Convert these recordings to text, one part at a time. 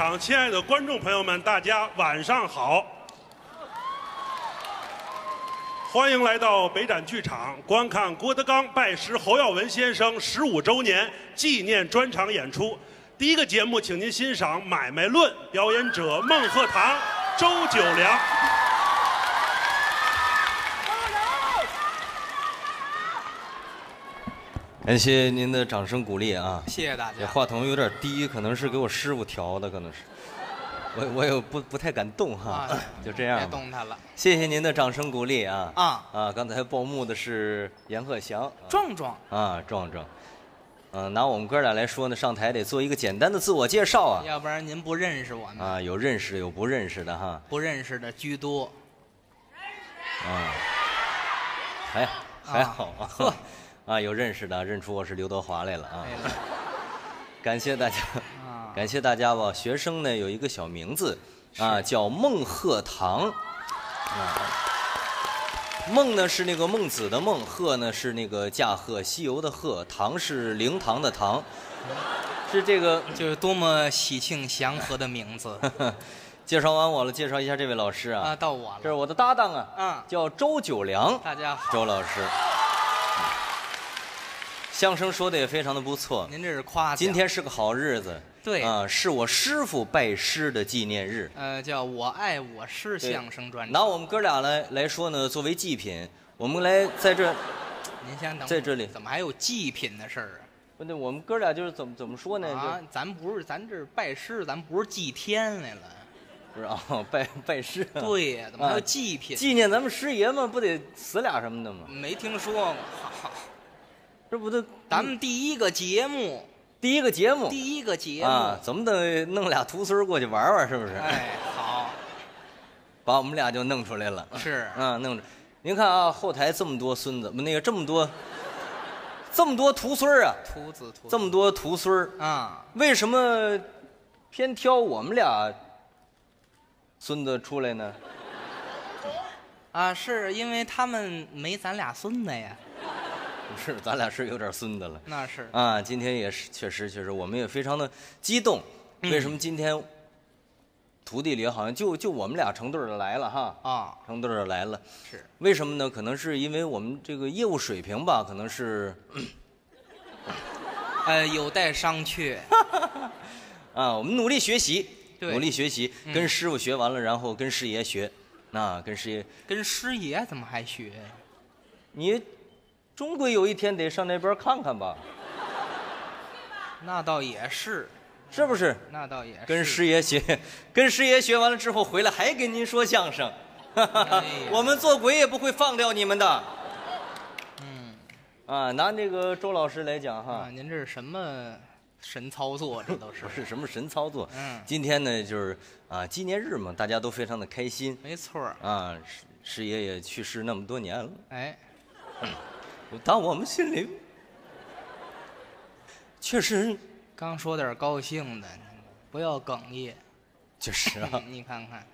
场亲爱的观众朋友们，大家晚上好！欢迎来到北展剧场观看郭德纲拜师侯耀文先生十五周年纪念专场演出。第一个节目，请您欣赏《买卖论》，表演者孟鹤堂、周九良。感谢您的掌声鼓励啊！谢谢大家。这话筒有点低，可能是给我师傅调的，可能是。我我也不不太敢动哈，啊就这样。别动它了。谢谢您的掌声鼓励啊！啊啊！刚才报幕的是阎鹤祥壮壮，啊，壮壮。嗯、拿我们哥俩来说呢，上台得做一个简单的自我介绍啊。要不然您不认识我们，啊，有认识的，有不认识的哈。不认识的居多。啊，还还好啊。呵啊，有认识的，认出我是刘德华来了啊。哎感谢大家，啊，感谢大家吧。学生呢有一个小名字啊，叫孟鹤堂。啊，孟呢是那个孟子的孟，鹤呢是那个驾鹤西游的鹤，堂是灵堂的堂，是这个。就是多么喜庆祥和的名字 介绍完我了，介绍一下这位老师啊，啊！到我了，这是我的搭档啊，嗯，叫周九良，大家好。周老师。相声说的也非常的不错，您这是夸奖。今天是个好日子，对啊，是我师傅拜师的纪念日。呃，叫我爱我师相声专场拿。我们哥俩来来说呢，作为祭品，我们来在这，您先等，在这里怎么还有祭品的事儿啊不对，我们哥俩就是怎么怎么说呢？啊？啊，咱不是咱这是拜师，咱不是祭天来了。不是啊，拜拜师。，对呀，怎么还有啊祭品？纪念咱们师爷们，不得死俩什么的吗？没听说过。好 好这不都咱们第一个节目，第一个节目第一个节目，啊，怎么得弄俩徒孙儿过去玩玩，是不是？哎，好，把我们俩就弄出来了。是啊，弄着。您看啊，后台这么多孙子，不那个这么多，这么多徒孙儿啊，徒子徒子这么多徒孙儿，啊，为什么偏挑我们俩孙子出来呢？啊，是因为他们没咱俩孙子呀，不是，咱俩是有点孙子了那是啊。今天也是，确实确实，我们也非常的激动。嗯为什么今天徒弟里好像就就我们俩成对儿的来了哈？啊，成对儿的来了，是为什么呢？可能是因为我们这个业务水平吧，可能是呃，有待商榷。啊，我们努力学习，努力学习，嗯跟师傅学完了，然后跟师爷学，那跟师爷，跟师爷怎么还学呀？你终归有一天得上那边看看吧，那倒也是，是不是？那倒也是。跟师爷学，跟师爷学完了之后回来还跟您说相声，呀 我们做鬼也不会放掉你们的。嗯啊，拿这个周老师来讲哈啊，，您这是什么神操作？这都是 不是什么神操作。嗯今天呢就是啊纪念日嘛，大家都非常的开心没错儿。啊。师师爷也去世那么多年了，哎，但我们心里确实刚说点高兴的，不要哽咽。就是啊你看看，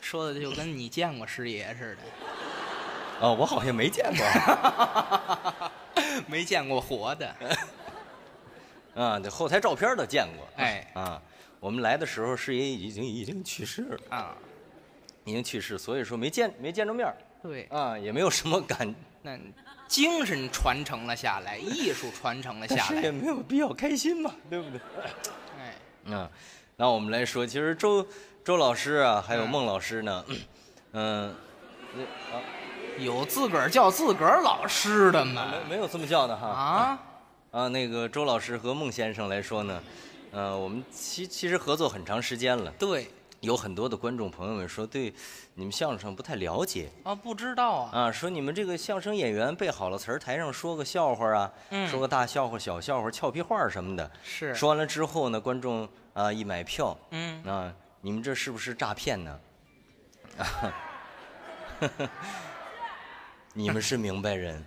说的就跟你见过师爷似的。哦，我好像没见过 没见过活的。啊，这后台照片都见过。哎啊，我们来的时候师爷已经已经去世了，啊，已经去世，所以说没见没见着面儿对，啊，也没有什么感，那精神传承了下来，艺术传承了下但是也。没有必要开心嘛，对不对？哎，嗯，那我们来说，其实周周老师啊，还有嗯孟老师呢，嗯，啊，有自个儿叫自个儿老师的吗？没没有这么叫的哈啊，啊，那个周老师和孟先生来说呢，呃，我们其其实合作很长时间了，对有很多的观众朋友们说对你们相声不太了解。啊，不知道啊。啊，说你们这个相声演员背好了词儿，台上说个笑话啊，嗯。说个大笑话、小笑话、俏皮话什么的，是，说完了之后呢，观众啊一买票，嗯，啊，你们这是不是诈骗呢？啊，你们是明白人，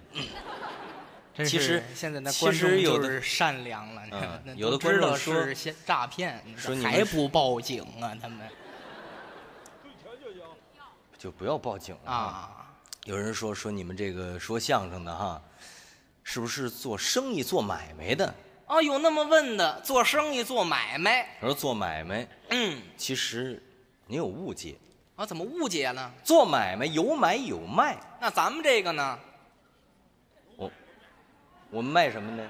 其实现在的其观众就是善良了，有的观众说是诈骗，说你还不报警啊？他们就不要报警了。啊，有人说说你们这个说相声的哈，是不是做生意做买卖的？啊，有那么问的，做生意做买卖，我说做买卖，嗯，其实你有误解，啊，怎么误解呢？做买卖有买有卖。那咱们这个呢？我我们卖什么呢？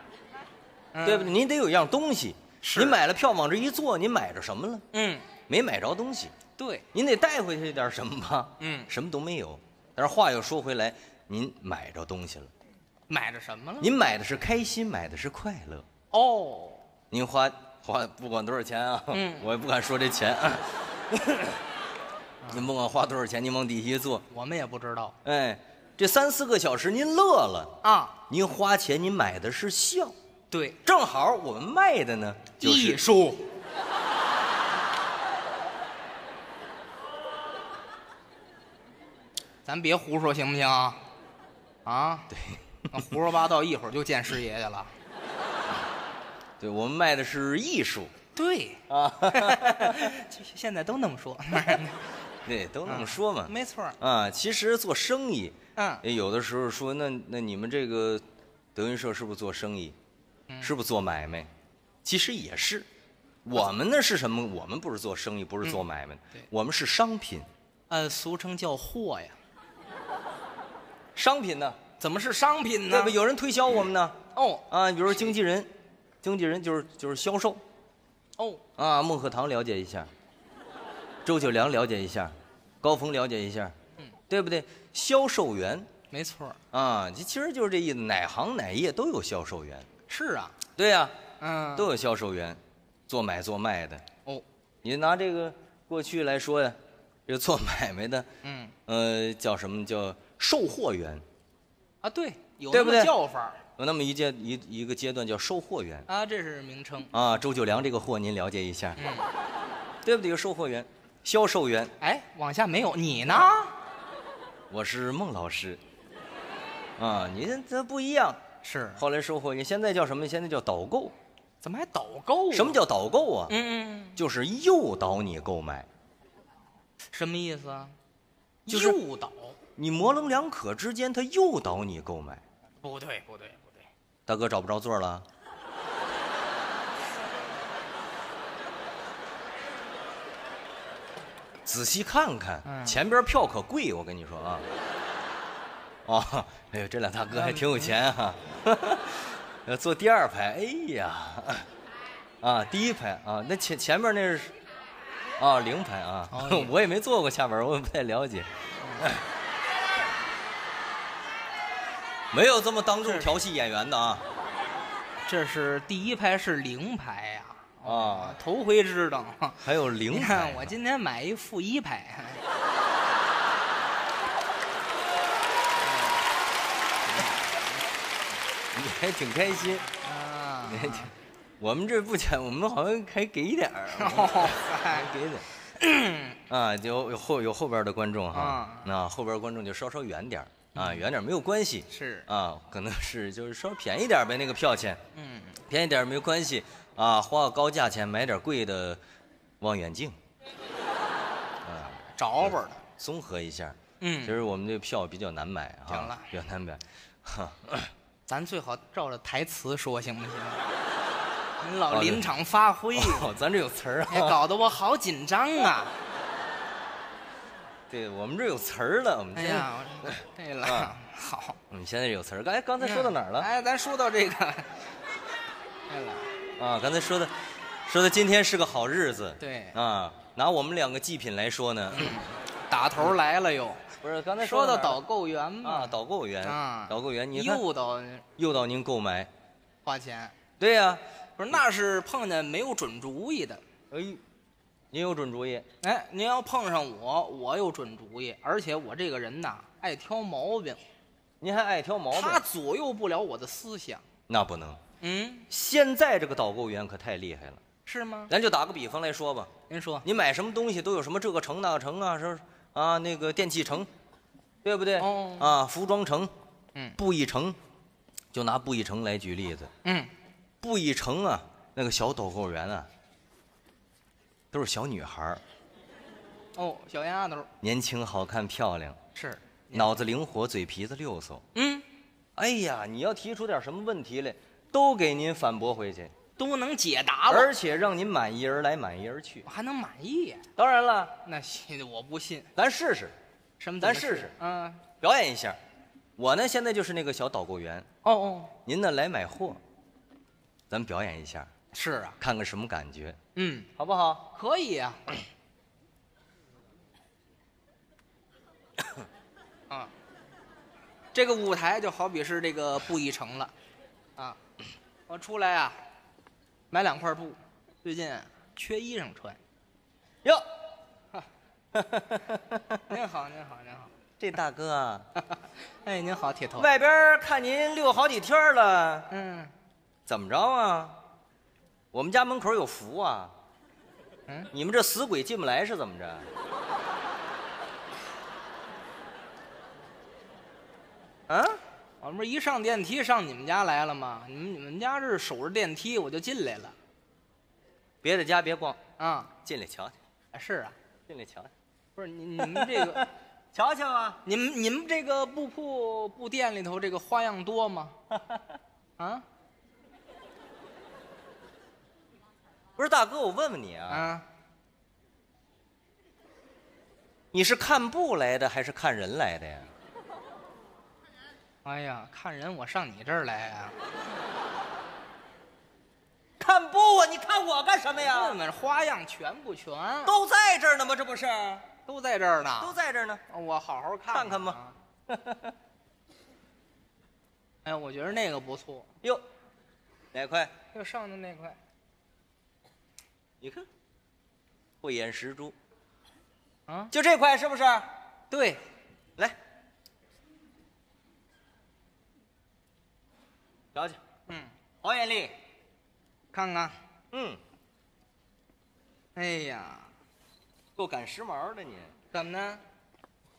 嗯对不对？您得有一样东西，是你买了票往这一坐，您买着什么了？嗯，没买着东西，对，您得带回去点什么吧？嗯什么都没有。但是话又说回来，您买着东西了，买着什么了？您买的是开心，买的是快乐。哦，您花花不管多少钱啊，嗯我也不敢说这钱啊。您甭管花多少钱，您往底下一坐，我们也不知道哎，这三四个小时您乐了，啊。您花钱您买的是笑，对，正好我们卖的呢就是艺术。咱别胡说行不行啊？啊，对，胡说八道，一会儿就见师爷去了。对，我们卖的是艺术对，啊，现在都那么说。对，都那么说嘛。没错。啊，其实做生意，嗯，有的时候说，那那你们这个德云社是不是做生意？嗯是不是做买卖？其实也是。我们那是什么？我们不是做生意，不是做买卖我们是商品。呃，俗称叫货呀。商品呢，怎么是商品呢？对吧？有人推销我们呢，哦啊，比如说经纪人，经纪人就是就是销售哦，啊。孟鹤堂了解一下，周九良了解一下，高峰了解一下，嗯，对不对？销售员没错，啊，其其实就是这意思，哪行哪业都有销售员。是啊，对呀、嗯，都有销售员，做买做卖的。哦，你拿这个过去来说呀，这做买卖的，嗯呃，叫什么叫售货员？啊，对，有那不对么叫法儿有那么一阶一一个阶段叫售货员啊，这是名称。啊。周九良这个货您了解一下，嗯，对不对？有售货员、销售员，哎，往下没有你呢？我是孟老师。啊，你这这不一样。是，后来售货员，现在叫什么？现在叫导购。怎么还导购啊？什么叫导购啊？嗯嗯，就是诱导你购买。什么意思啊？就是诱导？你模棱两可之间，他诱导你购买。不对不对不对，大哥找不着座了？仔细看看，嗯前边票可贵，我跟你说啊。哦，哎呦，这俩大哥还挺有钱哈、呃，坐第二排，哎呀，啊，第一排啊，那前前面那是，啊，零排啊，我也没坐过下边，我也不太了解。没有这么当众调戏演员的啊！这是第一排是零排呀、啊，头回知道。还有零你排看，我今天买一负一排，你还挺开心。啊。你还挺，我们这不钱，我们好像还给点儿，哦还给点儿。啊，有有后有后边的观众哈。啊，那后边观众就稍稍远点儿啊，远点儿没有关系是，啊，可能是就是稍微便宜点儿呗，那个票钱嗯，便宜点儿没有关系啊，花个高价钱买点贵的望远镜，啊，找本的，综合一下。其嗯，实我们这票比较难买啊，行了比较难买。哈，咱最好照着台词说，行不行？您老临场发挥，哦，咱这有词儿哎，啊，搞得我好紧张啊！对我们这有词儿了，我们哎呀，我对了。啊，好，我们现在有词儿。刚才刚才说到哪儿了？哎，咱说到这个，对了，啊，刚才说的，说的今天是个好日子。对。啊，拿我们两个祭品来说呢，打头来了又。不是刚才说到导购员啊，嘛，导购员啊。导购员，你看诱导诱导您购买，花钱，对呀、不是那是碰见没有准主意的。哎，您有准主意，哎，您要碰上我，我有准主意，而且我这个人呐，爱挑毛病，您还爱挑毛病，他左右不了我的思想。那不能。嗯，现在这个导购员可太厉害了，是吗？咱就打个比方来说吧，您说，你买什么东西都有什么这个城那个城啊，是啊那个电器城，对不对？哦啊，服装城，嗯布艺城，就拿布艺城来举例子，嗯，布艺城啊，那个小导购员啊，都是小女孩儿，哦，小丫头年轻、好看、漂亮，是，脑子灵活，嘴皮子溜索。嗯，哎呀，你要提出点什么问题来，都给您反驳回去，都能解答了，而且让您满意而来，满意而去我。还能满意呀？当然了，那信我不信，咱试试，什么？咱试试嗯，表演一下。我呢，现在就是那个小导购员，哦哦，您呢来买货，咱们表演一下，是啊，看看什么感觉，嗯，好不好？可以啊。啊，这个舞台就好比是这个布艺城了，啊，我出来啊，买两块布，最近缺衣裳穿。哟，您好，您好，您好。这大哥啊，哎，您好，铁头。外边看您溜好几天了，嗯，怎么着啊？我们家门口有福啊，嗯，你们这死鬼进不来是怎么着？啊？我们不是一上电梯上你们家来了吗？你们你们家是守着电梯，我就进来了。别的家别逛，啊，进来瞧瞧，啊是啊，进来瞧瞧，不是你你们这个，瞧瞧啊！你们你们这个布铺布店里头这个花样多吗？啊不是大哥，我问问你啊，啊，你是看布来的还是看人来的呀？哎呀，看人我上你这儿来啊，看布啊！你看我干什么呀问？问花样全不全？都在这儿呢吗？这不是？都在这儿呢。都在这儿呢。我好好看看看吧啊。哎，我觉得那个不错，哟，哪块？就上的那块。你看，慧眼识珠，啊，就这块是不是？对，来，瞧瞧，嗯，好眼力。看看。嗯，哎呀，够赶时髦的你。怎么呢？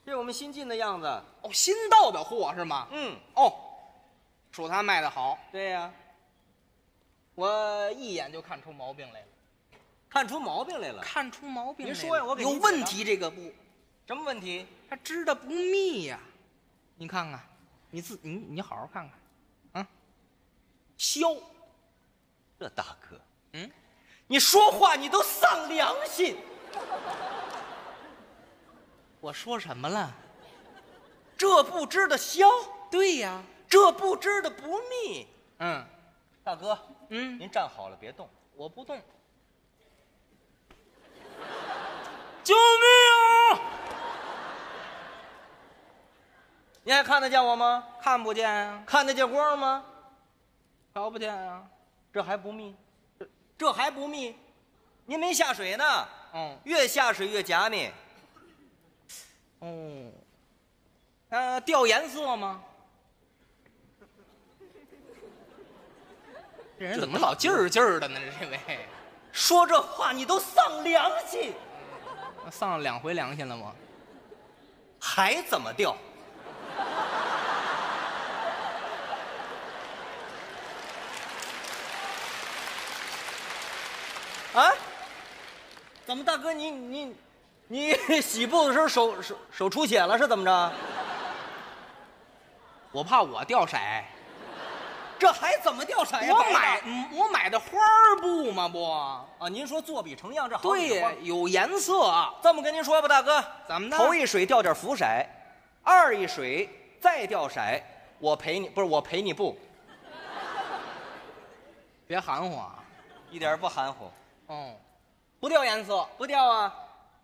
这我们新进的样子。哦，新到的货是吗？嗯，哦，属他卖的好，对呀、我一眼就看出毛病来了。看出毛病来了。看出毛病来了。您说呀我给有问题，这个布什么问题？它织的不密呀。你看看，你自你你好好看看，啊，削，这大哥，嗯，你说话你都丧良心。我说什么了？这不织的削，对呀，这不织的不密。嗯大哥，嗯，您站好了，别动。我不动。救命啊！你还看得见我吗？看不见啊，看得见光吗？瞧不见啊。这还不密，这这还不密，您没下水呢，嗯越下水越夹密。哦，呃，掉颜色吗？这人怎么老劲儿劲儿的呢？这位，说这话你都丧良心，丧了两回良心了吗？还怎么掉？啊？怎么，大哥你你你 洗布的时候手手手出血了是怎么着？我怕我掉色，这还怎么掉色呀？我买嗯我买的花儿布嘛不？啊，您说作比成样，这好对有颜色。这么跟您说吧，大哥，怎么的头一水掉点浮色，二一水再掉色，我赔你，不是我赔你布，别含糊啊。一点不含糊，哦，不掉颜色，不掉啊，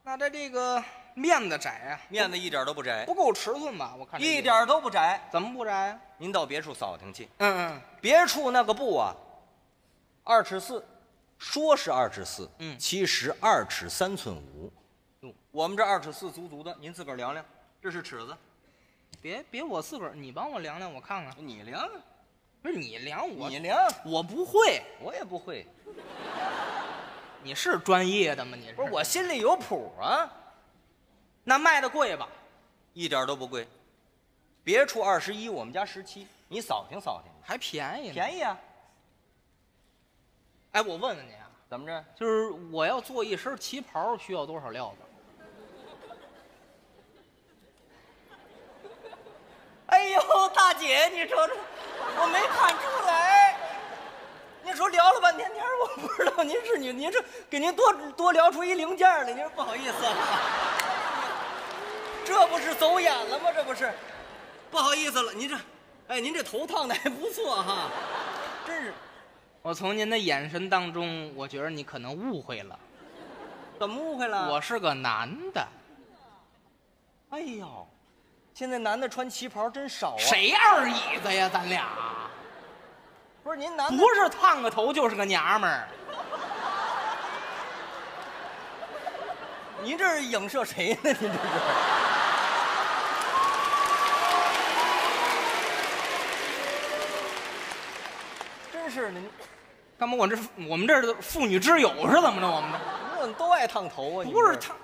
那它这个面子窄啊，面子一点都不窄，不够尺寸吧？我看这一点都不窄。怎么不窄呀？您到别处扫听去，嗯嗯，别处那个布啊，二尺四，说是二尺四，嗯其实二尺三寸五。哟我们这二尺四足足的，您自个儿量量，这是尺子，别别我自个儿，你帮我量量，我看看。你量，不是你量我，你量，我不会。我也不会，你是专业的吗？你是不是我心里有谱啊。那卖的贵吧？一点都不贵，别处二十一，我们家十七，你扫听扫听，还便宜呢。便宜啊？哎，我问问你啊，怎么着？就是我要做一身旗袍，需要多少料子？哎呦，大姐，你瞅瞅，我没看出来，您说聊了半天天，我不知道您是女，您这给您多多聊出一零件儿来，您说不好意思啊。这不是走眼了吗？这不是，不好意思了，您这，哎，您这头烫的还不错哈，真是，我从您的眼神当中，我觉得你可能误会了，怎么误会了？我是个男的。哎呦，现在男的穿旗袍真少啊。？谁二椅子呀？咱俩不是您男的不是烫个头就是个娘们儿。您这是影射谁呢？您这是？是，您干嘛？我这我们这儿的妇女之友是怎么着？我们你怎么都爱烫头啊？不是烫，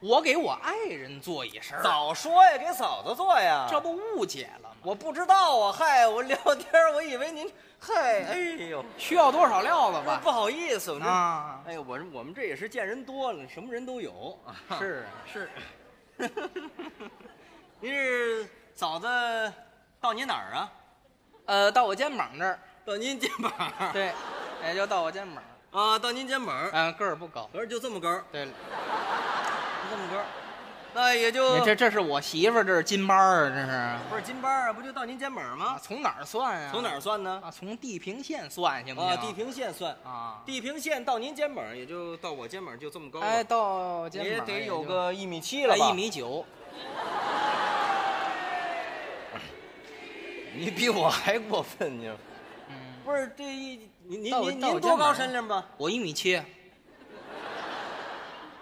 我给我爱人做一身儿，早说呀，给嫂子做呀。这不误解了吗？我不知道啊，嗨，我聊天儿我以为您，嗨，哎呦，需要多少料子吧？不好意思，我这，啊，哎呦，我这我们这也是见人多了，什么人都有啊。是 是，您是嫂子到您哪儿啊？呃，到我肩膀这儿，到您肩膀。对，也就到我肩膀，啊，到您肩膀，嗯，个儿不高。可是就这么高，对了，就这么高，那也就这这是我媳妇儿，这是金班儿啊，这是不是金班儿啊，不就到您肩膀啊吗？？从哪儿算啊？从哪儿算呢？啊？从地平线算行不行？啊，地平线算，啊，地平线到您肩膀，也就到我肩膀就这么高。哎，到肩膀也膀得有个一米七了吧？哎一米九，你比我还过分，你嗯，不是这一您您您您多高身量吧？我一米七。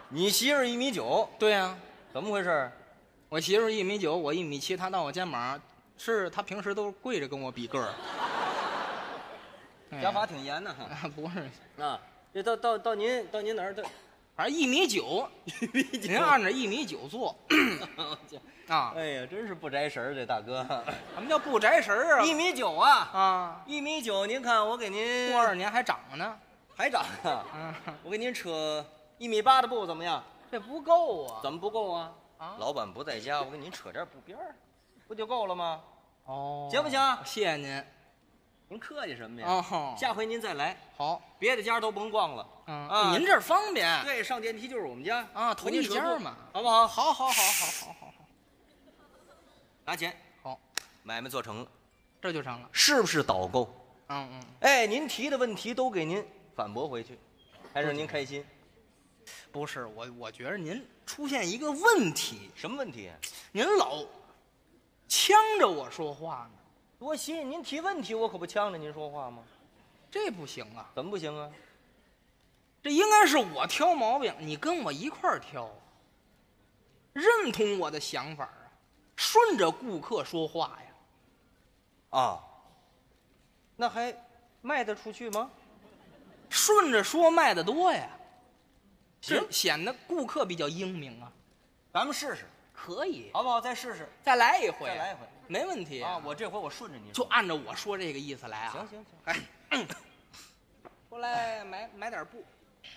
你媳妇儿一米九，对呀、怎么回事？我媳妇儿一米九，我一米七，她到我肩膀，是她平时都跪着跟我比个儿。家法挺严的哈。啊，不是，啊，这到到到您到您哪儿？到反正一米九，您按照一米九做 啊。哎呀，真是不摘神儿，这大哥。什么叫不摘神儿啊？一米九啊，啊，一米九，您看我给您过二年还长呢。还长啊，嗯，我给您扯一米八的布怎么样？这不够啊。怎么不够啊？啊？老板不在家，我给您扯点布边儿，不就够了吗？哦，行不行谢谢您。您客气什么呀？哦，下回您再来，好，别的家都甭逛了。您这儿方便。对，上电梯就是我们家啊头我给您扯布一家嘛好不好？好好好好好好好，拿钱，好，买卖做成了，这就成了。是不是导购？嗯嗯，哎，您提的问题都给您反驳回去，还让您开心。不是我，我觉着您出现一个问题，什么问题？您老呛着我说话呢，多新鲜！您提问题，我可不呛着您说话吗？这不行啊！怎么不行啊？这应该是我挑毛病，你跟我一块儿挑，认同我的想法啊，顺着顾客说话呀，啊，那还卖得出去吗？顺着说卖的多呀，行这显得顾客比较英明啊。咱们试试，可以，好不好？再试试再来一回，再来一回没问题啊！我这回我顺着您，就按照我说这个意思来啊。行行行，哎，过来买买点布，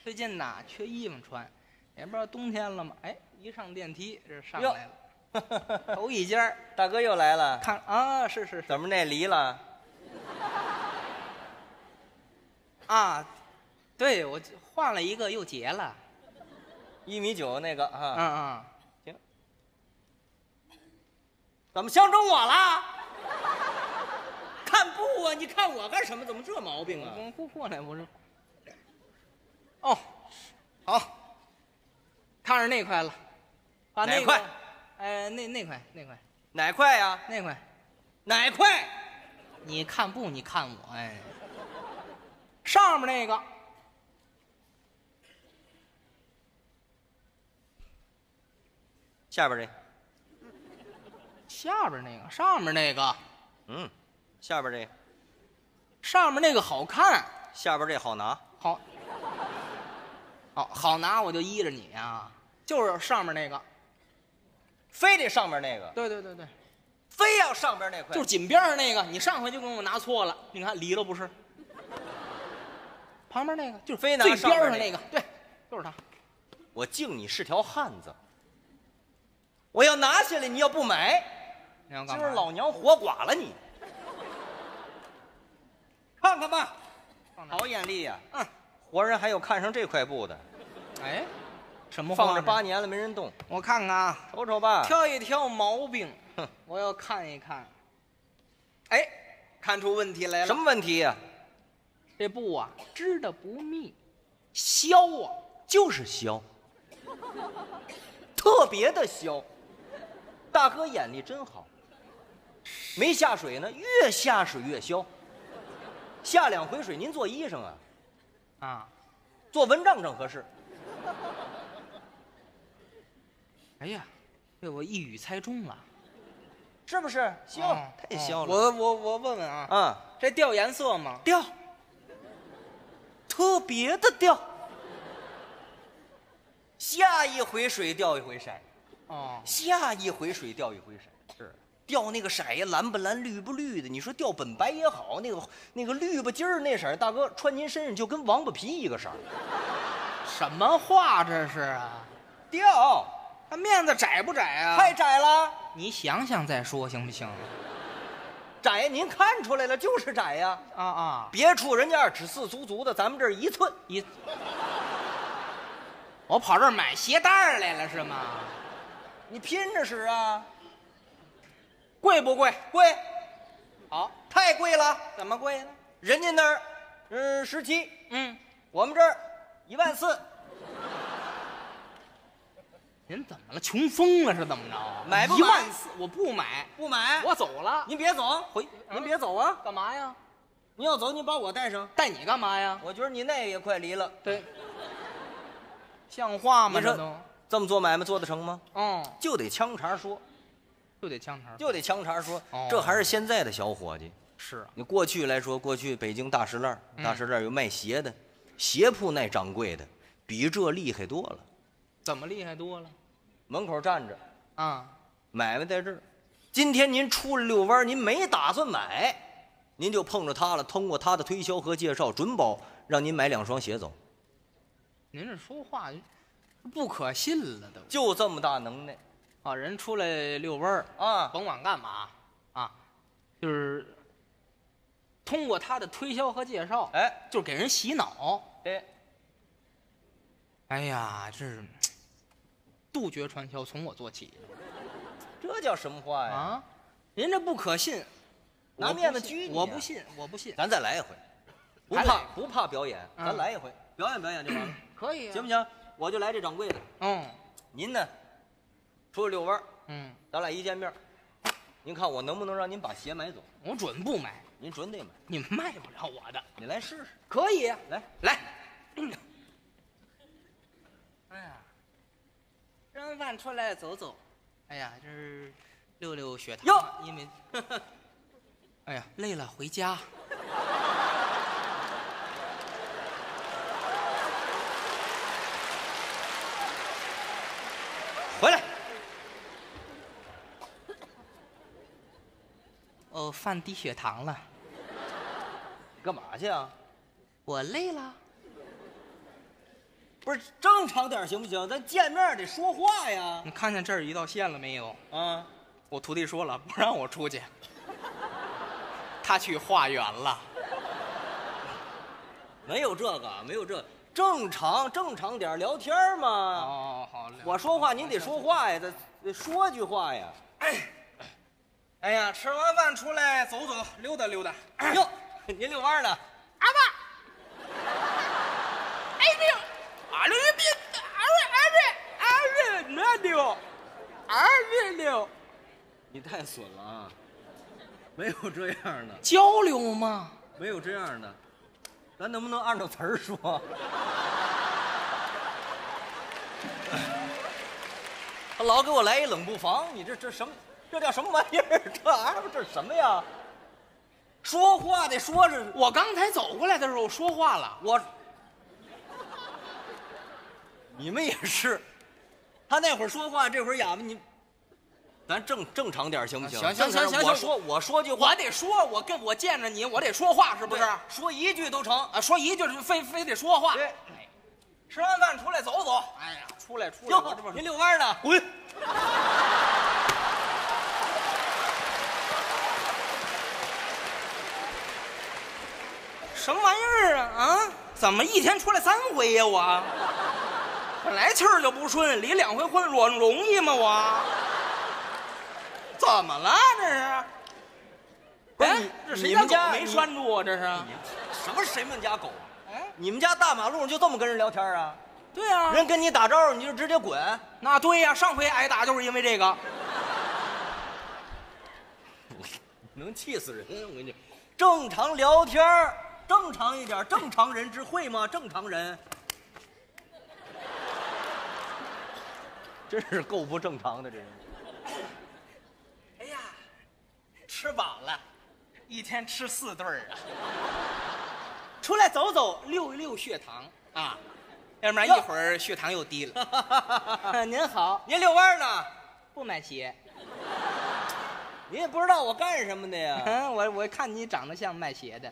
最近呐缺衣服穿，也不知道冬天了吗？哎，一上电梯这上来了，头一家儿大哥又来了，看啊，是是是怎么那离了？啊，对我换了一个又结了，一米九那个啊嗯啊，嗯，怎么相中我了？看布啊！你看我干什么？怎么这毛病啊？我过过来不是？哦，好，看上那块了，把那块？哎，那那块那块哪块呀？那块，哪块？你看布，你看我，哎，上面那个。下边这，下边那个，上面那个，嗯，下边这，上面那个好看，下边这好拿。好，好好拿，我就依着你啊，就是上面那个，非得上面那个，对对对对，非要上边那块，就是紧边上那个，你上回就给我拿错了，你看离了不是？旁边那个就是非拿最上边上那个，对，就是他。我敬你是条汉子。我要拿下来，你要不买，今你要干嘛？儿老娘活剐了你。看看吧，放哪好眼力呀！嗯，活人还有看上这块布的，哎，什么放着八年了没人动，我看看啊，瞅瞅吧。挑一挑毛病哼，我要看一看。哎，看出问题来了。什么问题呀？这布啊，织的不密，削啊，就是削，特别的削。大哥眼力真好，没下水呢，越下水越消。下两回水，您做医生啊，啊，做蚊帐正合适。哎呀，被我一语猜中了。是不是？消，哦太消了。我我我问问啊，啊，这掉颜色吗？掉，特别的掉。下一回水掉一回色，哦，下一回水掉一回色，是掉那个色呀，蓝不蓝，绿不绿的。你说掉本白也好，那个那个绿不筋儿那色，大哥穿您身上就跟王八皮一个色。什么话这是啊？掉，那面子窄不窄啊？太窄了，你想想再说行不行？窄，您看出来了，就是窄呀。啊啊，别处人家二尺四足足的，咱们这儿一寸。一，我跑这儿买鞋带儿来了是吗？你拼着使啊，贵不贵？贵，好，太贵了。怎么贵呢？人家那儿，嗯，十七，嗯，我们这儿一万四，您怎么了？穷疯了是怎么着？买不买一万四，我不买，不买。我走了。您别走，回，您别走啊！干嘛呀？你要走，你把我带上。带你干嘛呀？我觉得你那也快离了。对，像话吗？这都，这么做买卖做得成吗？嗯，就得枪茬说，就得枪茬。就得枪茬说哦。这还是现在的小伙计。是啊，你过去来说，过去北京大石烂，嗯大石烂有卖鞋的，鞋铺那掌柜的，比这厉害多了。怎么厉害多了？门口站着，啊，买卖在这儿。今天您出来遛弯儿，您没打算买，您就碰着他了。通过他的推销和介绍，准保让您买两双鞋走。您这说话不可信了都。就这么大能耐啊，人出来遛弯儿，啊！甭管干嘛啊，就是通过他的推销和介绍，哎就是给人洗脑。哎，哎呀，这是杜绝传销，从我做起这叫什么话呀？啊！人这不可信，拿面子拘你啊我不信，我不信。咱再来一回，不怕不怕表演，嗯咱来一回，表演表演就完了，可以、啊，行不？行？我就来这掌柜的，嗯您呢，出去遛弯儿，嗯，咱俩一见面，您看我能不能让您把鞋买走？我准不买，您准得买，你们卖不了我的。你来试试，可以，来，来。哎呀，吃完饭出来走走，哎呀，这是溜溜血糖。哟，因为，哎呀，累了回家。回来，哦，饭低血糖了，干嘛去啊？我累了。不是正常点行不行？咱见面得说话呀。你看见这儿一道线了没有？啊，我徒弟说了，不让我出去。他去化缘了。没有这个，没有这，正常正常点聊天嘛。哦，好嘞。我说话您得说话呀，得得说句话呀。哎呀，吃完饭出来走走，溜达溜达。哟，您遛弯儿呢？阿爸，哎呦，阿六别，二二二二那溜，二六六，你太损了啊！没有这样的，交流吗。没有这样的，咱能不能按照词儿说？他 老给我来一冷不防，你这这什么？这叫什么玩意儿？这玩意这是什么呀？说话得说着，我刚才走过来的时候说话了，我，你们也是，他那会儿说话，这会儿哑巴，你，咱正正常点行不行？行行行我说我说句话，我得说，我跟我见着你，我得说话，是不是？说一句都成。啊，说一句就非非得说话。吃完饭出来走走。哎呀，出来出来，您遛弯呢？滚！什么玩意儿啊？啊，怎么一天出来三回呀？我本来气儿就不顺，离两回婚容容易吗？我怎么了？这是？哎不是你这谁你们家狗没拴住啊？这是？什么谁们家狗？哎，你们家大马路上就这么跟人聊天啊？对啊、人跟你打招呼你就直接滚？那对呀、上回挨打就是因为这个。能气死人！我跟你讲，正常聊天儿正常一点，正常人之会吗？正常人，真是够不正常的，这人。哎呀，吃饱了，一天吃四顿儿啊。出来走走，溜一溜血糖啊，要不然一会儿血糖又低了。您好，您遛弯呢？不买鞋。你也不知道我干什么的呀？嗯，我我看你长得像卖鞋的。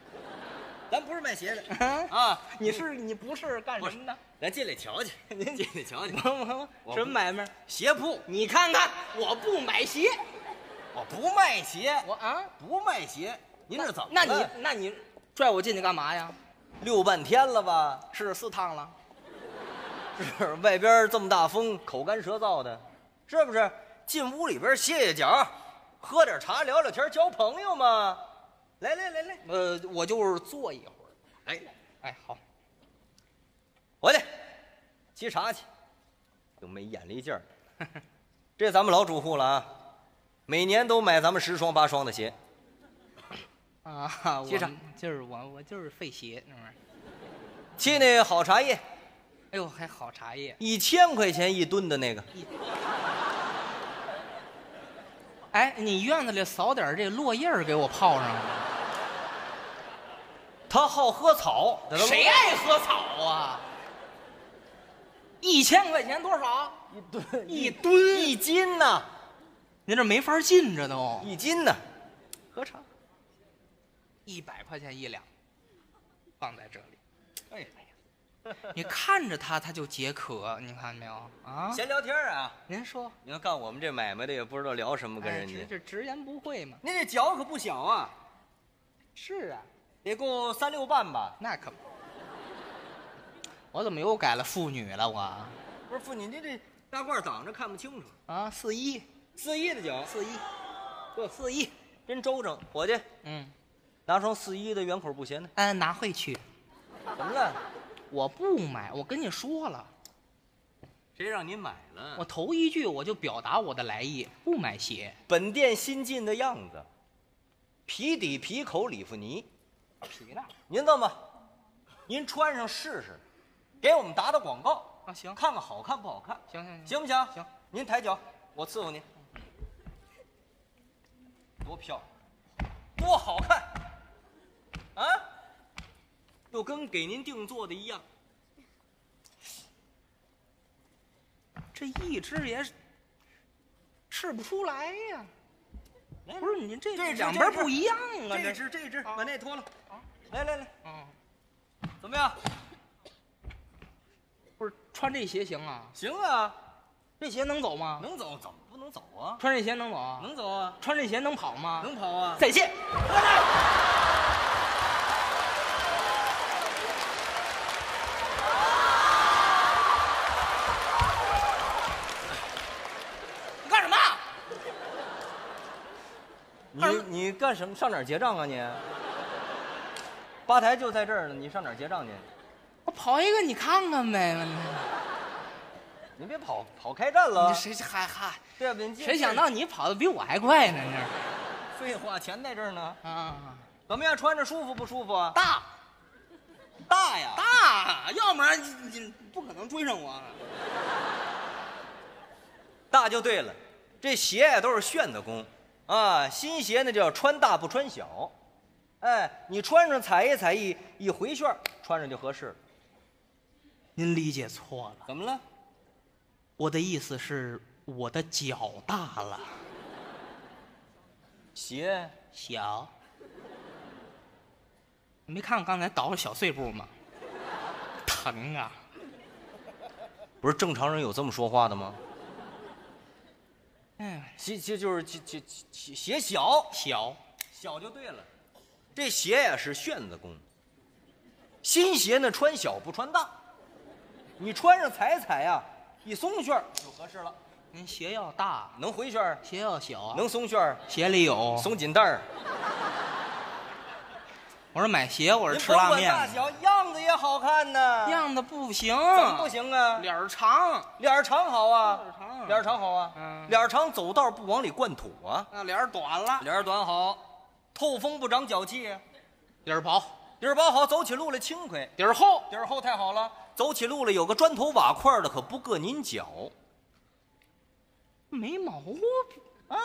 咱不是卖鞋的啊，啊，你是你不是干什么的？咱进来瞧瞧，您进来瞧瞧。我我什么买卖？鞋铺，你看看，我不买鞋。我不卖鞋，我啊，不卖鞋。您这怎么？那你那你拽我进去干嘛呀？溜半天了吧？是四趟了。是外边这么大风，口干舌燥的，是不是？进屋里边歇歇脚，喝点茶，聊聊天，交朋友嘛。来来来来，呃，我就是坐一会儿。哎，哎，好。回去沏茶去，就没眼力劲儿。这咱们老主户了啊，每年都买咱们十双八双的鞋。啊，我接着就是我，我就是费鞋那玩意儿。沏那好茶叶，哎呦，还好茶叶。一千块钱一吨的那个，哎，你院子里扫点这落叶儿给我泡上。他好喝草，谁爱喝草啊？一千块钱多少？一吨一吨一斤呐，您这没法进，这都一斤呐。喝茶。一百块钱一两，放在这里。哎呀，你看着他，他就解渴，你看没有啊？闲聊天啊。您说，你要干我们这买卖的，也不知道聊什么，跟哎人家这。这直言不讳嘛。您这脚可不小啊，是啊，得够三六半吧？那可不。我怎么又改了妇女了？我不是妇女，您这大褂挡着看不清楚。啊，四一四一的脚，四一，不四一，真周正。伙计，嗯，拿双四一的圆口布鞋呢？嗯，拿回去。怎么了？我不买，我跟你说了，谁让您买了？我头一句我就表达我的来意，不买鞋。本店新进的样子，皮底皮口里夫尼。您这么，您穿上试试，给我们打打广告啊，行，看看好看不好看，行行行行不行？行。您抬脚，我伺候您。多漂亮，多好看，啊！就跟给您定做的一样。这一只也是试不出来呀。来不是你这这两边不一样啊，这只这只啊把那脱了啊，来来来，嗯，怎么样？不是穿这鞋行啊？行啊，这鞋能走吗？能走怎么不能走啊？穿这鞋能走啊？能走啊，穿这鞋能跑吗？能跑啊。再见。你干什么？你你干什么？上哪儿结账啊你？吧台就在这儿呢，你上哪儿结账去？我跑一个你看看呗。你别跑跑开战了你，谁还还对不对？你谁想到你跑的比我还快呢？这废话，钱在这儿呢。啊，怎么样？穿着舒服不舒服啊？大大呀！大，要不然你你不可能追上我。大就对了，这鞋呀都是炫的功，啊，新鞋那叫穿大不穿小，哎，你穿上踩一踩一一回旋，穿上就合适了。您理解错了，怎么了？我的意思是我的脚大了，鞋小。你没看我刚才倒了小碎步吗？疼啊！不是正常人有这么说话的吗？哎，鞋鞋就是鞋鞋鞋鞋小，小，小就对了。这鞋呀是旋子工，新鞋呢穿小不穿大，你穿上踩踩呀，一松旋儿就合适了。您鞋要大，能回旋儿，鞋要小，能松旋儿，鞋里有。松紧带儿。我说买鞋，我是您甭管吃拉面，大小，样子也好看呢。样子不行，怎么不？行啊？脸儿长，脸儿长好啊，脸儿长脸儿长好啊，嗯脸儿长走道不往里灌土啊，那脸儿短了，脸儿短好，透风不长脚气啊，底儿薄，底儿薄好，走起路来轻快，底儿厚，底儿厚太好了，走起路来有个砖头瓦块的可不硌您脚没毛病啊，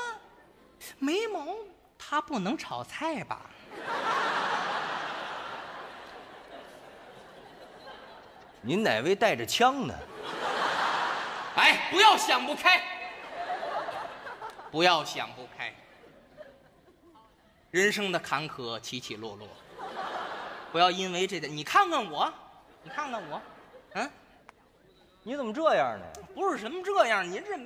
没毛病。他不能炒菜吧？您哪位带着枪呢？哎，不要想不开，不要想不开。人生的坎坷起起落落，不要因为这点。你看看我，你看看我，嗯，你怎么这样呢？不是什么这样，您这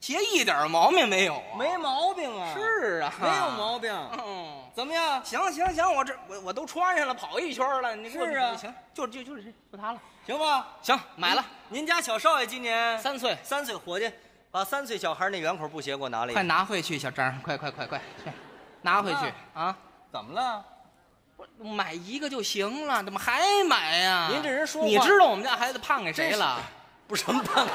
鞋一点毛病没有啊？没毛病啊，是啊，没有毛病。嗯，怎么样？行行行，我这我我都穿上了，跑一圈了，你给我是啊行，就就就是这就它了。行吧？行，买了，您家小少爷今年三岁，三岁，伙计，把三岁小孩那圆口布鞋给我拿来。快拿回去，小张，快快快快，去，拿回去啊！怎么了？我买一个就行了，怎么还买呀？您这人说话你知道我们家孩子胖给谁了？不是什么办法？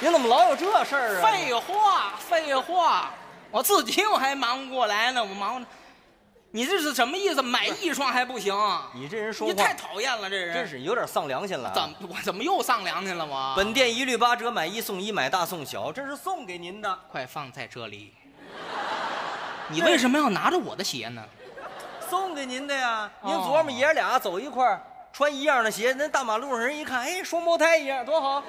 您怎么老有这事儿啊？废话，废话，我自己我还忙不过来呢，我忙。你这是什么意思？买一双还不行？你这人说你太讨厌了，这人真是有点丧良心了啊。怎么我怎么又丧良心了我？本店一律八折，买一送一，买大送小，这是送给您的，快放在这里。你为什么要拿着我的鞋呢？送给您的呀。哦您琢磨爷俩走一块儿，穿一样的鞋，那大马路上人一看，哎，双胞胎一样，多好，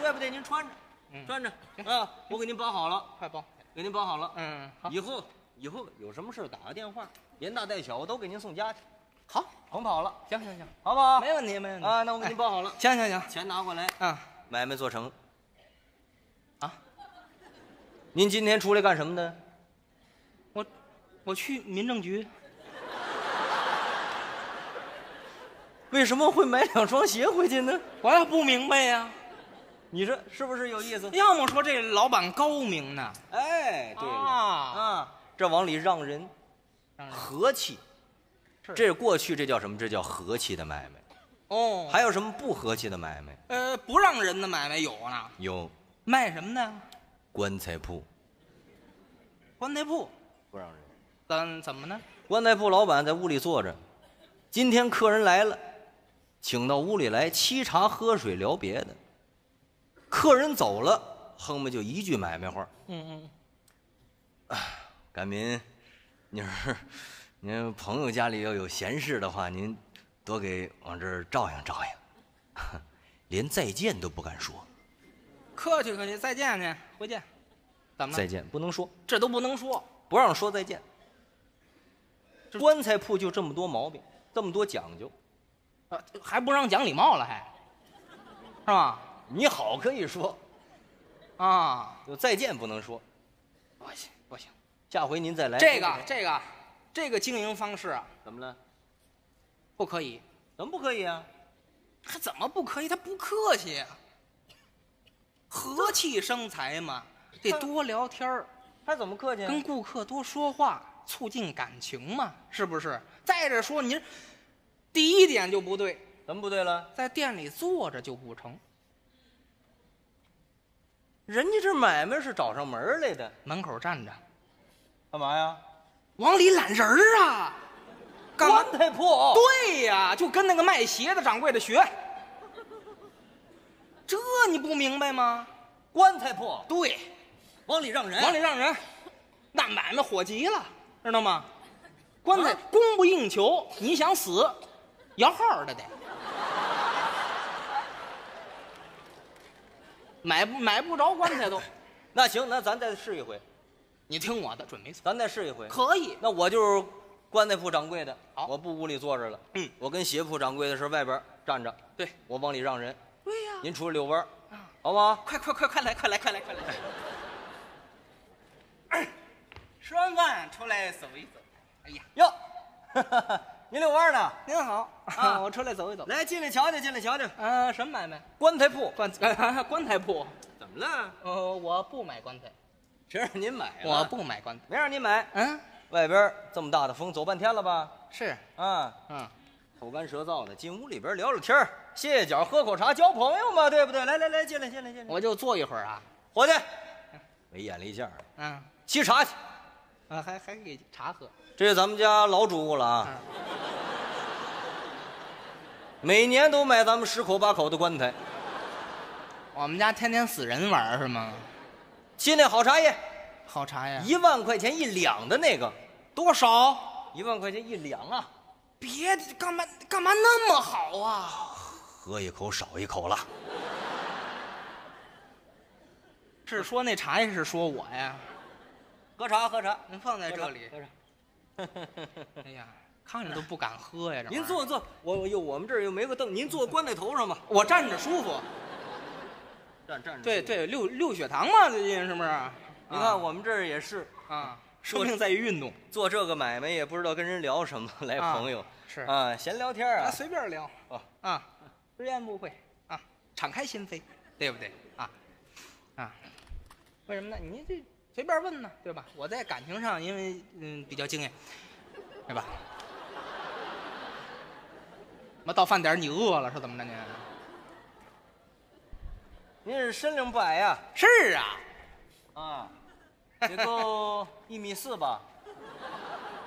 对不对？您穿着，嗯穿着啊，我给您包好了，快包。给您包好了。嗯，好，以后以后有什么事打个电话，连大带小我都给您送家去，好，甭跑了，行行行，好不好？没问题，没问题。啊，那我给您包好了，行行行，钱拿过来，啊。买卖做成。啊，您今天出来干什么的？我我去民政局，为什么会买两双鞋回去呢？我也不明白呀。你说是不是有意思？要么说这老板高明呢，哎，对了。啊。啊，这往里让人和气，是这过去这叫什么？这叫和气的买卖。哦，还有什么不和气的买卖？呃不让人的买卖有呢，有卖什么的？棺材铺棺材铺，不让人。怎怎么呢？棺材铺老板在屋里坐着，今天客人来了，请到屋里来沏茶喝水聊别的。客人走了，哼么就一句买卖话嗯嗯，：“赶明，您儿您朋友家里要有闲事的话，您多给往这儿照应照应。”连再见都不敢说，客气客气，再见去，回见。怎么了？再见不能说，这都不能说。不让说再见。这棺材铺就这么多毛病，这么多讲究。啊，还不让讲礼貌了还，是吧？你好可以说，啊，有再见不能说。不行不行，下回您再来。这个这个这个经营方式啊，怎么了？不可以。怎么不可以啊？他怎么不可以？他不客气呀、和气生财嘛，得多聊天儿，他怎么客气啊？跟顾客多说话，促进感情嘛，是不是？再者说，您第一点就不对，怎么不对了？在店里坐着就不成，人家这买卖是找上门来的，门口站着，干嘛呀？往里揽人儿啊！干嘛？棺材铺。对呀，就跟那个卖鞋的掌柜的学。这你不明白吗？棺材铺对，往里让人。往里让人，那买卖火急了，知道吗？棺材啊供不应求，你想死，摇号的得。买不买不着棺材都，那行，那咱再试一回，你听我的，准没错。咱再试一回。可以，那我就是棺材铺掌柜的，好我不屋里坐着了。嗯，我跟鞋铺掌柜的是外边站着，对我往里让人。对呀、您出去遛弯好不好？快快快快来快来快来快来！吃完饭出来走一走。哎呀，哟，您遛弯呢？您好，啊我出来走一走。来，进来瞧瞧，进来瞧瞧。呃，什么买卖？棺材铺棺 棺材铺。怎么了？呃，我不买棺材，谁让您买了？我不买棺材。没让您买。嗯，外边这么大的风，走半天了吧？是，啊，嗯，口干舌燥的，进屋里边聊聊天儿歇歇脚，喝口茶，交朋友嘛，对不对？来来来，进来进来进来。我就坐一会儿啊。伙计，没眼力见儿，嗯，沏茶去。啊，还还给茶喝。这是咱们家老主顾了啊，嗯，每年都买咱们十口八口的棺材。我们家天天死人玩儿是吗？沏那好茶叶，好茶叶。一万块钱一两的那个，多少？一万块钱一两啊，别干嘛干嘛那么好啊？喝一口少一口了。是说那茶叶是说我呀？喝茶喝茶，您放在这里。喝茶。哎呀，看着都不敢喝呀！这您坐，坐，我我又我们这儿又没个凳，您坐棺材头上吧。我站着舒服。站站着。对，对，六六血糖嘛，最近是不是？你看我们这儿也是啊，生命在于运动。做这个买卖，也不知道跟人聊什么，来啊朋友是啊，闲聊天啊，啊。随便聊哦啊，直言不讳啊，敞开心扉，对不对啊？啊，为什么呢？你这随便问呢，对吧？我在感情上，因为嗯比较经验，对吧？那到饭点儿你饿了是怎么着您？您是身量不矮呀？是啊，啊，也够一米四吧？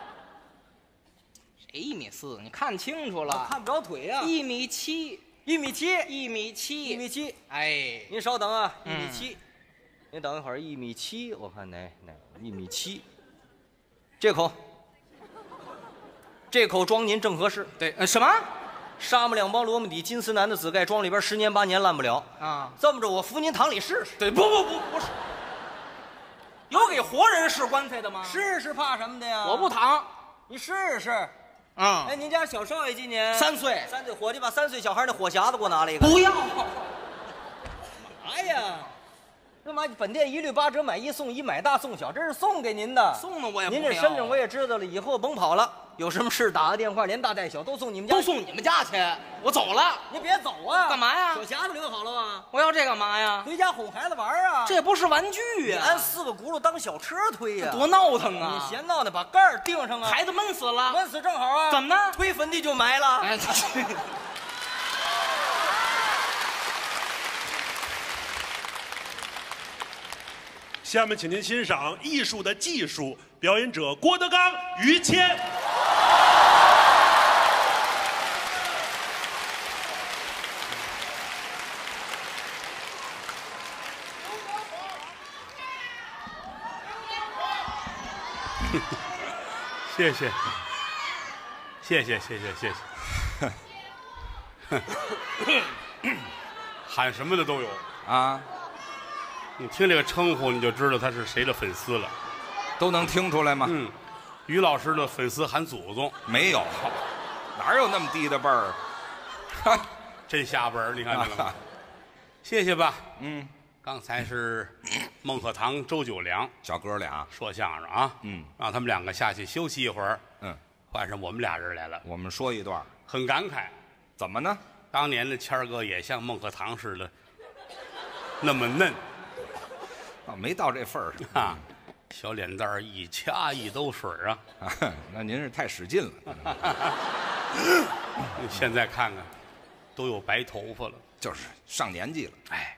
谁一米四？你看清楚我了，看不着腿呀。一米七，一米七，一米七，一米七。哎，您稍等啊，一嗯米七。您等一会儿，一米七，我看哪哪一米七。这口，这口装您正合适。对，呃，什么沙漠两帮罗姆底金丝楠的紫盖装里边十年八年烂不了。啊？这么着，我扶您躺里试试。对，不不不不是，有给活人试棺材的吗？，试试怕什么的呀？我不，躺。你试试。嗯哎，，您家小少爷今年三岁，三岁，伙计把三岁小孩那火匣子给我拿来一个。不要。嘛呀，干嘛？本店一律八折，买一送一，买大送小，这是送给您的。送的我也不您这身份我也知道了，以后甭跑了，有什么事打个电话，连大带小都送你们家。都送你们家去，我走了。你别走啊！干嘛呀小匣子留好了吗？我要这干嘛呀？回家哄孩子玩啊！这不是玩具你呀、按四个轱辘当小车推呀、多闹腾啊你啊！闲闹呢，把盖儿钉上啊！孩子闷死了。闷死正好啊！怎么呢推坟地就埋了。哎，下面请您欣赏艺术的技术，表演者郭德纲、于谦。谢谢，谢谢，谢谢，谢谢。喊什么的都有，啊，你听这个称呼你就知道他是谁的粉丝了。都能听出来吗？嗯，于老师的粉丝喊祖宗，没有，哪有那么低的辈儿？哈 真下本儿，你看见了吗？谢谢吧。嗯，刚才是孟鹤堂、周九良小哥俩，说相声啊，嗯，让他们两个下去休息一会儿，嗯，换上我们俩人来了，我们说一段，很感慨。怎么呢？当年的谦儿哥也像孟鹤堂似的，那么嫩。啊，没到这份儿上。啊，小脸蛋儿一掐一兜水。啊，那您是太使劲了，现在看看，都有白头发了，就是上年纪了。哎，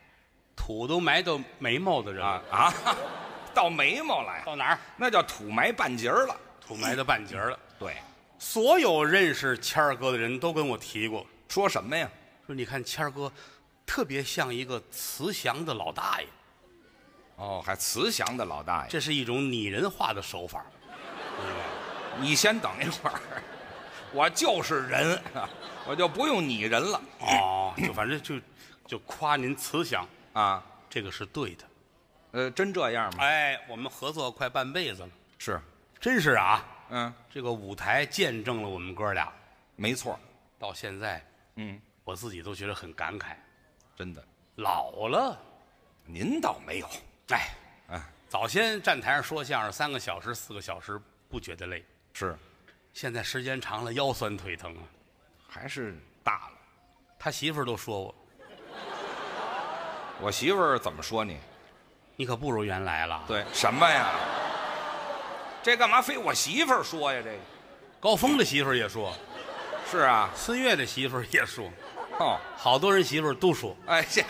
土都埋到眉毛的人。啊，啊，到眉毛来，到哪儿？那叫土埋半截儿了。土埋到半截儿了。对，所有认识谦儿哥的人都跟我提过，说什么呀？说你看谦儿哥，特别像一个慈祥的老大爷，哦，还慈祥的老大爷，这是一种拟人化的手法。你先等一会儿，我就是人，我就不用拟人了。哦，就反正就就夸您慈祥，啊。这个是对的。呃，真这样吗？哎，我们合作快半辈子了，是，真是啊，嗯，这个舞台见证了我们哥俩。没错，到现在，嗯，我自己都觉得很感慨，真的，老了。您倒没有，哎，啊，早先站台上说相声三个小时、四个小时不觉得累，是，现在时间长了腰酸腿疼啊。还是大了。他媳妇儿都说我，我媳妇儿怎么说你？你可不如原来了。对，什么呀？这干嘛非我媳妇儿说呀？这个高峰的媳妇儿也说，是啊，孙越的媳妇儿也说，哦，好多人媳妇儿都说，哎，这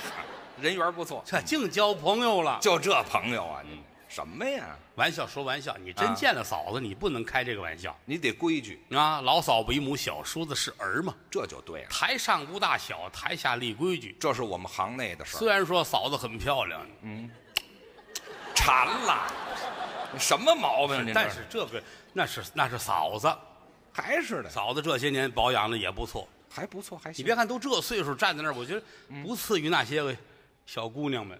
人缘不错，这净交朋友了。就这朋友啊，你什么呀？玩笑说玩笑，你真啊见了嫂子，你不能开这个玩笑你得规矩，啊！老嫂为母，小叔子是儿嘛。这就对了。台上无大小，台下立规矩。这是我们行内的事儿，虽然说嫂子很漂亮，嗯馋了，什么毛病？您这但是这个那是那是嫂子，还是的，嫂子这些年保养的也不错。还不错，还行。你别看都这岁数站在那儿，我觉得不次于那些个小姑娘们。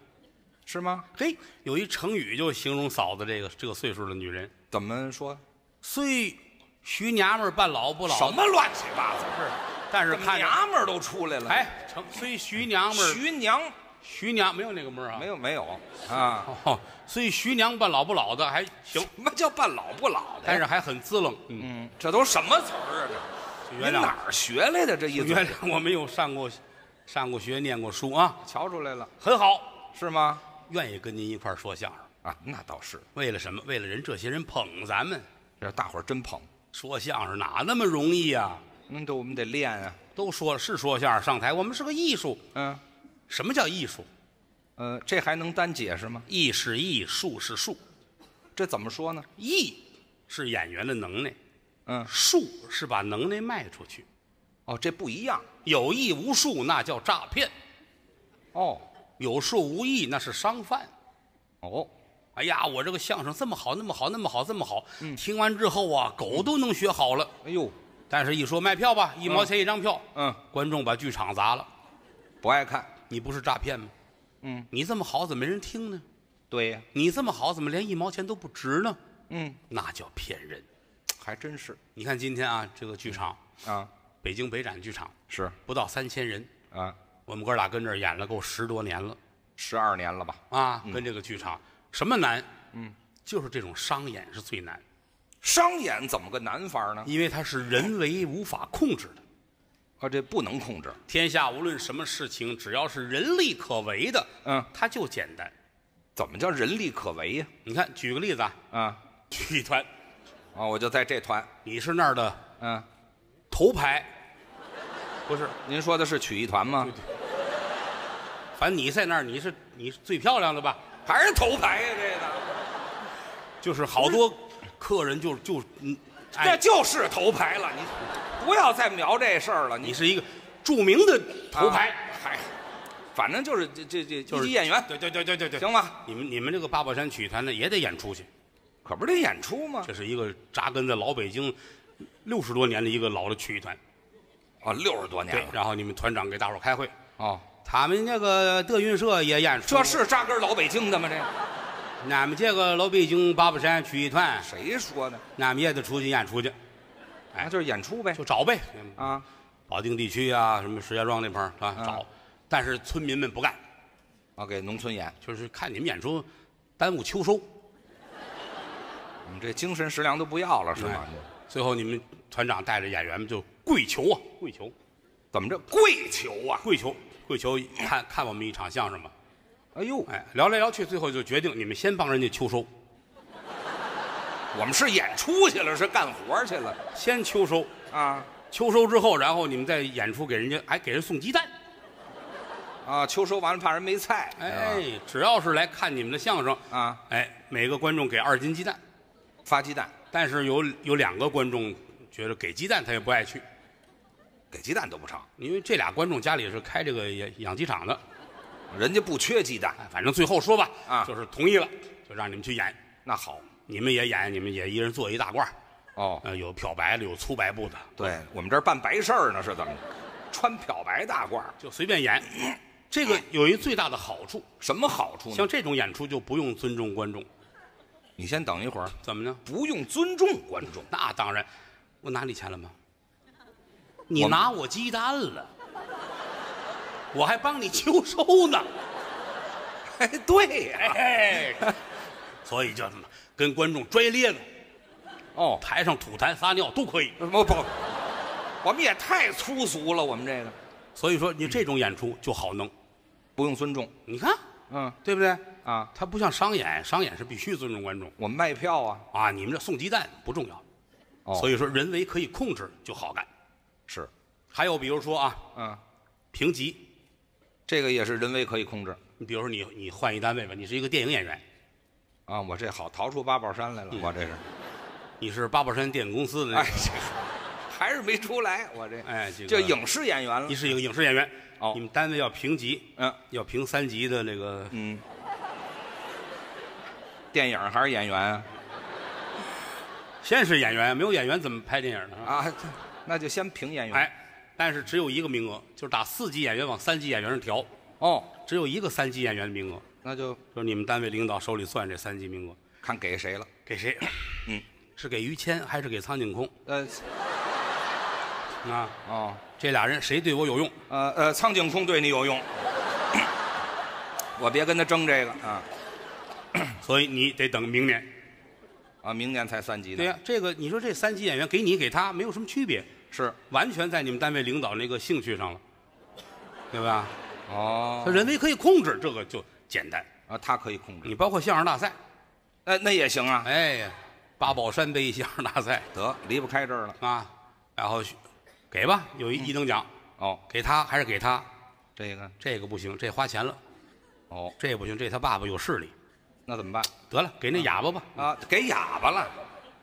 是吗？嘿，有一成语就形容嫂子这个这个岁数的女人，怎么说？虽徐娘们儿半老不老，什么乱七八糟？是？但是看着娘们儿都出来了。，哎，成虽徐娘们儿徐娘徐娘没有那个门儿啊，没有没有啊？哦，所以徐娘半老不老的还行，什么叫半老不老的？但是还很滋楞。嗯，嗯，这都什么词儿啊？这原哪儿学来的这意思？原谅我没有上过上过学、念过书啊，瞧出来了很好，是吗？愿意跟您一块儿说相声。啊，那倒是，为了什么？为了人这些人捧咱们，这大伙儿真捧。说相声哪那么容易啊、嗯，这我们得练啊。都说了是说相声上台，我们是个艺术。嗯，什么叫艺术？呃，这还能单解释吗？艺是艺，术是术。这怎么说呢？艺是演员的能耐，嗯，术是把能耐卖出去。哦，这不一样。有艺无术那叫诈骗，哦有术无艺那是商贩。哦，哎呀，我这个相声这么好，那么好，那么好，这么好，听完之后啊，狗都能学好了。哎呦，但是，一说卖票吧，一毛钱一张票，嗯，观众把剧场砸了。不爱看。你不是诈骗吗？嗯，你这么好，怎么没人听呢？对呀。你这么好，怎么连一毛钱都不值呢？嗯，那叫骗人。还真是你看今天啊，这个剧场，啊，北京北展剧场是不到三千人，啊，我们哥俩跟这儿演了够十多年了十二年了吧？啊，跟这个剧场什么难？嗯，就是这种商演是最难，商演怎么个难法呢？因为它是人为无法控制的。啊，这不能控制。天下无论什么事情，只要是人力可为的，嗯，它就简单。怎么叫人力可为呀？你看，举个例子啊，啊曲艺团，啊，我就在这团。你是那儿的嗯，头牌，不是，您说的是曲艺团吗？反正你在那儿，你是你是最漂亮的吧？还是头牌呀？这个，就是好多客人就就嗯，这哎，就是头牌了。你不要再描这事儿了。你你是一个著名的头牌，啊嗨，反正就是这这这就是一级演员，对对对对对对，行吧？你们你们这个八宝山曲艺团呢也得演出去，可不是得演出吗？这是一个扎根在老北京六十多年的一个老的曲艺团。啊，六十多年了，。对然后你们团长给大伙儿开会，哦，他们那个德云社也演出，这是扎根老北京的吗？这俺们这个老北京八宝山曲艺团，谁说的？俺们也得出去演出去，哎，就是演出呗。就找呗，啊，保定地区啊，什么石家庄那块儿啊。嗯找，但是村民们不干，啊，给农村演，就是看你们演出耽误秋收，你这精神食粮都不要了是吗？最后你们团长带着演员们就跪求啊，跪求，怎么着？跪求啊！跪求，跪求，看看我们一场相声吧。哎呦，哎，聊来聊去，最后就决定你们先帮人家秋收，我们是演出去了，是干活去了。先秋收，啊。秋收之后，然后你们再演出给人家，还给人送鸡蛋。啊！秋收完了，怕人没菜，是吧哎，只要是来看你们的相声，啊，哎，每个观众给二斤鸡蛋。发鸡蛋，但是有有两个观众觉得给鸡蛋他也不爱去，给鸡蛋都不成，因为这俩观众家里是开这个养养鸡场的，人家不缺鸡蛋，哎，反正最后说吧，啊就是同意了，就让你们去演，那好你们也演，你们也一人做一大褂儿，哦。呃，有漂白的，有粗白布的，对我们这儿办白事儿呢，是怎么着？穿漂白大褂儿，就随便演。这个有一最大的好处，什么好处呢？像这种演出就不用尊重观众，你先等一会儿，怎么呢？不用尊重观众，那当然，我拿你钱了吗？你拿我鸡蛋了，我还帮你秋收呢。哎，对呀、哎，所以叫什么？跟观众拽咧子，哦台上吐痰撒尿都可以。不不，我们也太粗俗了，我们这个所以说你这种演出就好弄。不用尊重。你看，嗯对不对？啊，他不像商演，商演是必须尊重观众我们卖票啊。啊。你们这送鸡蛋不重要，哦所以说人为可以控制就好干。是，还有比如说啊，嗯，评级，这个也是人为可以控制。你比如说你你换一单位吧，你是一个电影演员，啊。我这好逃出八宝山来了，我这是，你是八宝山电影公司的那哎个，，这还是没出来，我这哎，这个这影视演员了。你。是一个影视演员，哦。你们单位要评级，嗯。要评三级的那个，嗯，电影还是演员啊？先是演员，没有演员怎么拍电影呢？啊，这那就先评演员。哎，但是只有一个名额，就是打四级演员往三级演员上调，哦，只有一个三级演员的名额，那就就是你们单位领导手里攥这三级名额，看给谁了。给谁？嗯，是给于谦还是给苍井空呃，啊？哦，这俩人谁对我有用？呃呃，苍井空对你有用，我别跟他争这个啊所以你得等明年。啊！明年才三级呢。对呀、这个你说这三级演员给你给他没有什么区别，是完全在你们单位领导那个兴趣上了，对吧？哦他人为可以控制，这个就简单。啊，他可以控制。你包括相声大赛，哎，那也行啊。哎呀，八宝山杯相声大赛得离不开这儿了。啊，然后给吧，有一一等奖，哦，给他还是给他？这个这个不行，这花钱了，哦，这不行，这他爸爸有势力，那怎么办？得了，给那哑巴吧，啊？给哑巴了。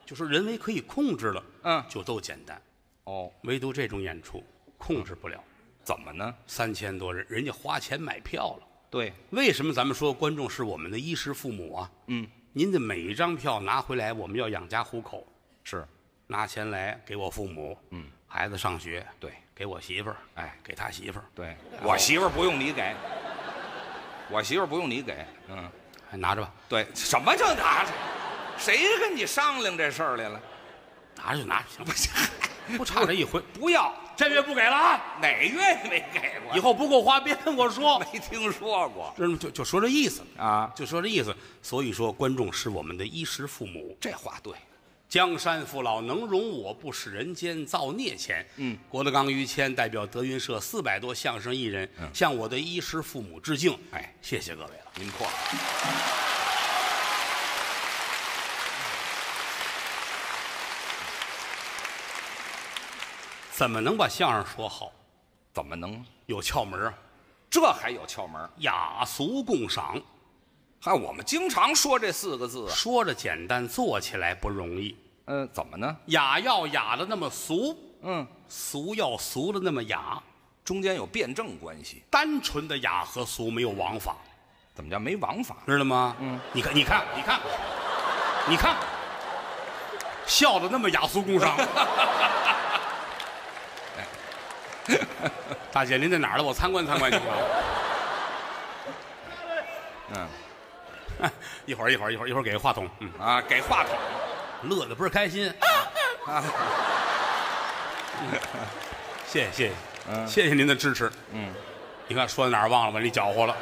就说人为可以控制了，嗯，就都简单，哦，唯独这种演出控制不了，怎么呢？三千多人，人家花钱买票了。对，为什么咱们说观众是我们的衣食父母啊？嗯，您的每一张票拿回来，我们要养家糊口，是，拿钱来给我父母，嗯，孩子上学，对，给我媳妇儿，哎，给他媳妇儿，对，我媳妇儿不用你给，我媳妇儿不用你给，嗯，还拿着吧，对，什么叫拿着？谁跟你商量这事儿来了？拿着就拿着，行不行？不差这一回，不要，这月不给了啊！哪月没给过？以后不够花，别跟我说，没听说过这就就说这意思，啊？就说这意思。所以说，观众是我们的衣食父母。这话对，江山父老能容我，不使人间造孽钱。嗯，郭德纲、于谦代表德云社四百多相声艺人，向我的衣食父母致敬。哎，谢谢各位了。您破了。怎么能把相声说好？怎么能？有窍门啊！这还有窍门儿？雅俗共赏，嗨，我们经常说这四个字啊。说着简单，做起来不容易。嗯、怎么呢？雅要雅的那么俗，嗯，俗要俗的那么雅。中间有辩证关系。单纯的雅和俗没有王法，怎么叫没王法？知道吗？嗯，你看，你看，你看，你看，笑的那么雅俗共赏。大姐，您在哪儿了？我参观参观去。嗯 一会儿，一会儿，一会儿，一会儿给个话筒。嗯，啊，给话筒。乐的倍儿开心。啊谢谢谢谢，嗯谢谢您的支持。嗯你看说到哪儿忘了，把你搅和了。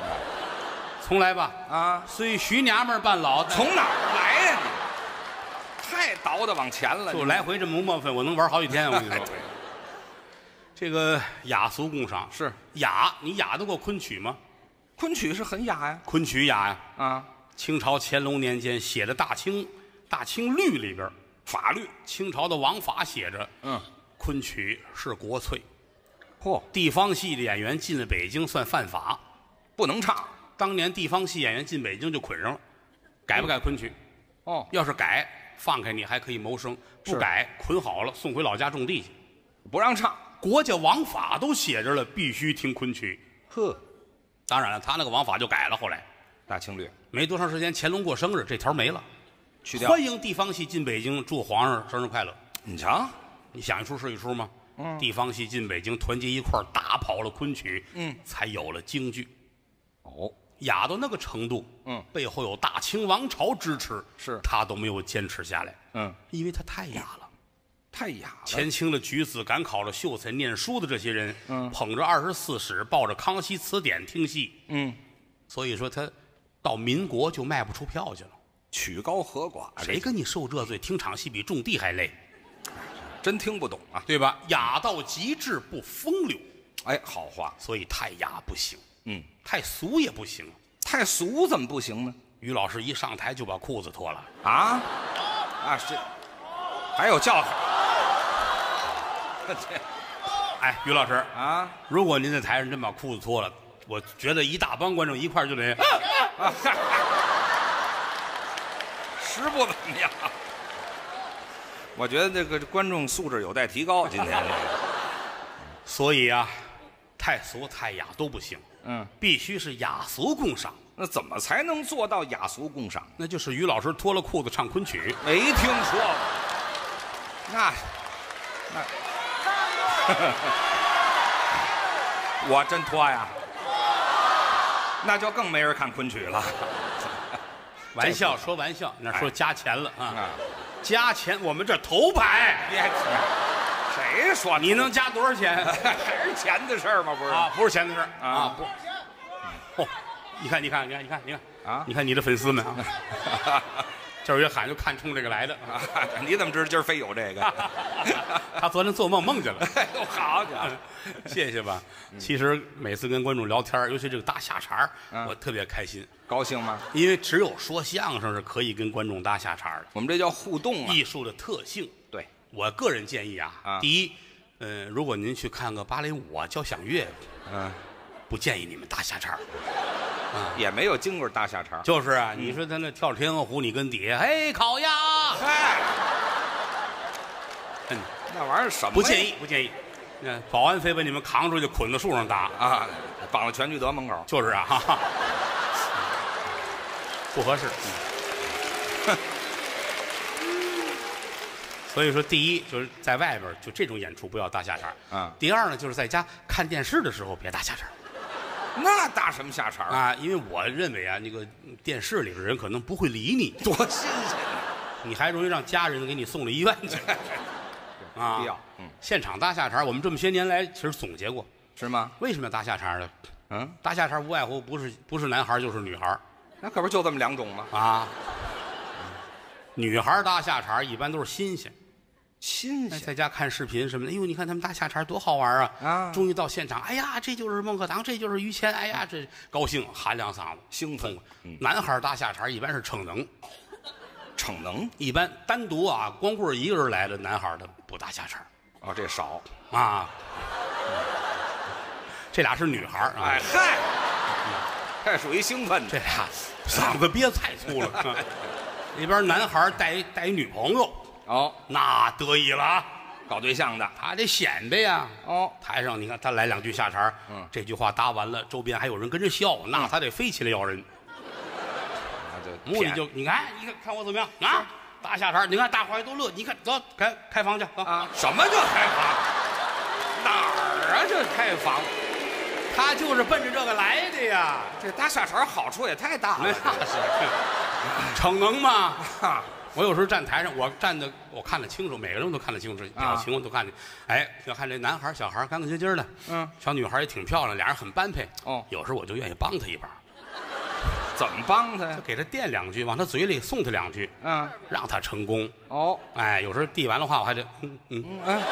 重来吧。啊，虽徐娘们儿半老，从哪儿来呀、你？太倒的往前了。就来回这么磨粉，我能玩好几天。我跟你哎说，这个雅俗共赏是雅，你雅得过昆曲吗？昆曲是很雅呀。昆曲雅呀，啊，清朝乾隆年间写的《大清《大清律》里边，法律。清朝的王法写着，嗯，昆曲是国粹，嚯，地方戏的演员进了北京算犯法。不能唱。当年地方戏演员进北京就捆上了，改不改昆曲？哦，要是改，放开你还可以谋生；不改，捆好了送回老家种地去。不让唱。国家王法都写着了，必须听昆曲。呵，当然了，他那个王法就改了。后来大清律没多长时间，乾隆过生日，这条没了。去掉。欢迎地方戏进北京，祝皇上生日快乐。你瞧，你想一出是一出吗？嗯，地方戏进北京，团结一块儿打跑了昆曲，嗯，才有了京剧。哦，雅到那个程度，嗯，背后有大清王朝支持，是他都没有坚持下来，嗯，因为他太雅了。太雅了。前清的举子、赶考了秀才、念书的这些人，嗯捧着二十四史，抱着《康熙词典》听戏，嗯，所以说他到民国就卖不出票去了。曲高和寡，谁跟你受这罪？听场戏比种地还累，真听不懂啊？对吧？雅到极致不风流，哎，好话，所以太雅不行，嗯，太俗也不行。太俗怎么不行呢？于老师一上台就把裤子脱了，啊啊，这还有叫法 哎，于老师，啊？如果您在台上真把裤子脱了，我觉得一大帮观众一块儿就得，实不怎么样。我觉得这个观众素质有待提高。今天这个，所以啊，太俗太雅都不行，嗯，必须是雅俗共赏。那怎么才能做到雅俗共赏？那就是于老师脱了裤子唱昆曲，没听说过。那那，我真脱呀？那就更没人看昆曲了。玩笑说玩笑，那说加钱了啊，啊，加钱，我们这头牌，别，谁说你能加多少钱？还是钱的事儿吗？不是啊，不是钱的事儿啊啊，不，哦，你看，你看，你看，你看，你看啊你看你的粉丝们啊，这儿一喊就看冲这个来的，啊 你怎么知道今儿非有这个？他昨天做梦梦见了。哎呦，好家伙！谢谢吧。其实每次跟观众聊天儿，尤其这个搭下茬我特别开心，高兴吗？因为只有说相声是可以跟观众搭下茬儿的。我们这叫互动啊。艺术的特性，对，我个人建议啊，啊第一，呃，如果您去看个芭蕾舞啊、交响乐，嗯，不建议你们搭下茬儿。也没有经过大下茬。就是啊，你说他那跳着天鹅湖，你跟底下，嘿，烤鸭，嗨，嗯，那玩意儿什么？不建议，不建议。那保安非把你们扛出去捆到树上打，啊，绑到全聚德门口。就是啊，哈哈，不合适。嗯。所以说，第一就是在外边儿就这种演出不要搭下茬儿。嗯。第二呢，就是在家看电视的时候别搭下茬儿那搭什么下茬儿？啊，因为我认为啊，那个电视里边人可能不会理你，多新鲜！你还容易让家人给你送到医院去 啊。必要，嗯，现场搭下茬儿我们这么些年来其实总结过，是吗？为什么要搭下茬儿呢？嗯，搭下茬儿无外乎不是不是男孩儿就是女孩儿那可不就这么两种吗？啊。女孩儿搭下茬儿一般都是新鲜。新鲜。哎在家看视频什么的，哎呦，你看他们搭下茬多好玩啊！啊终于到现场，哎呀，这就是孟鹤堂，这就是于谦，哎呀，这高兴，喊两嗓子，兴奋痛。男孩搭下茬一般是逞能，逞能一般单独啊，光棍一个人来的男孩他不搭下茬哦，这少。啊。这俩是女孩啊，哎嗨，这属于兴奋的。这俩嗓子憋太粗了。啊那边男孩带一带一女朋友，哦，那得意了啊，搞对象的。他得显摆呀。哦，台上你看他来两句下茬儿嗯这句话搭完了，周边还有人跟着笑，那他得飞起来咬人。那就目的就你看，你看看我怎么样啊？搭下茬儿你看大伙儿都乐，你看走开开房去啊！啊，什么叫开房？哪儿啊？这开房？他就是奔着这个来的呀，这搭下茬好处也太大了那了。是逞能嘛。哈，我有时候站台上，我站的我看得清楚，每个人都看得清楚，表情我都看见。哎，要看这男孩儿小孩儿干干净净的，嗯，小女孩儿也挺漂亮，俩人很般配。哦有时候我就愿意帮他一把，怎么帮他呀就？给他垫两句，往他嘴里送他两句，嗯，让他成功。哦，哎，有时候递完了话，我还得嗯嗯，嗯，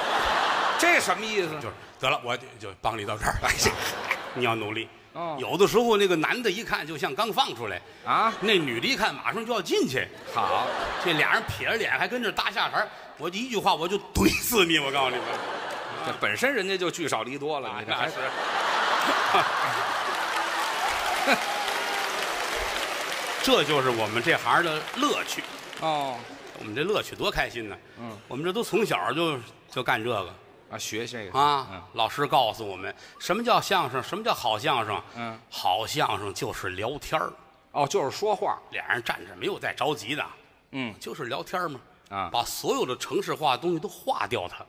这什么意思？就是得了，我就就帮你到这儿。哎呀，你要努力。哦有的时候那个男的一看就像刚放出来，啊，那女的一看马上就要进去，好，这俩人撇着脸还跟这搭下茬儿我一句话我就怼死你！我告诉你们，这本身人家就聚少离多了，你这还那是。这就是我们这行的乐趣。哦我们这乐趣多开心呢！嗯，我们这都从小就就干这个啊，学这个啊。嗯老师告诉我们，什么叫相声，什么叫好相声。嗯，好相声就是聊天儿哦，就是说话，俩人站着没有再着急的，嗯，就是聊天儿嘛。啊把所有的城市化的东西都化掉它。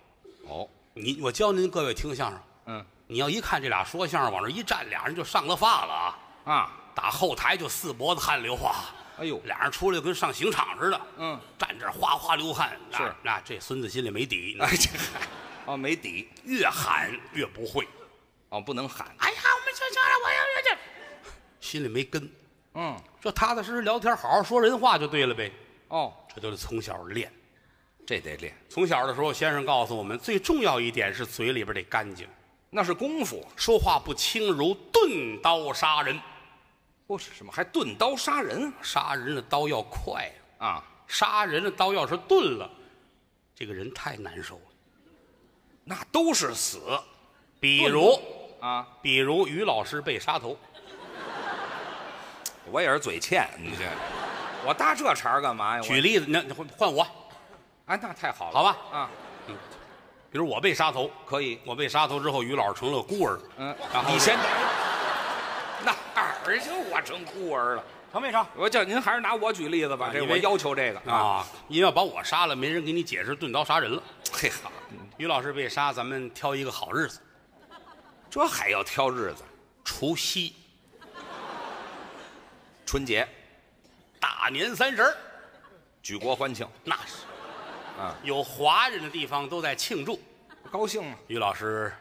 哦，你我教您各位听相声，嗯你要一看这俩说相声往这一站，俩人就上了发了啊！啊，打后台就四脖子汗流啊！哎呦，俩人出来跟上刑场似的，嗯，站这儿哗哗流汗。那是那这孙子心里没底，哎这，哦没底，越喊越不会。哦不能喊，哎呀，我们学相声，我要这，心里没根。嗯，这踏踏实实聊天，好好说人话就对了呗。哦，这都是从小练。这得练，从小的时候，先生告诉我们，最重要一点是嘴里边得干净，那是功夫，说话不轻如钝刀杀人。不是什么还钝刀杀人杀人的刀要快，啊？杀人的刀要是钝了，这个人太难受了。那都是死。比如，啊！比如于老师被杀头，我也是嘴欠，你这，我搭这茬儿干嘛呀？举例子，那那换换我，啊，那太好了，好吧。啊，比如我被杀头，可以，我被杀头之后，于老师成了孤儿，嗯，然后你先，哪儿就我成孤儿了？成没成？我叫您还是拿我举例子吧，这我要求这个啊。啊，因为要把我杀了，没人给你解释钝刀杀人了。嘿好，于老师被杀，咱们挑一个好日子，这还要挑日子？除夕、春节，大年三十儿举国欢庆，那是啊，有华人的地方都在庆祝。高兴吗？于老师，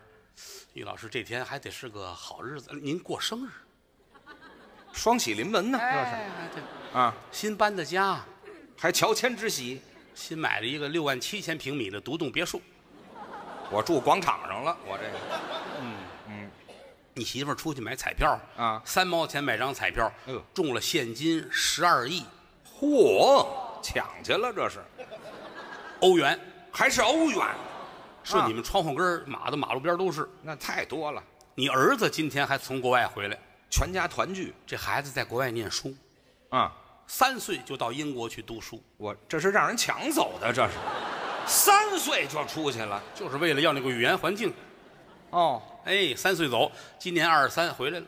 于老师这天还得是个好日子，您过生日，双喜临门呢，这哎，对，是。啊，新搬的家，还乔迁之喜，新买了一个六万七千平米的独栋别墅。我住广场上了，我这个。嗯嗯。你媳妇儿出去买彩票。啊。三毛钱买张彩票，哎呦。中了现金十二亿。嚯，抢去了，这是。欧元。还是欧元，啊。说你们窗户根儿码的马路边儿都是。那太多了，你儿子今天还从国外回来，全家团聚这孩子在国外念书，啊！三岁就到英国去读书，我这是让人抢走的，这是。三岁就出去了就是为了要那个语言环境。哦，哎，三岁走，今年二十三回来了。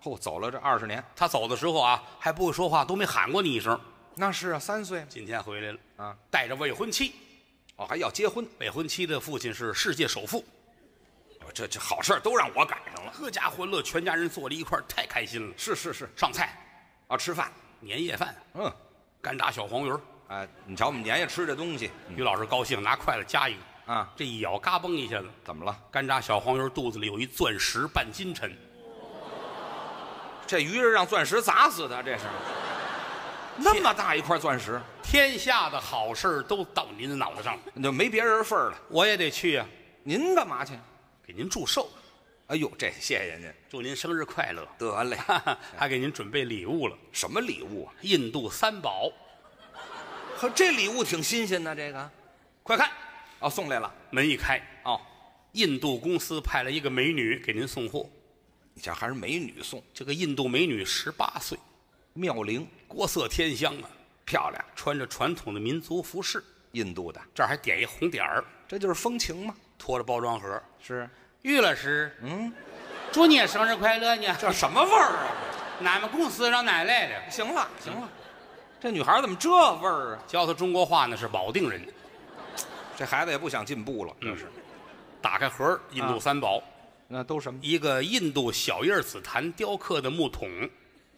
后走了这二十年，他走的时候啊，还不会说话，都没喊过你一声。那是啊，三岁。今天回来了，啊，带着未婚妻，哦，还要结婚，未婚妻的父亲是世界首富，哦这这好事儿都让我赶上了，阖家欢乐，全家人坐在一块儿，太开心了。是是是上菜，啊，吃饭，年夜饭，嗯，干炸小黄鱼儿。哎，你瞧我们年夜吃这东西于老师高兴，拿筷子夹一个，啊，这一咬，嘎嘣一下子，怎么了？干炸小黄鱼肚子里有一钻石半斤沉。这鱼是让钻石砸死的，这是那么大一块钻石，天下的好事儿都到您的脑袋上了，就没别人份儿了。我也得去呀、您干嘛去？给您祝寿，哎呦，这谢谢您，祝您生日快乐，得嘞，哈哈，还给您准备礼物了，什么礼物啊？印度三宝，呵，这礼物挺新鲜的，这个快看，哦，送来了门一开，哦，印度公司派了一个美女给您送货，你瞧还是美女送，这个印度美女十八岁，妙龄国色天香啊，漂亮，穿着传统的民族服饰，印度的，这儿还点一红点儿，这就是风情嘛。拖着包装盒。是，于老师，嗯，祝你生日快乐呢！这什么味儿啊？俺们公司让俺来的，行了行了，这女孩怎么这味儿啊？教她中国话呢是保定人。这孩子也不想进步了，这是。打开盒儿，印度三宝，那都什么？一个印度小叶紫檀雕刻的木桶，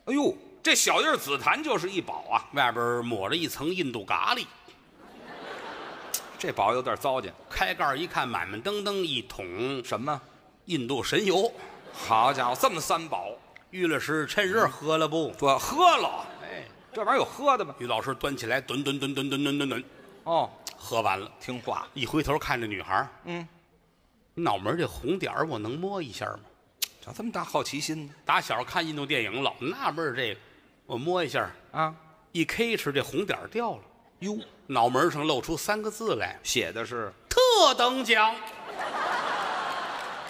哎呦，这小叶紫檀就是一宝啊！外边抹着一层印度咖喱。这宝有点糟践。开盖一看，满满登登一桶什么？印度神油。好家伙，这么三宝，于老师趁热喝了不？说喝了。哎，这玩意儿有喝的吗？于老师端起来，吨吨吨吨吨吨吨吨，哦，喝完了，听话。一回头看着女孩，嗯，你脑门儿这红点儿我能摸一下吗？长这么大好奇心呢？打小看印度电影老纳闷这个，我摸一下，啊，一 K 哧这红点儿掉了，哟，脑门上露出三个字来：写的是特等奖。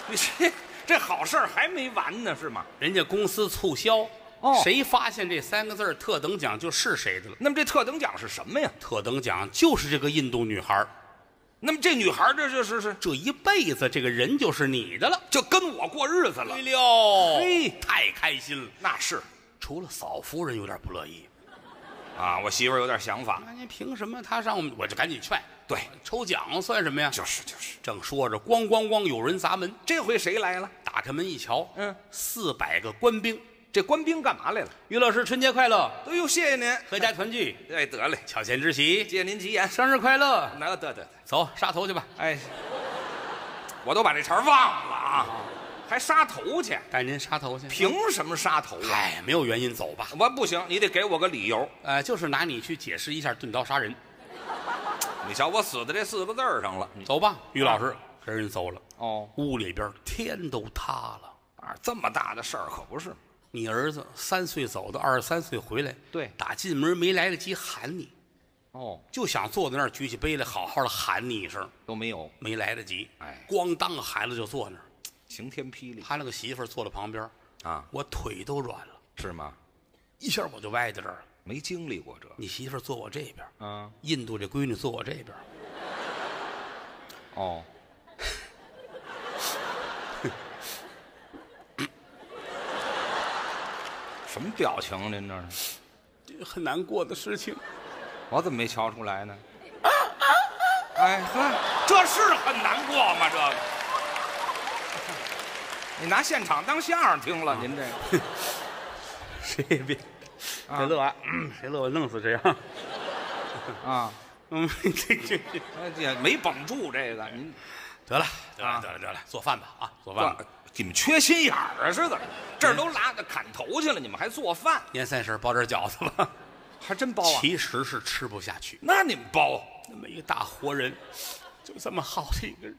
你这这好事儿还没完呢，是吗？人家公司促销，哦谁发现这三个字儿特等奖就是谁的了。那么这特等奖是什么呀？特等奖就是这个印度女孩儿，那么这女孩儿这就是是这一辈子这个人就是你的了。就跟我过日子了对。了，嘿太开心了。那是除了嫂夫人有点不乐意，啊，我媳妇儿有点想法。那您凭什么他上我们？我就赶紧劝，对，抽奖算什么呀？就是就是，正说着，咣咣咣，有人砸门。这回谁来了？打开门一瞧，嗯，四百个官兵。这官兵干嘛来了？于老师，春节快乐，哎呦，谢谢您。阖家团聚，哎，得嘞，乔迁之喜，借您吉言。生日快乐。那得得得，走，杀头去吧。哎，我都把这茬儿忘了啊。还杀头去？带您杀头去。凭什么杀头啊？哎，没有原因，走吧。我不行，你得给我个理由。呃，就是拿你去解释一下钝刀杀人。你瞧，我死在这四个字儿上了。走吧，于老师跟人走了。哦，屋里边天都塌了。啊，这么大的事儿可不是。你儿子三岁走的，二十三岁回来，对打进门没来得及喊你，哦，就想坐在那儿举起杯来好好的喊你一声，都没有。没来得及。哎咣当个孩子就坐那儿，晴天霹雳他那个媳妇儿坐在旁边，啊，我腿都软了，是吗？一下我就歪在这儿了。没经历过这。你媳妇儿坐我这边，啊，印度这闺女坐我这边，哦，什么表情？您这是？这很难过的事情。我怎么没瞧出来呢？哎呵，这是很难过吗？这个，你拿现场当相声听了？您这个 谁也别别乐啊！嗯谁乐我弄死谁啊！啊，嗯，这这这哎也没绷住这个，您得了得了啊得了得了，做饭吧啊，做饭你们缺心眼儿啊？是怎么？这儿都拉着砍头去了，你们还做饭？年三十包点饺子吧。还真包啊？其实是吃不下去，那你们包？那么一个大活人，就这么好的一个人，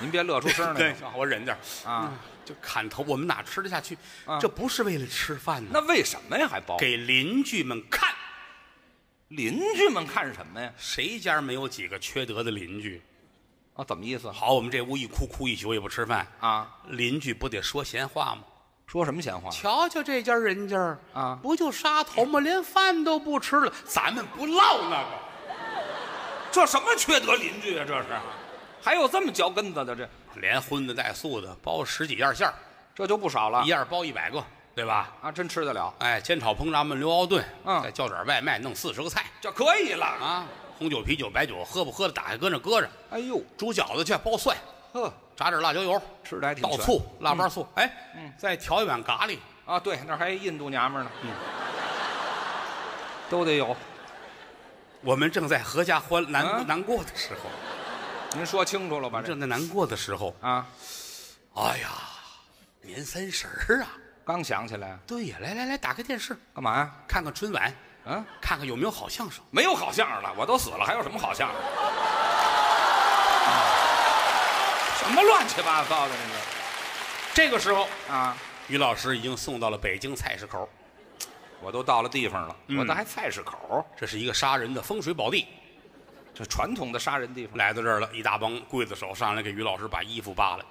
您别乐出声来对，我忍点儿啊！就砍头，我们哪吃得下去啊？这不是为了吃饭呢，那为什么呀还包？给邻居们看，邻居们看什么呀？谁家没有几个缺德的邻居？啊，怎么意思？好，我们这屋一哭哭一宿也不吃饭，啊，邻居不得说闲话吗？说什么闲话？瞧瞧这家人家儿啊不就杀头吗？连饭都不吃了，咱们不唠那个。这什么缺德邻居啊？这是，还有这么嚼根子的这，连荤的带素的，包十几样馅儿，这就不少了一样包一百个，对吧？啊！真吃得了，哎，煎炒烹炸焖溜熬炖，嗯再叫点外卖，弄四十个菜这可以了。啊！红酒、啤酒、白酒，喝不喝的打开搁那搁着。哎呦，煮饺子去，包蒜，呵，炸点辣椒油，吃的还挺全倒醋、腊八醋，哎，再调一碗咖喱。啊！对，那还印度娘们儿呢，嗯，都得有。我们正在合家欢难啊难过的时候，您说清楚了吧？正在难过的时候，啊，哎呀，年三十儿啊！刚想起来，对呀，来来来，打开电视干嘛呀？看看春晚，啊，看看有没有好相声。没有好相声了，我都死了，还有什么好相声？什么乱七八糟的这个这个时候，啊！于老师已经送到了北京菜市口，我都到了地方了，嗯我这还菜市口，这是一个杀人的风水宝地。这传统的杀人地方。来到这儿了，一大帮刽子手上来给于老师把衣服扒了，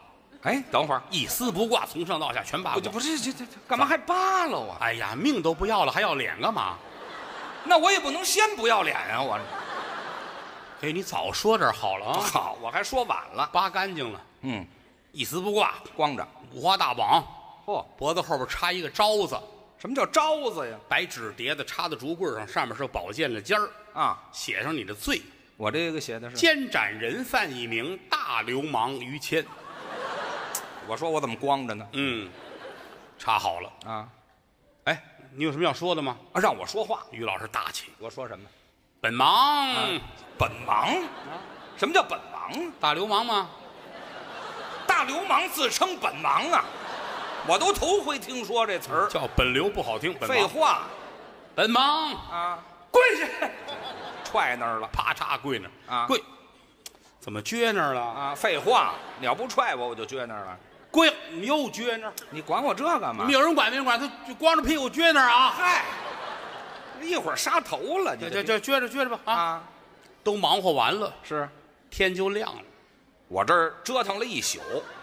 哎，等会儿，一丝不挂，从上到下全扒我就光。不是这这这干嘛还扒了啊？哎呀，命都不要了，还要脸干嘛？那我也不能先不要脸啊！我哎，你早说这儿好了啊，好，我还说晚了。扒干净了，嗯，一丝不挂，光着。五花大绑，嚯，脖子后边插一个招子，什么叫招子呀？白纸叠的插在竹棍上，上面是宝剑的尖儿，啊，写上你的罪：我这个写的是。监斩人犯一名，大流氓于谦。我说我怎么光着呢？嗯，插好了。啊，哎，你有什么要说的吗？啊让我说话，于老师大气，我说什么？本忙，本忙？什么叫本忙？大流氓吗？大流氓自称本忙啊！我都头回听说这词儿。叫本流不好听，本，废话本忙，啊，跪下，踹那儿了啪嚓跪那儿啊跪，怎么撅那儿了？啊！废话，你要不踹我，我就撅那儿了。跪，你又撅那儿，你管我这干嘛没？有人管没人管？他就光着屁股撅那儿啊！嗨，一会儿杀头了，就你这就就撅着撅着吧啊！啊！都忙活完了，是天就亮了。我这儿折腾了一宿，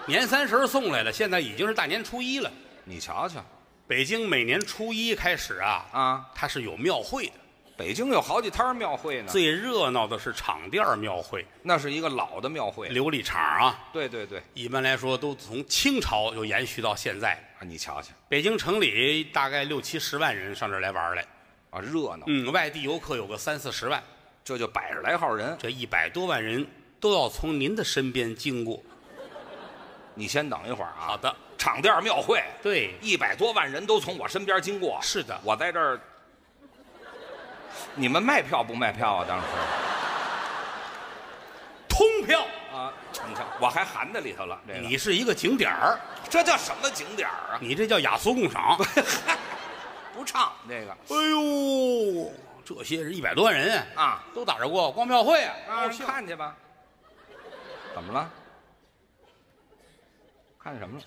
年三十送来了，现在已经是大年初一了。你瞧瞧北京每年初一开始啊，啊！它是有庙会的，北京有好几摊庙会呢，最热闹的是场店庙会，那是一个老的庙会。琉璃厂啊。对对对，一般来说，都从清朝就延续到现在。啊，你瞧瞧北京城里大概六七十万人上这儿来玩儿来，啊，热闹，嗯，外地游客有个三四十万，这就百十来号人。这一百多万人都要从您的身边经过。你先等一会儿啊。好的，场店庙会，对，一百多万人都从我身边经过。是的我在这儿。你们卖票不卖票啊？当时通票啊，你看，我还含在里头了。这个你是一个景点儿，这叫什么景点儿啊？你这叫雅俗共赏。不唱这个哎呦，这些是一百多万人啊，都打着过光庙会啊，看去吧。怎么了？看什么了？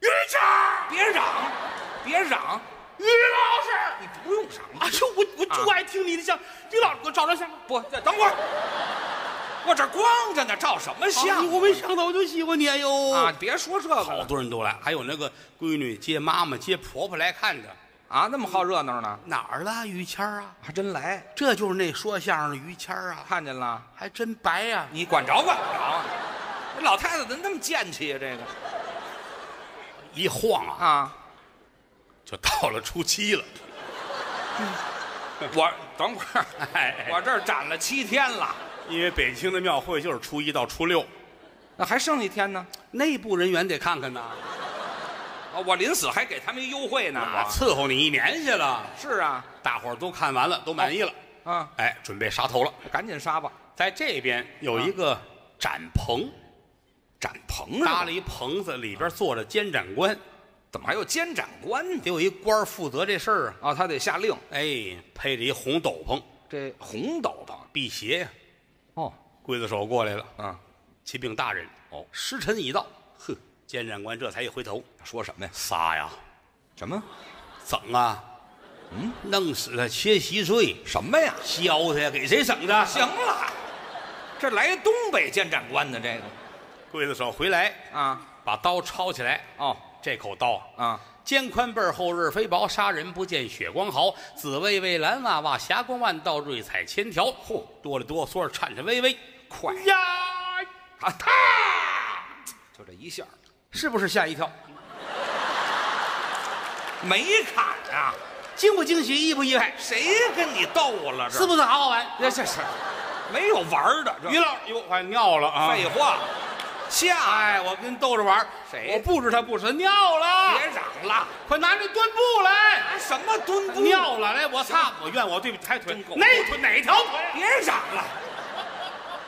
于谦儿，别嚷，别嚷，于老师，你不用嚷。啊，就我我就爱听你的相，于老师给我照张相。不，等会儿，我这光着呢，照什么啊相？我没想到，我就喜欢你哎呦啊！别说这个好多人都来，还有那个闺女接妈妈接婆婆来看的。啊，那么好热闹呢，哪儿了于谦儿啊？还真来，这就是那说相声的于谦儿啊，看见了。还真白呀、你管着管不着？这老太太怎么那么贱气呀？这个一晃啊，啊，就到了初七了。我等会儿，哎，我这儿展了七天了，因为北京的庙会就是初一到初六，那还剩一天呢。内部人员得看看呢，啊，我临死还给他们一优惠呢。啊，我伺候你一年去了，是啊，大伙儿都看完了，都满意了，啊，哎，准备杀头了。赶紧杀吧。在这边有一个展棚，展棚啊搭了，一棚子，里边坐着监斩官，怎么还有监斩官呢？得有一官儿负责这事儿啊。啊，他得下令。哎，配着一红斗篷，这红斗篷辟邪呀。哦，刽子手过来了，啊，启禀大人，哦，时辰已到。哼，监斩官这才一回头，说什么呀？仨呀，什么？整啊，嗯，弄死他，切稀碎，什么呀？削他呀，给谁整的？行了，这来东北监斩官的这个刽子手回来，啊，把刀抄起来。哦这口刀啊，啊，肩宽背厚日飞薄，杀人不见血光毫。紫薇薇蓝娃娃，霞光万道，瑞彩千条。嚯，哆里哆嗦，颤颤巍巍，快呀！啊，他就这一下是不是吓一跳？没砍啊？惊不惊喜，意不意外？谁跟你逗了？这是不是好好玩？这这是没有玩的，于老，哟，快尿了啊！废话，下哎，我跟你逗着玩儿谁我布置他布置他尿了，别嚷了，快拿那墩布来！什么墩布？尿了，来，我擦，我怨我对不起，抬腿真够，哪腿哪条腿？别嚷了，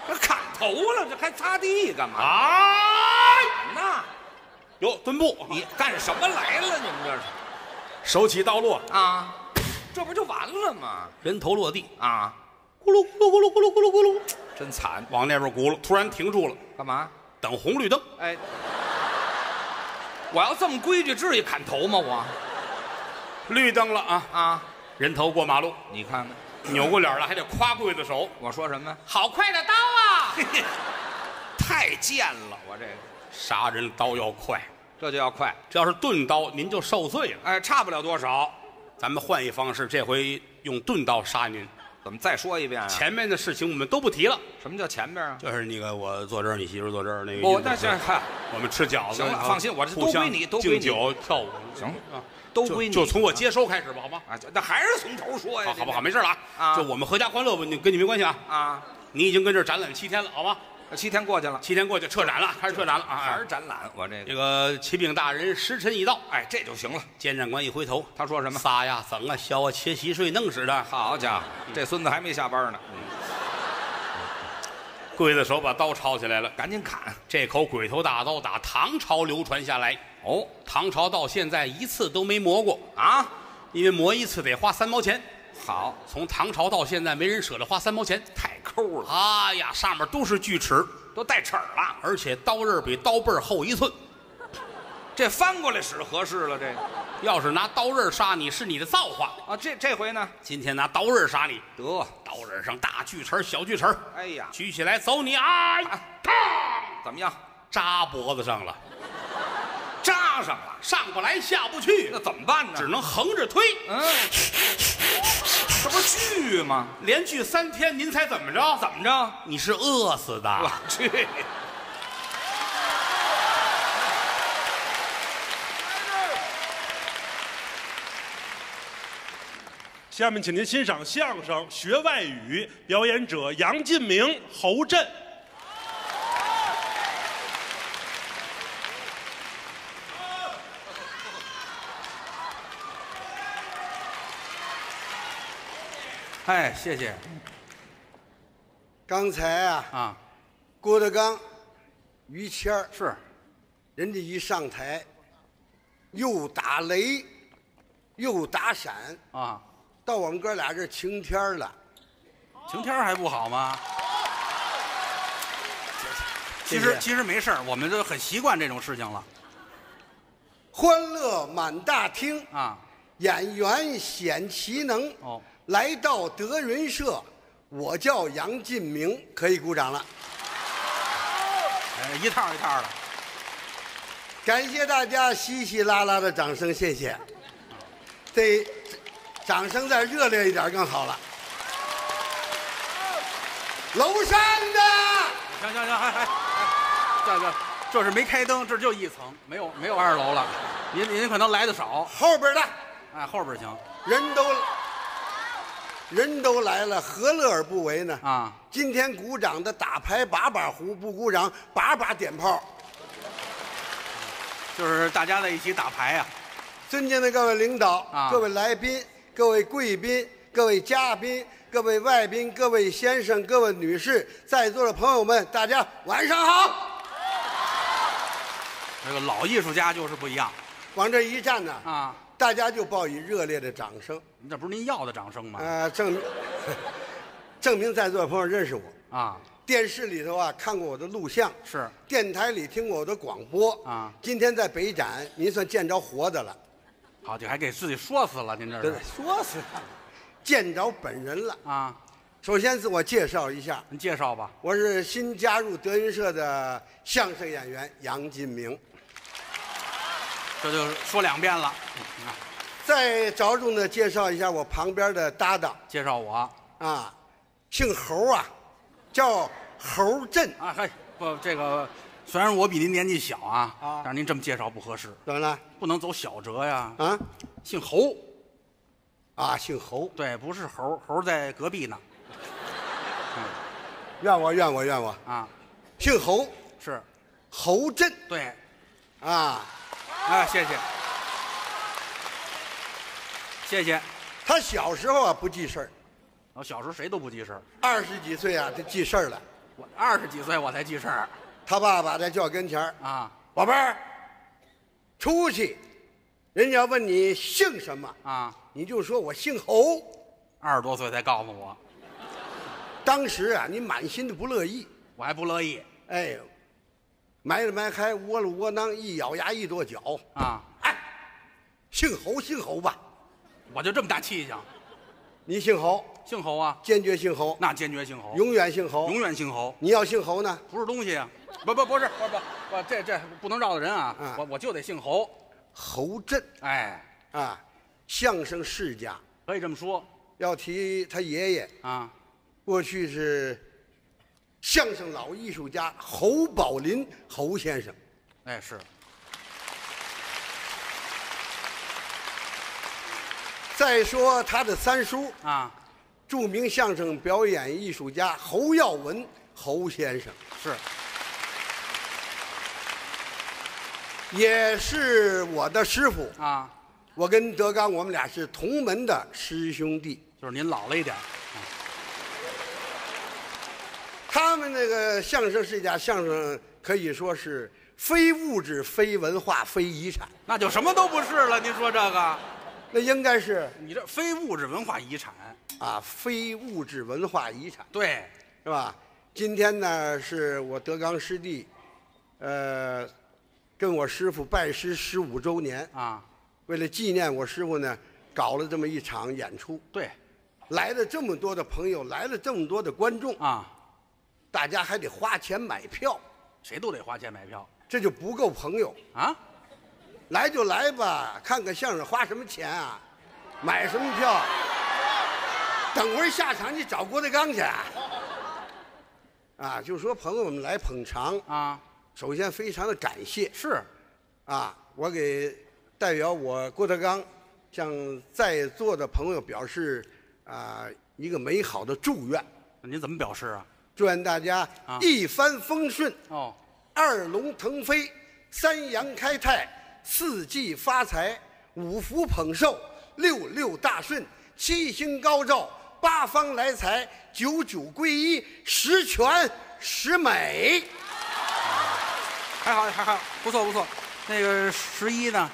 这砍头了，这还擦地干嘛啊！那？哟，墩布，你干什么来了？你们这是手起刀落，啊？这不就完了吗？人头落地，啊，咕噜咕噜咕噜咕噜咕噜咕噜，真惨！往那边轱辘，突然停住了，干嘛？等红绿灯，哎，我要这么规矩，至于砍头吗？我绿灯了啊！啊，人头过马路，你看看，扭过脸了还得夸刽子手，我说什么？好快的刀啊！太贱了，我这个杀人刀要快，这就要快，这要是钝刀，您就受罪了。哎，差不了多少。咱们换一方式，这回用钝刀杀您。怎么再说一遍啊？前面的事情我们都不提了，什么叫前边啊？就是那个我坐这儿，你媳妇坐这儿，那个我，那行嗨，我们吃饺子。啊行了放心我这都互相归你都归你敬酒跳舞，行啊，都归你就就从我接收开始吧，好吗？啊，那还是从头说呀？好，好不好？没事了啊，啊就我们合家欢乐吧，你跟你没关系啊。啊，你已经跟这儿展览七天了，好吗？七天过去了，七天过去，撤展了，开始撤展了啊！还是展览？我这这个，个启禀大人，时辰已到。哎，这就行了。监斩官一回头，他说什么？撒呀，怎啊，削啊，切稀碎，弄死他。好家伙，这孙子还没下班呢，刽子手把刀抄起来了，赶紧砍！这口鬼头大刀打唐朝流传下来，哦唐朝到现在一次都没磨过，啊，因为磨一次得花三毛钱。好，从唐朝到现在，没人舍得花三毛钱。太抠了，哎呀，上面都是锯齿，都带齿儿了。而且刀刃比刀背儿厚一寸。这翻过来使合适了，这个要是拿刀刃杀你，是你的造化；啊，这这回呢？今天拿刀刃杀你，得，刀刃上大锯齿儿、小锯齿儿，哎呀，举起来走你，哎，嘡，怎么样？扎脖子上了，扎上了，上不来下不去那，怎么办呢？只能横着推，嗯，这不是锯吗？连锯三天，您猜怎么着？怎么着？你是饿死的。我去，下面请您欣赏相声《学外语》，表演者杨进明、侯震。哎，谢谢刚才啊，啊，郭德纲于谦儿是人家一上台，又打雷，又打闪，啊，到我们哥俩这晴天儿了。晴天儿还不好吗？其实其实没事儿，我们都很习惯这种事情了欢乐满大厅，啊。演员显其能。哦，来到德云社，我叫杨进明，可以鼓掌了。哎，一套一套的。感谢大家稀稀拉拉的掌声，谢谢。这掌声再热烈一点更好了。楼上的行行行，还还，这个这是没开灯，这就一层，没有没有二楼了。您您可能来的少，后边的哎，后边行人都人都来了，何乐而不为呢？啊。今天鼓掌的打牌把把胡，不鼓掌把把点炮。就是大家在一起打牌呀、尊敬的各位领导、啊各位来宾、各位贵宾、各位嘉宾、各位外宾、各位先生、各位女士，在座的朋友们，大家晚上好！这个老艺术家就是不一样往这一站呢，啊。大家就报以热烈的掌声，这不是您要的掌声吗？呃，证明 证明在座的朋友认识我。啊，电视里头啊看过我的录像，是电台里听过我的广播啊今天在北展，您算见着活的了，好，就还给自己说死了，您这对是，说死了，见着本人了。啊？首先自我介绍一下，您介绍吧。我是新加入德云社的相声演员杨金明。这就说两遍了，啊，再着重的介绍一下我旁边的搭档。介绍我。啊，姓侯啊，叫侯震。啊，嘿，不，这个虽然我比您年纪小啊，啊。但是您这么介绍不合适，怎么了？不能走小折呀。啊？姓侯，啊，姓侯，对，不是猴，猴在隔壁呢。怨我怨我怨我，啊，姓侯，是，侯震。对，啊。啊，谢谢，谢谢。他小时候啊不记事儿，我小时候谁都不记事儿，二十几岁啊他记事儿了。我二十几岁我才记事儿他爸爸在叫跟前儿啊宝贝儿，出去，人家要问你姓什么，啊，你就说我姓侯。二十多岁才告诉我，当时啊，你满心的不乐意，我还不乐意哎，埋了埋开，窝了窝囊，一咬牙一跺脚，啊，哎，姓侯姓侯吧，我就这么大气性，你姓侯，姓侯啊，坚决姓侯，那坚决姓侯，永远姓侯，永远姓侯，你要姓侯呢，不是东西啊，不不不是不不不，这这不能绕的人啊，嗯我我就得姓侯，侯震。哎，啊，相声世家。可以这么说。要提他爷爷，啊，过去是相声老艺术家侯宝林侯先生。哎是，再说他的三叔，啊著名相声表演艺术家侯耀文侯先生，是，也是我的师傅。啊，我跟德刚，我们俩是同门的师兄弟。就是您老了一点，他们那个相声世家，相声可以说是非物质、非文化、非遗产，那就什么都不是了。您说这个，那应该是你这非物质文化遗产，啊，非物质文化遗产。对，是吧？今天呢，是我德刚师弟，呃，跟我师傅拜师十五周年。啊，为了纪念我师傅呢，搞了这么一场演出，对，来了这么多的朋友，来了这么多的观众，啊，大家还得花钱买票，谁都得花钱买票这就不够朋友。啊，来就来吧，看看相声花什么钱啊？买什么票？等会儿下场你找郭德纲去啊？啊，就说朋友们来捧场，啊，首先非常的感谢是，啊，我给代表我郭德纲向在座的朋友表示啊一个美好的祝愿，您怎么表示啊？祝愿大家啊一帆风顺，哦，二龙腾飞，三阳开泰，四季发财，五福捧寿，六六大顺，七星高照，八方来财，九九归一，十全十美。还好还好，不错不错。那个十一呢？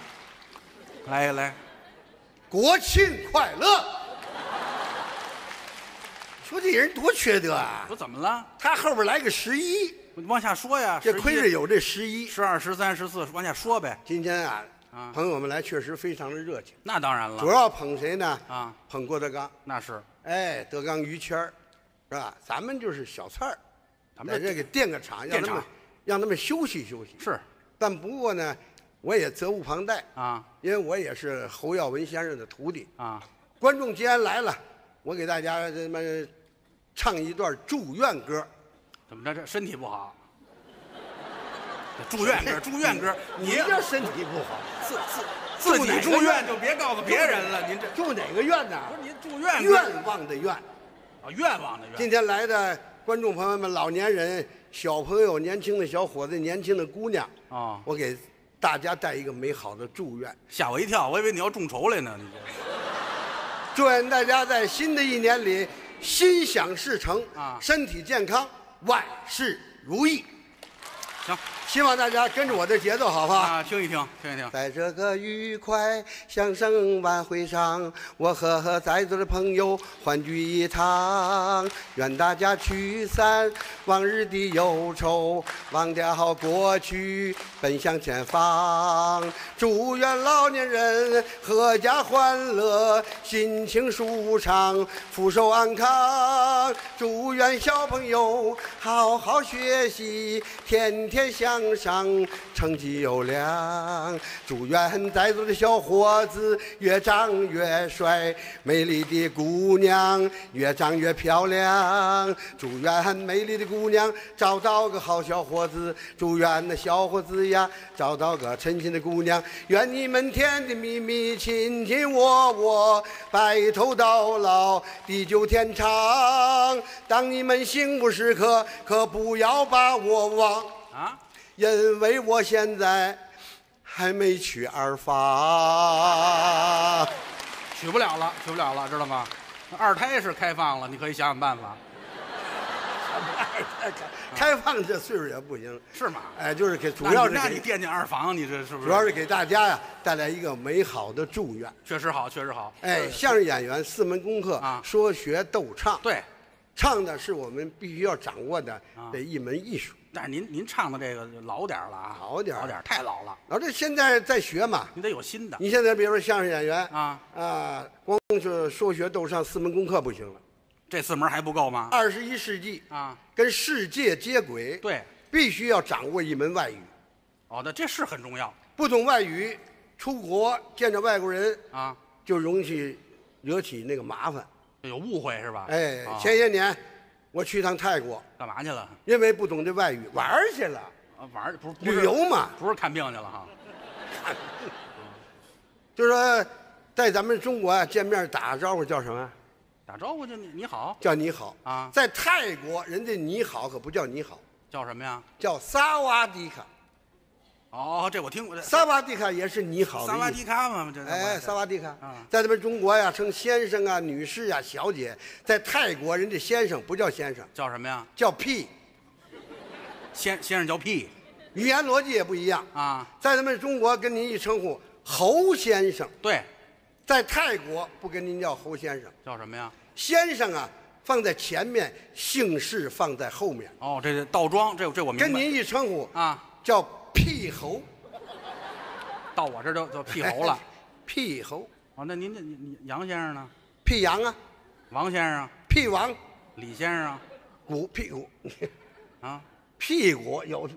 来来，国庆快乐！说这人多缺德啊！我怎么了？他后边来个十一，我往下说呀。这亏着有这十一。十二、十三、十四，往下说呗。今天啊，啊朋友们来确实非常的热情，那当然了。主要捧谁呢？啊，捧郭德纲。那是哎，德纲、于谦儿，是吧？咱们就是小菜儿，咱们这给垫个场，让他们场让他们休息休息。是但不过呢，我也责无旁贷，啊因为我也是侯耀文先生的徒弟。啊，观众既然来了，我给大家这么唱一段祝愿歌。怎么着？这身体不好？住院歌，住院歌，你你这身体不好，自自自己住院就别告诉别人了。您这住哪个院呢？不是您住院歌愿望的愿。啊，愿望的愿。今天来的观众朋友们、老年人、小朋友、年轻的小伙子、年轻的姑娘，啊，我给大家带一个美好的祝愿，吓我一跳，我以为你要众筹来呢。你这祝愿大家在新的一年里心想事成啊身体健康，万事如意。行希望大家跟着我的节奏，好不好？啊，听一听，听一听。在这个愉快相声晚会上，我和在座的朋友欢聚一堂，愿大家驱散往日的忧愁，忘掉过去，奔向前方。祝愿老年人阖家欢乐，心情舒畅，福寿安康。祝愿小朋友好好学习，天天向上，成绩优良。祝愿在座的小伙子越长越帅，美丽的姑娘越长越漂亮。祝愿美丽的姑娘找到个好小伙子，祝愿那小伙子呀找到个称心的姑娘。愿你们甜甜蜜蜜，亲亲我我，白头到老，地久天长。当你们幸福时刻，可不要把我忘。啊，因为我现在还没娶二房。娶不了了，娶不了了，知道吗？二胎是开放了，你可以想想办法，开放这岁数也不行，是吗？哎，就是给主要是给惦记二房，你这是不是？主要是给大家呀带来一个美好的祝愿。确实好，确实好。哎，相声演员四门功课啊说学逗唱，对，唱的是我们必须要掌握的啊这一门艺术。但是您您唱的这个就老点儿了啊，老点儿老点儿，太老了，然后这现在在学嘛，你得有新的你现在比如说相声演员啊。啊，光是说学逗唱四门功课不行了，这四门还不够吗？二十一世纪啊，跟世界接轨，对，必须要掌握一门外语。哦，那这是很重要不懂外语，出国见着外国人啊，就容易惹起那个麻烦。有误会是吧？哎，啊前些年我去一趟泰国，干嘛去了？因为不懂这外语玩儿去了，啊，玩儿不是不是旅游嘛，不是看病去了哈？就是说在咱们中国啊见面打招呼叫什么？打招呼就你你好，叫你好啊在泰国人家你好可不叫你好，叫什么呀？叫萨瓦迪卡。哦，这我听过。这萨瓦迪卡也是你好的意思。萨瓦迪卡嘛，这哎，萨瓦迪卡啊，在咱们中国呀，称先生啊、女士啊、小姐，在泰国人家先生不叫先生，叫什么呀？叫屁，先先生叫屁语言逻辑也不一样。啊？在咱们中国跟您一称呼侯先生，对，在泰国不跟您叫侯先生，叫什么呀？先生啊放在前面，姓氏放在后面，哦，这是倒装，这这我明白。跟您一称呼啊，叫屁猴，到我这儿就就屁猴了。屁猴，哦，那您这你你杨先生呢？屁羊啊，王先生、屁王，李先生股屁股，啊？屁股有。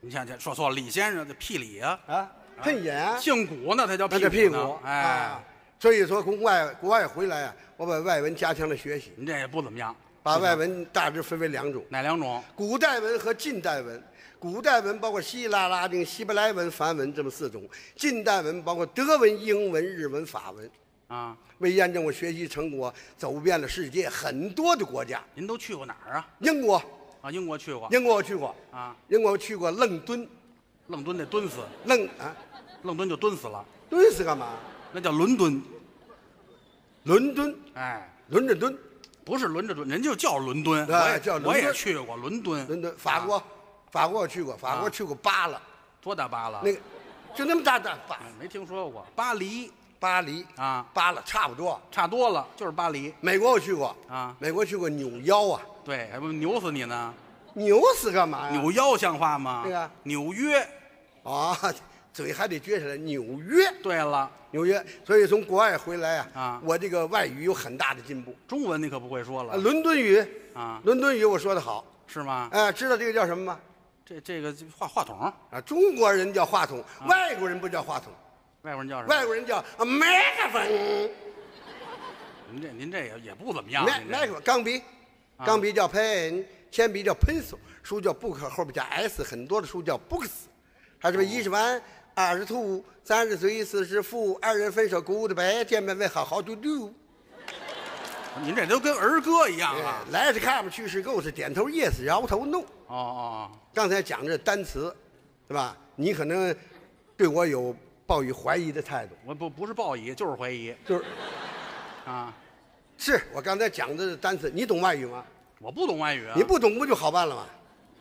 你想想，说错了，李先生的屁李啊，啊，喷眼啊，姓古呢，他叫那这屁呢。股，哎。啊，，所以说从外国外回来啊，我把外文加强了学习，您这也不怎么样。把外文大致分为两种。哪两种？古代文和近代文。古代文包括希腊、拉丁、希伯来文、梵文这么四种，近代文包括德文、英文、日文、法文。啊，为验证我学习成果，走遍了世界很多的国家。您都去过哪儿啊？英国，啊，英国去过。英国我去过，啊，英国我去过愣敦，愣敦得蹲死，愣啊，愣敦就蹲死了，蹲死干嘛？那叫伦敦。伦敦，哎，轮着蹲，不是轮着蹲，人就叫伦敦。对我也叫伦敦我也去过伦敦。伦敦，法国，啊法国我去过，法国啊去过巴了，多大巴了？那个就那么大的巴，哎没听说过。巴黎巴黎啊，巴了差不多。差多了，就是巴黎美国我去过啊美国去过扭腰啊，对，还不扭死你呢？扭死干嘛呀？扭腰像话吗？对啊纽约。啊，嘴还得撅起来。纽约，对了，纽约，所以从国外回来啊，啊我这个外语有很大的进步。中文你可不会说啊，了伦敦语，啊？伦敦语我说的好。是吗？哎，知道这个叫什么吗？这这个话话筒，啊，中国人叫话筒，外国人不叫话筒，外国人叫什么？外国人叫啊麦克风，您这您这也也不怎么样。麦您这麦克风，钢笔，钢笔叫 pen，铅笔叫 pencil，书叫 book，后边加 s，很多的书叫 books，还是一十万、二十兔、三十岁、四十富，二人分手，goodbye，见面问好，how to do。您这都跟儿歌一样哎啊！来是看不去是 go 是点头 yes，摇头 no。哦哦，刚才讲这单词，对吧？你可能对我有抱以怀疑的态度，我不不是抱以就是怀疑就是啊！是我刚才讲的单词，你懂外语吗？我不懂外语啊！你不懂不就好办了吗？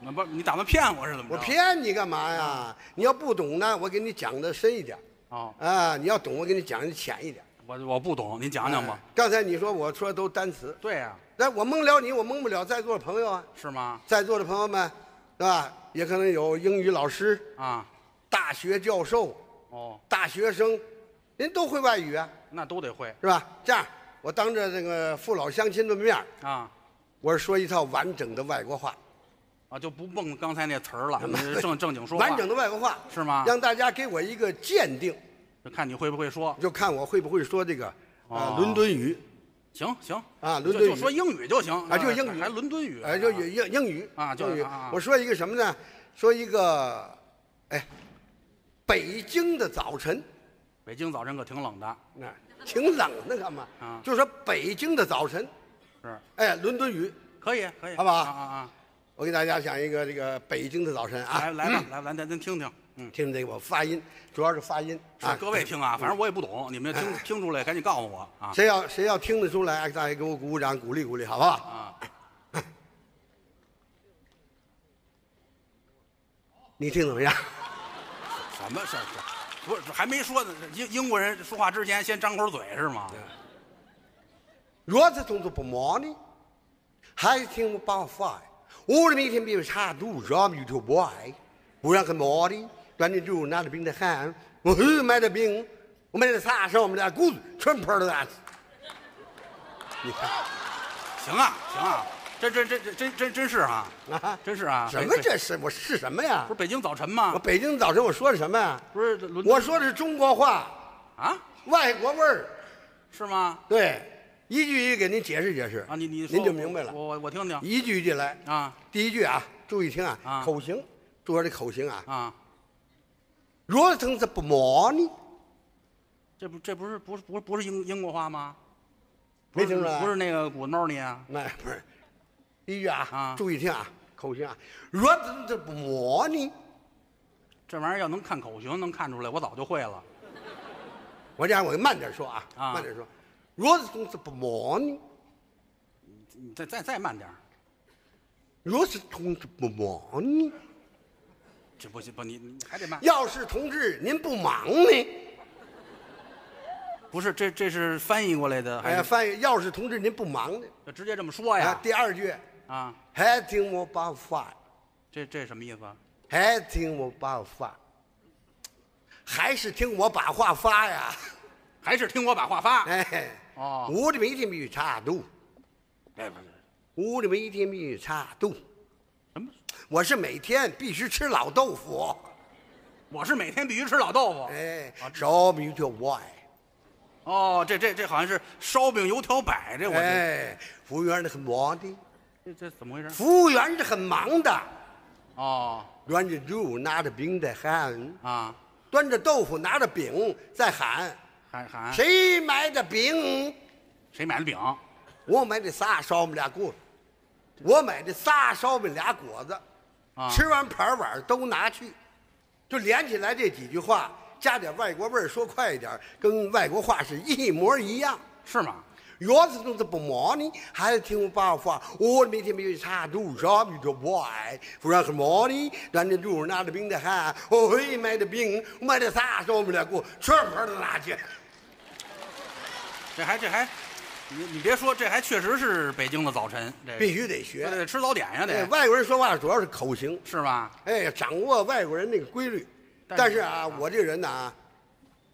那不你打算骗我是怎么着？我骗你干嘛呀？你要不懂呢，我给你讲的深一点哦，啊；你要懂，我给你讲的浅一点。我我不懂，您讲讲吧哎。刚才你说我说的都单词，对呀，那我蒙了你，我蒙不了在座的朋友啊。是吗？在座的朋友们，是吧？也可能有英语老师、啊，大学教授、哦，大学生，您都会外语啊，那都得会是吧？这样，我当着这个父老乡亲的面儿啊我是说一套完整的外国话，啊，就不蹦刚才那词儿了，你正正经说话完整的外国话是吗让大家给我一个鉴定，就看你会不会说。就看我会不会说这个伦敦语行行啊伦敦语就就说英语就行啊就英语还伦敦语，哎，就英英英语啊就英语。我说一个什么呢？说一个，哎，北京的早晨，北京早晨可挺冷的，那挺冷的，干嘛？啊就说北京的早晨，是哎，伦敦语。可以可以，好不好啊啊啊！我给大家讲一个这个北京的早晨啊，来来吧，来来咱咱听听，嗯，听这个我发音，主要是发音啊。各位听啊，反正我也不懂，你们要听听出来，赶紧告诉我啊谁要谁要听得出来，大家给我鼓鼓掌，鼓励鼓励，好不好？啊！你听怎么样？什么事儿？不是还没说呢，英英国人说话之前先张口嘴是吗？若是从这不忙呢，还是听我把话。我的每天比差度，让不就不爱，不然很忙的。端着酒拿着冰的喊，我去买的冰，我买的啥上我们俩骨子全泡了蛋。你看行啊行啊，这这这这真真真是啊，啊，真是啊！什么这是我是什么呀不是？北京早晨吗我？北京早晨我说的什么呀？不是我说的是中国话，啊？外国味儿。是吗？对，一句一句给您解释解释啊，你你说您就明白了。我我我听听一句一句来。啊第一句啊，注意听啊，啊口型，注意这口型啊。啊！若成是不忙呢，这不这不是不是不是不是英英国话吗？没听出来不是那个古猫呢啊？那不是。第一句啊，啊注意听啊，口型啊。若成是不忙呢，这玩意儿要能看口型，能看出来，我早就会了。我这样我慢点说啊，啊慢点说。若成是不忙呢，你再再再慢点儿若是同志不忙呢，这不行不你你还得慢。要是同志您不忙呢，不是这这是翻译过来的，哎翻译要是同志您不忙呢，就直接这么说啊呀？第二句啊，还听我把话，这这什么意思啊？还听我把话，还是听我把话发呀？还是听我把话发？哎，哦我的每天必须差度，哎不是我的每天必须差度？我是每天必须吃老豆腐，我是每天必须吃老豆腐。哎啊，烧饼就外，哦，这这这好像是烧饼油条摆，这我哎，服务员是很忙的，这这怎么回事？服务员是很忙的，哦。端着肉拿着饼在喊，啊，端着豆腐拿着饼在喊，喊喊。谁买的饼？谁买的饼？我买的仨烧饼俩果子，我买的仨烧饼俩果子，啊吃完盘碗都拿去，就连起来这几句话，加点外国味儿，说快一点，跟外国话是一模一样。是吗？钥匙总是不忙呢，还是听我把话。我每天没有茶路上你就不爱，不然很忙呢。咱这路拿着饼的喊，我会买的饼，买的啥少不了，给我全盘都拿去。这还这还，你你别说，这还确实是北京的早晨，这必须得学。得吃早点呀，哎得外国人说话主要是口型，是吧？哎，掌握外国人那个规律。但是但是啊，我这人呢，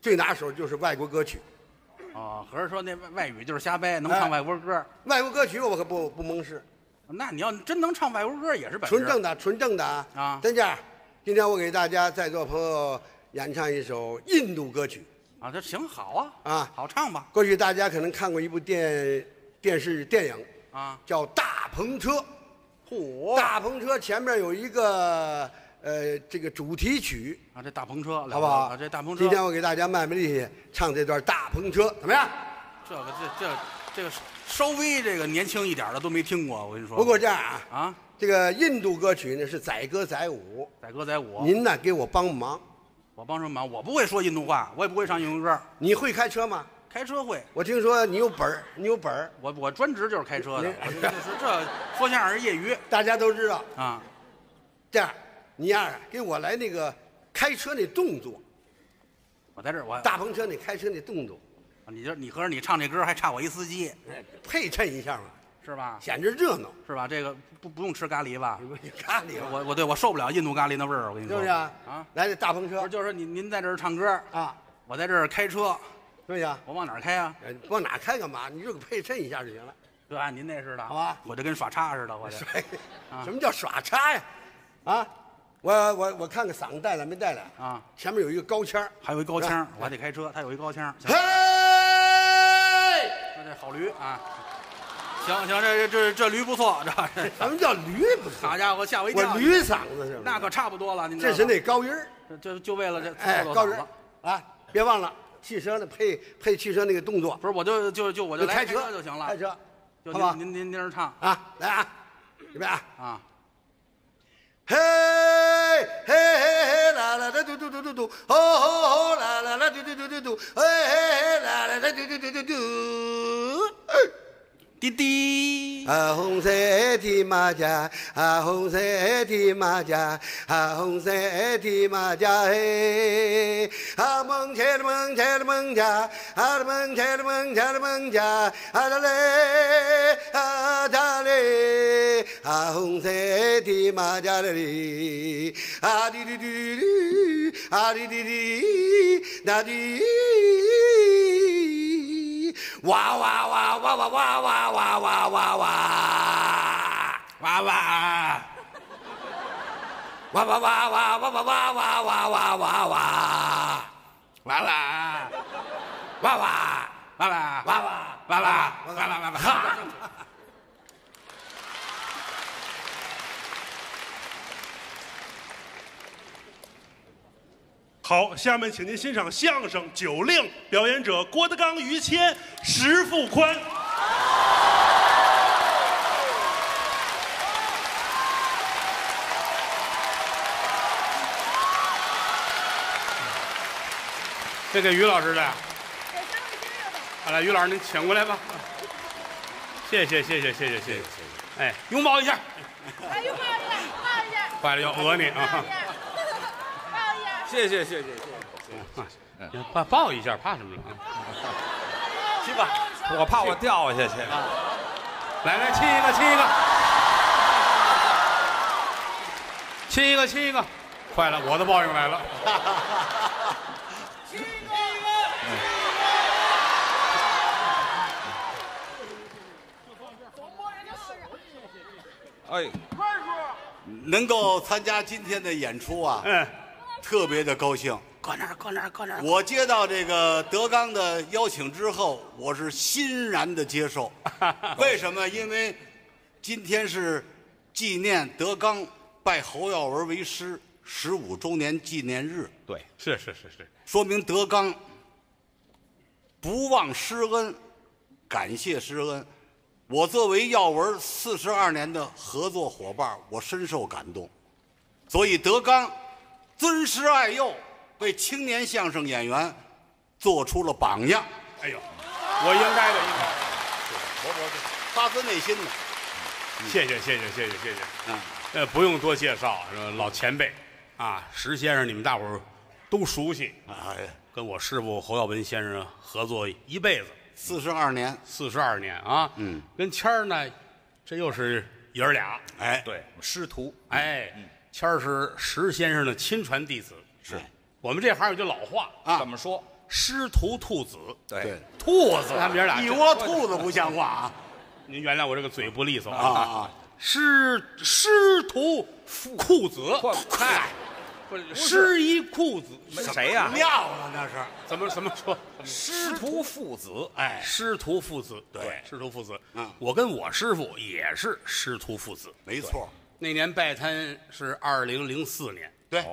最拿手就是外国歌曲。哦，合着说那外外语就是瞎掰，能哎唱外国歌。外国歌曲我可不不蒙事，那你要真能唱外国歌也是本事。纯正的，纯正的啊！啊真这样，今天我给大家在座朋友演唱一首印度歌曲啊，这行好啊啊。好唱吧过去大家可能看过一部电电视电影，啊！叫《大篷车》。嚯大篷车前面有一个呃这个主题曲，啊，这大篷车好不好？啊这大篷车，今天我给大家卖卖力气唱这段《大篷车》，怎么样？这个这这这个稍微这个年轻一点的都没听过，我跟你说。不过这样啊，啊，这个印度歌曲呢是载歌载舞，载歌载舞，您呢给我帮忙。我帮什么忙？我不会说印度话，我也不会唱印度歌，你会开车吗？开车会。我听说你有本儿，你有本儿，我我专职就是开车的，我就是这说相声是业余大家都知道。啊。这样，你呀、给我来那个开车那动作，我在这儿我大篷车那开车那动作，你这你合着你唱这歌还差我一司机配衬一下嘛，是吧？显着热闹。是吧？这个不不用吃咖喱吧？你看你我我对我受不了印度咖喱那味儿，我跟你说。是不是啊？啊，来这大篷不车是就是说您您在这儿唱歌，啊，我在这儿开车，是不是啊？我往哪儿开啊？呃往哪开干嘛？你就给配衬一下就行了。就按您那似的，好吧我就跟耍叉似的，我这什么叫耍叉呀？啊，我我我看看嗓子带来没带来？啊，前面有一个高腔儿还有一高腔啊，我还得开车，他有一高腔。行嘿，那这好驴啊！行行，这这这这驴不错，这这什么叫驴不错？好家伙，吓我一跳！我驴嗓子是吧？那可差不多了，您这是那高音儿，这这就为了这哎，高音儿啊！别忘了汽车的配配汽车那个动作，不是，我就就就我就来开车就行了，开车，就好不好您您您您这儿唱啊！来啊，预备啊！啊，嘿嘿嘿嘿啦啦啦嘟嘟嘟嘟嘟，哦哦哦啦啦啦嘟嘟嘟嘟嘟，嘿嘿嘿啦啦啦嘟嘟嘟嘟嘟。滴滴，啊，红色的马甲，啊，红色的马甲，啊，红色的马甲嘿，啊，蒙切的蒙切的蒙甲，啊，蒙切的蒙切的蒙甲，啊哒嘞，啊哒嘞，啊，红色的马甲嘞，啊滴滴滴滴，啊滴滴滴，那滴。哇哇哇哇哇哇哇哇哇哇哇！哇哇，哇哇哇哇哇哇哇哇哇哇哇哇！哇哇，哇哇哇哇，哇哇哇哇，哇哇哇哇！好，下面请您欣赏相声《酒令》，表演者郭德纲、于谦、石富宽。这给于老师的，好了，于老师您请过来吧。谢谢谢谢谢谢谢谢谢谢，哎，拥抱一下，哎拥，抱一下，抱一下，坏了要讹你啊！谢谢谢谢谢谢，抱抱一下，怕什么了啊？去吧，我怕我掉下去。来来，亲一个，亲一个，亲一个，亲一个，坏了，我的报应来了。哎，能够参加今天的演出啊，嗯，特别的高兴。搁那儿，搁那儿，搁那儿。我接到这个德纲的邀请之后，我是欣然的接受。为什么？因为今天是纪念德纲拜侯耀文为师十五周年纪念日，对，是是是是，说明德纲不忘师恩，感谢师恩。我作为耀文四十二年的合作伙伴，我深受感动。所以德纲尊师爱幼，为青年相声演员做出了榜样。哎呦，我应该的，应该。发自内心的。谢谢谢谢谢谢谢谢。嗯，呃，不用多介绍，是老前辈啊，石先生，你们大伙儿都熟悉，哎，跟我师傅侯耀文先生合作一辈子，四十二年，四十二年啊。嗯，跟谦儿呢，这又是爷儿俩。哎，对，师徒哎，谦儿是石先生的亲传弟子。是。我们这行有句老话，啊。怎么说？师徒兔子。对，兔子，他们爷俩一窝兔子不像话啊。您原谅我这个嘴不利索啊。啊！师师徒裤子，嗨，不是师衣裤子，谁呀？尿了那是。怎么怎么说？师徒父子，哎，师徒父子，对。师徒父子。嗯。我跟我师傅也是师徒父子。没错。那年拜摊是二零零四年，对，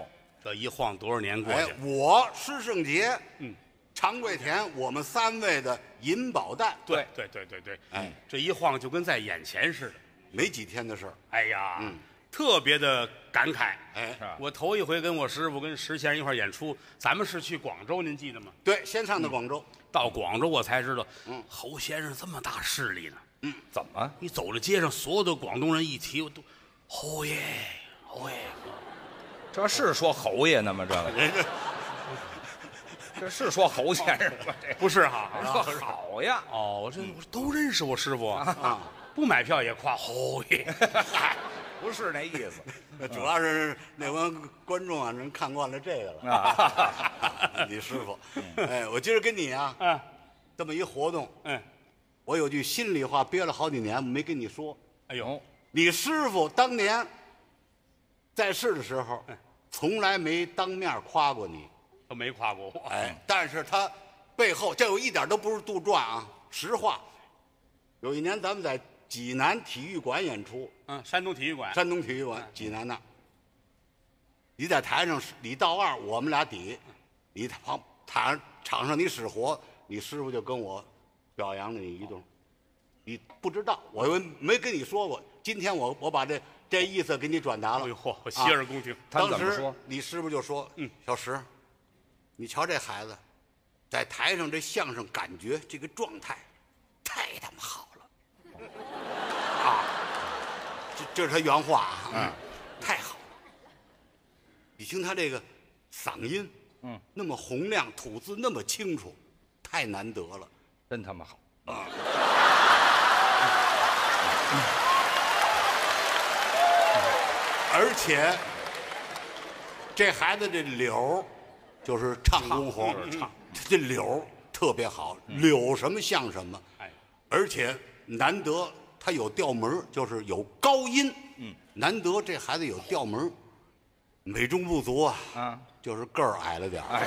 这一晃多少年过哎去？，我施圣杰，嗯，常贵田，我们三位的银宝蛋，对对对对对，哎，这一晃就跟在眼前似的。没几天的事儿。哎呀，嗯特别的感慨。哎，我头一回跟我师傅跟石先生一块儿演出，咱们是去广州，您记得吗？对，先上的广州，到广州我才知道，嗯侯先生这么大势力呢。嗯怎么？你走在街上，所有的广东人一提，我都侯爷，侯爷。这是说侯爷呢吗？这个人 这是说侯先生吗？这不是哈，说好呀，哦，我这我都认识我师傅啊，啊，不买票也夸侯爷。不是那意思。主要是那帮观众啊，人看惯了这个了。啊，你师傅，哎，我今儿跟你啊，嗯这么一活动，嗯，我有句心里话憋了好几年没跟你说。哎呦，你师傅当年在世的时候，从来没当面夸过你，他没夸过我。哎，但是他背后这有一点都不是杜撰啊，实话。有一年咱们在济南体育馆演出，嗯，山东体育馆。山东体育馆济南的，你在台上你到二，我们俩底，你旁场场上你使活，你师傅就跟我表扬了你一顿，你不知道，我又没跟你说过，今天我我把这这意思给你转达了。哎呦嚯，我洗耳恭听。他当时怎么说？你师傅就说：“嗯，小石，你瞧这孩子，在台上这相声感觉这个状态，太他妈好了啊！这这是他原话啊，嗯，太好了。你听他这个嗓音，嗯，那么洪亮，吐字那么清楚，太难得了。真他妈好。而且这孩子这柳儿就是唱功活唱嗯唱。这柳儿特别好，柳什么像什么，哎，而且难得他有调门儿就是有高音，嗯，难得这孩子有调门儿美中不足啊，啊，就是个儿矮了点儿。哎，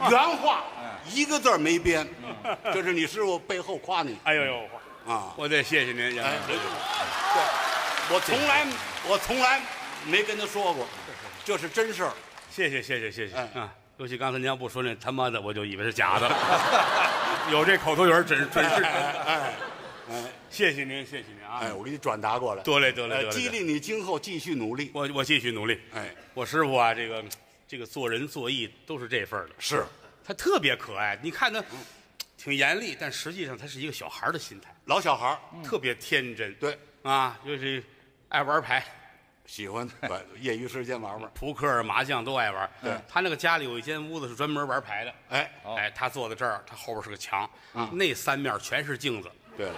原话一个字没编，这是你师傅背后夸你。哎呦呦，啊。我得谢谢您，杨哎先生。我从来我从来没跟他说过，这是真事儿。谢谢谢谢谢谢嗯啊！尤其刚才您要不说那他妈的，我就以为是假的。有这口头语儿准准是。哎谢谢您，谢谢您啊！哎，我给你转达过来，得嘞得嘞得嘞呃激励你今后继续努力。我我继续努力。哎，我师傅啊，这个这个做人做艺都是这份儿的。是他特别可爱，你看他挺严厉，但实际上他是一个小孩儿的心态，老小孩儿，特别天真。对，啊，就是爱玩牌，喜欢玩业余时间玩玩。扑克、麻将都爱玩。对他那个家里有一间屋子是专门玩牌的。哎，哎，他坐在这儿，他后边是个墙，嗯那三面全是镜子，对了，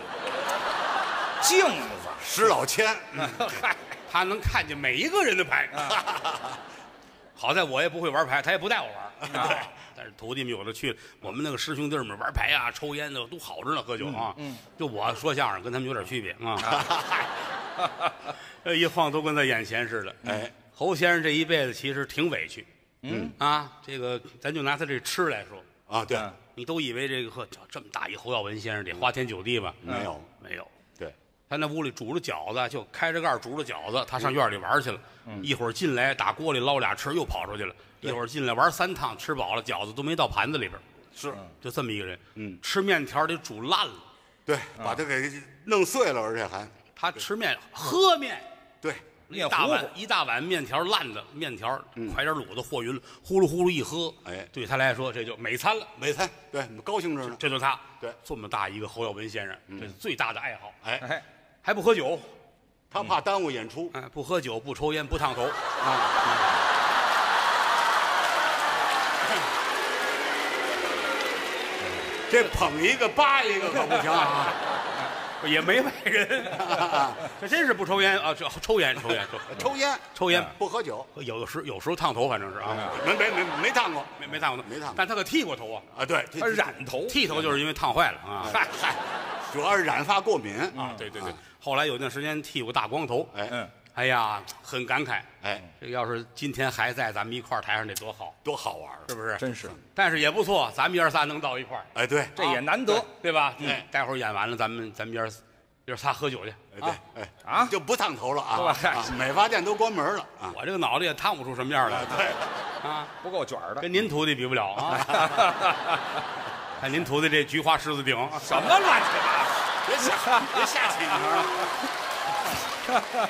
镜子，石老千，嗨，他能看见每一个人的牌。好在我也不会玩牌，他也不带我玩。啊但是徒弟们有的去我们那个师兄弟们玩牌啊、抽烟的都好着呢，喝酒啊。嗯，就我说相声跟他们有点区别啊。这一晃都跟在眼前似的。哎，侯先生这一辈子其实挺委屈。嗯啊，这个咱就拿他这吃来说，啊，对，你都以为这个呵这么大一侯耀文先生得花天酒地吧？没有，没有。对，他那屋里煮着饺子，就开着盖儿煮着饺子。他上院里玩去了，一会儿进来打锅里捞俩吃，又跑出去了。一会儿进来玩三趟，吃饱了，饺子都没到盘子里边，是，就这么一个人。嗯，吃面条得煮烂了，对，把它给弄碎了，而且还他吃面喝面，对，一大碗一大碗面条烂的面条，快点卤的和匀了，呼噜呼噜一喝，哎。对他来说这就美餐了。美餐，对，高兴着呢。这就是他，对。这么大一个侯耀文先生，这是最大的爱好，哎，哎，还不喝酒，他怕耽误演出嗯，不喝酒，不抽烟，不烫头，啊。这捧一个扒一个可不行啊！也没外人，这真是不抽烟啊，这抽烟抽烟抽抽烟抽烟，不喝酒，有的时有时候烫头，反正是啊，没没没没烫过没没烫过，没烫过但他可剃过头啊，啊！对，他染头，剃头就是因为烫坏了啊。嗨嗨，主要是染发过敏啊，对对对啊，后来有段时间剃过大光头，哎。嗯，哎呀，很感慨，哎，这个要是今天还在，咱们一块儿台上得多好，多好玩儿。是不是？真是，但是也不错，咱们爷儿仨能到一块儿，哎，对，这也难得对。吧？嗯待会儿演完了，咱们咱们爷儿爷儿仨喝酒去。哎对，哎。啊？就不烫头了啊！对啊美发店都关门了啊！我这个脑袋也烫不出什么样来。对，啊，不够卷儿的。跟您徒弟比不了啊。看您徒弟这菊花狮子顶，什么乱七八别吓别吓起名儿。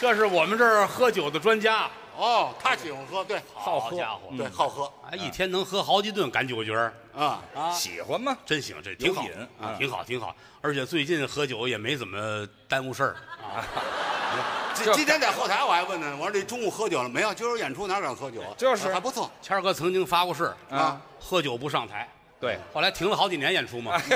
这是我们这儿喝酒的专家，哦，他喜欢喝，对，好喝。家伙，对，好喝。哎，一天能喝好几顿赶酒局儿，啊！啊？喜欢吗？真行，这挺好。有瘾啊，挺好，挺好。而且最近喝酒也没怎么耽误事儿。啊。今今天在后台我还问呢，我说这中午喝酒了没有？今儿演出哪敢喝酒？就是。还不错。谦儿哥曾经发过誓啊，喝酒不上台，对，后来停了好几年演出嘛。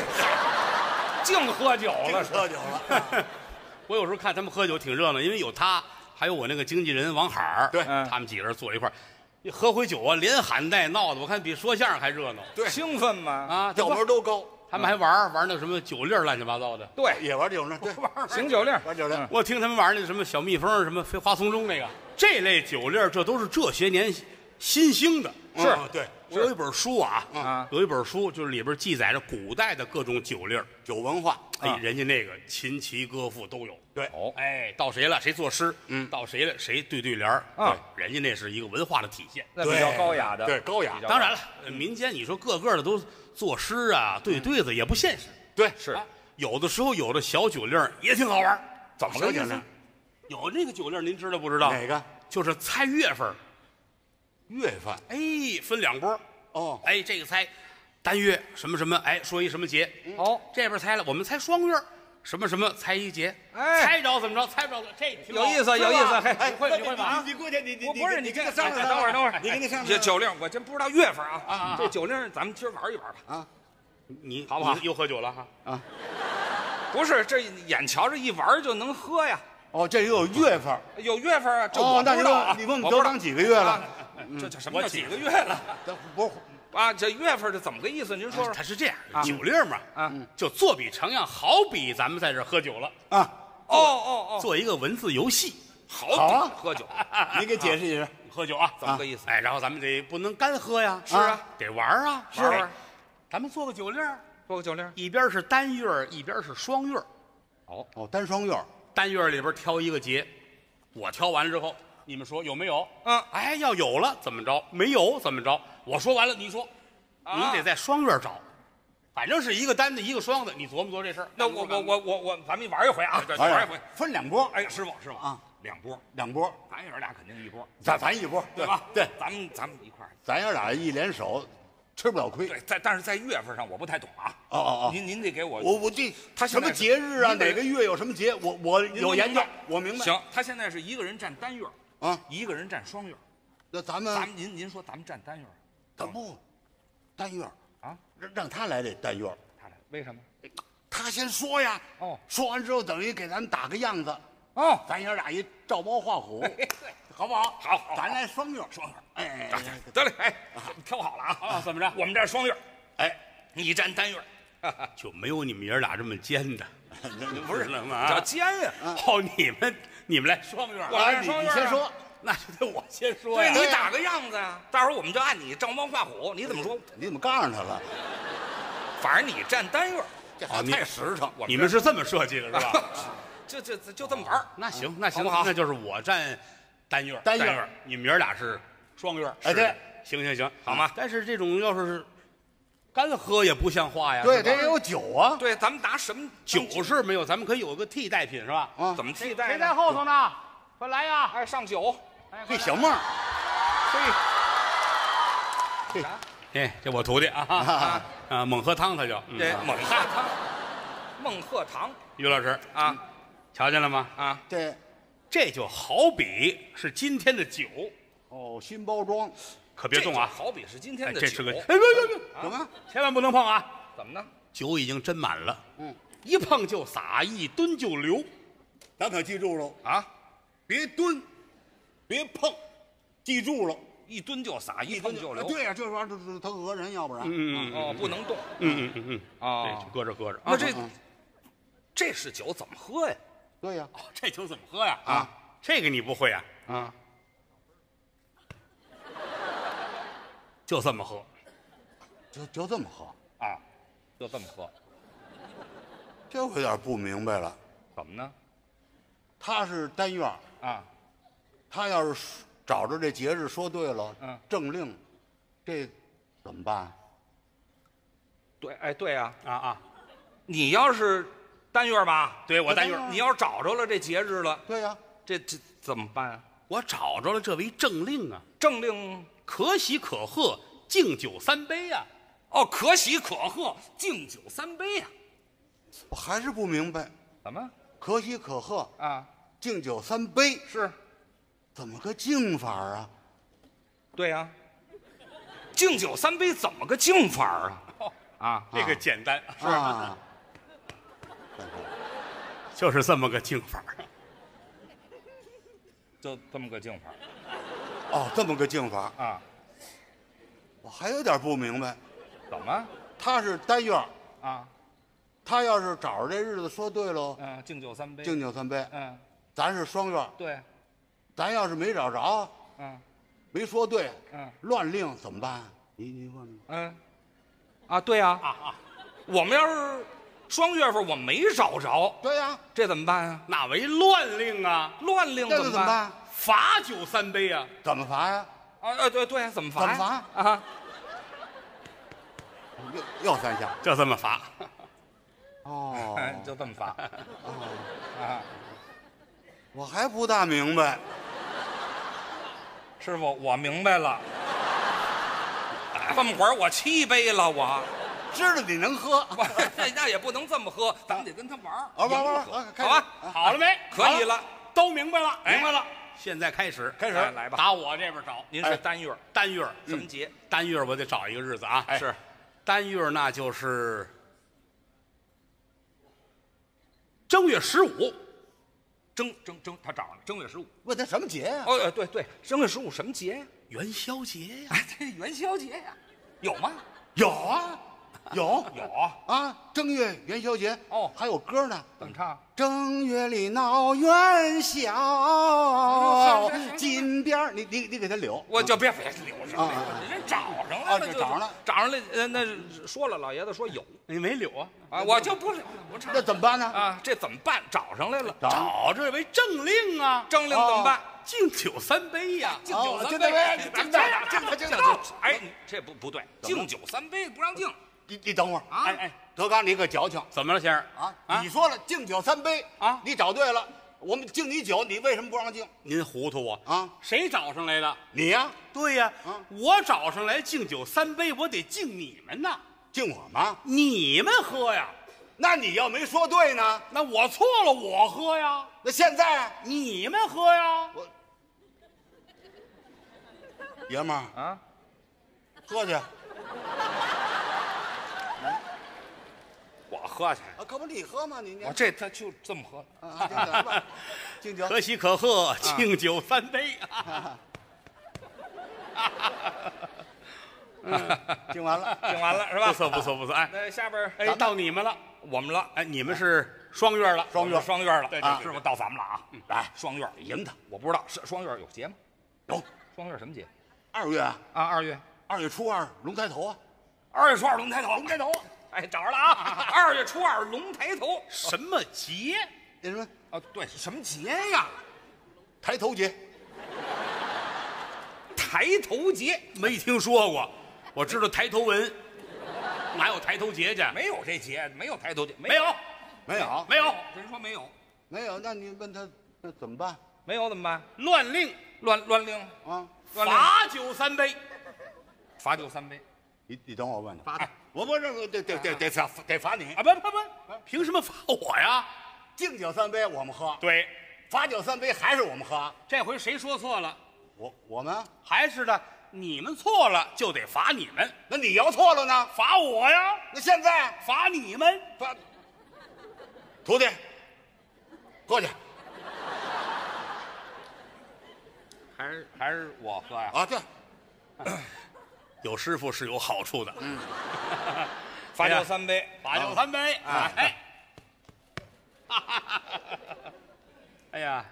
净喝酒了，喝酒了，我有时候看他们喝酒挺热闹，因为有他，还有我那个经纪人王海儿，对嗯他们几个人坐一块儿，一喝回酒啊，连喊带闹的，我看比说相声还热闹对，兴奋嘛？啊！调门都高，他们还玩儿玩那什么酒粒儿乱七八糟的。对，也玩酒呢，对，行酒令儿，玩酒令嗯我听他们玩那什么小蜜蜂，什么飞花丛中那个这类酒粒儿，这都是这些年新兴的。是对，我有一本书啊，啊有一本书，就是里边记载着古代的各种酒令儿。酒文化，哎啊，人家那个琴棋歌赋都有。对哦哎，到谁了谁作诗，嗯到谁了谁对对联儿啊对，人家那是一个文化的体现。那比较高雅的，对高雅比较当然了，呃民间你说个个的都作诗啊，对对子也不现实。对，是啊有的时候有的小酒令儿也挺好玩儿。怎么个意思小酒令？有那个酒令儿您知道不知道？哪个就是猜月份儿月份？哎，分两波儿。哦，哎，这个猜单月什么什么，哎，说一什么节。哦，这边猜了，我们猜双月什么什么猜一节。哎猜着怎么着？猜不着这有意思，有意思，嘿，哎，你会你会吧你你过去，你你不是你跟他商量，等会儿等会儿，你跟他商量，这酒令我真不知道月份啊啊啊这酒令咱们今儿玩一玩吧啊。你好不好又喝酒了哈啊？不是，这眼瞧着一玩就能喝呀，哦，这又有月份，有月份啊，这哦我，不那你知道啊问你问我们都当几个月了？啊这叫什么叫几个月了 不是啊？这月份是怎么个意思？您说说他是这样，啊酒令儿嘛，啊？就作比成样，好比咱们在这儿喝酒了，啊，哦哦哦，做一个文字游戏，好好啊喝酒 你给解释解释。喝酒啊，怎么个意思？哎，然后咱们得不能干喝呀，是啊，得玩儿啊，是玩儿咱们做个酒令儿，做个酒令。一边是单月儿，一边是双月哦。哦，单双月，单月儿里边挑一个节，我挑完了之后，你们说有没有？嗯哎，要有了怎么着？没有怎么着？我说完了，你说，啊你得在双月找，反正是一个单的，一个双的，你琢磨琢磨这事儿。那我我我我我，咱们玩一回啊，对玩一回。分两波，哎，师傅师傅啊，两波，两波，咱爷俩肯定一波，咱咱一波，对吧？对，咱们咱们一块儿。咱爷俩一联手，吃不了亏。对，在但是在月份上我不太懂啊。哦哦哦您您得给我我我这他什么他现在是节日啊？哪个月有什么节？我我有研究，我明白。行，他现在是一个人占单月，啊，一个人占双月。那咱们咱们您您说咱们占单月，咱不单院啊，让让他来这单院，他来为什么？他先说呀。哦说完之后等于给咱们打个样子，哦，咱爷俩一照猫画虎，好不好？好好咱来双月，双月。哎，得嘞，哎，挑好了啊啊，怎么着？我们这儿双月，哎，你占单月，就没有你们爷俩这么尖的，不是了吗？叫尖呀。哦，你们你们来双月儿，我来双月啊你先说，那就得我先说呀。对你打个样子呀，到时候我们就按你照猫画虎，你怎么说？你怎么告诉他了？反正你占单月，这还太实诚。你们是这么设计的，是吧？这这这就这么玩儿。那行，那行好，那就是我占单月儿，单月儿，你们爷儿俩是双月儿。哎对，行行行，好吗但是这种要是干喝也不像话呀。对，是吧？这也有酒啊。对，咱们拿什么酒是没有，咱们可以有个替代品，是吧？啊，怎么替代谁呢？在后头呢？快来呀！哎，上酒，哎，这小梦儿，嘿，哎，这我徒弟啊。啊，猛喝汤他叫。嗯。这蒙汉汤，孟鹤堂于老师啊。瞧见了吗？啊，对。这就好比是今天的酒，哦，新包装，可别动啊！好比是今天哎，的酒这是个，哎，别别别，怎么？千万不能碰啊！怎么呢？酒已经斟满了，嗯，一碰就洒，一蹲就流。咱可记住喽，啊，别蹲，别碰，记住了，一蹲就洒，一碰就流。对呀，这玩意儿它它它讹人，要不然。嗯嗯哦，不能动。嗯嗯嗯嗯，哦对，就搁着搁着。那这这是酒怎么喝呀？对呀，这酒怎么喝呀？啊，这个你不会啊？啊，就这么喝就就这么喝，啊，就这么喝，这我有点不明白了。怎么呢？他是单院儿，啊，他要是找着这节日说对了，嗯，政令，这怎么办？对，哎，对呀、啊啊！你要是单月吧，对我单月我单月你要是找着了这节日了，对呀，这这怎么办啊？我找着了这为政令啊，政令可喜可贺，敬酒三杯呀、哦，可喜可贺，敬酒三杯呀、我还是不明白，怎么？可喜可贺，啊？敬酒三杯，是，怎么个敬法啊？对呀、敬酒三杯怎么个敬法啊？啊，这个简单，是 就是这么个敬法。就这么个敬法哦，这么个敬法，啊？我还有点不明白。怎么他是单院儿，啊？他要是找着这日子说对喽，嗯、敬酒三杯。敬酒三杯。嗯，咱是双院儿，对，咱要是没找着，嗯没说对，嗯乱令怎么办？你你问问。嗯，啊，对呀、啊啊，我们要是双月份我没找着，对呀，这怎么办呀？哪为乱令啊，乱令这怎么办？罚酒三杯呀、怎么罚呀？啊啊，对对，怎么罚呀？怎么罚啊？又又三下。就这么罚。哦，就这么罚啊？我还不大明白。师傅，我明白了。这么会儿我七杯了，我知道你能喝，我 那也不能这么喝，咱们得跟他玩儿啊玩玩玩好吧？好了没？可以了，都明白了，明白了。现在开始，开始哎来吧打我这边找。您是单月儿单月儿什么节？单月儿我得找一个日子啊。哎是单月儿那就是正月十五。正正正，他找着了，正月十五。问他什么节呀？哦，呃对对，正月十五什么节呀？元宵节呀，哎，这元宵节呀，有吗？有啊，有？有，啊，正月元宵节哦。还有歌呢。怎么唱？正月里闹元宵金边儿你你你给他留，我就别别留上啊啊了，人找上了，就找上了，找上来，呃，那说了，老爷子说有。你没留啊？啊，我就不留了，我唱。那怎么办呢？啊，这怎么办？找上来了，找。找这为政令啊，政令怎么办？敬酒三杯呀。敬酒三杯。哦敬杯，敬杯敬杯敬杯哎，这不不对，敬酒三杯不让敬你你等会儿，啊！哎哎，德刚你可矫情怎么了，先生？啊！啊你说了敬酒三杯啊你找对了，我们敬你酒，你为什么不让敬您糊涂啊？啊？谁找上来的？你呀，对呀、嗯我找上来敬酒三杯，我得敬你们呐，敬我吗？你们喝呀。那你要没说对呢？那我错了，我喝呀，那现在你们喝呀。我爷们儿啊，喝去啊，我喝去，可不你喝吗？你你我这他就这么喝。啊，敬酒吧，敬酒。可喜可贺，敬酒三杯。敬完了，敬完了是吧？不错不错不错，哎那下边哎，到你们了，我们了，哎，你们是双月了，双月双月了，对对对师傅到咱们了啊！来双月赢他，我不知道是双月有节吗？有双月什么节二月啊，啊？二月二月初二龙抬头啊，二月初二龙抬头，龙抬头，哎，找着了啊！二月初二龙抬头，什么节？那什么啊，对，什么节呀？抬头节，抬头节没听说过，我知道抬头纹，哪有抬头节去？没有这节，没有抬头节，没有，没有没有。人说没有，没有，那你问他那怎么办？没有怎么办？乱令乱乱令，啊，罚酒三杯。罚酒三杯。你你等我问你，罚他我不是得得得得罚得罚你啊！不不不，凭什么罚我呀？敬酒三杯我们喝，对，罚酒三杯还是我们喝，这回谁说错了？我我们还是的，你们错了就得罚你们，那你要错了呢？罚我呀，那现在罚你们。罚徒弟过去还是还是我喝呀？啊，对，有师傅是有好处的。罚酒三杯，罚酒三杯。哎，哎呀，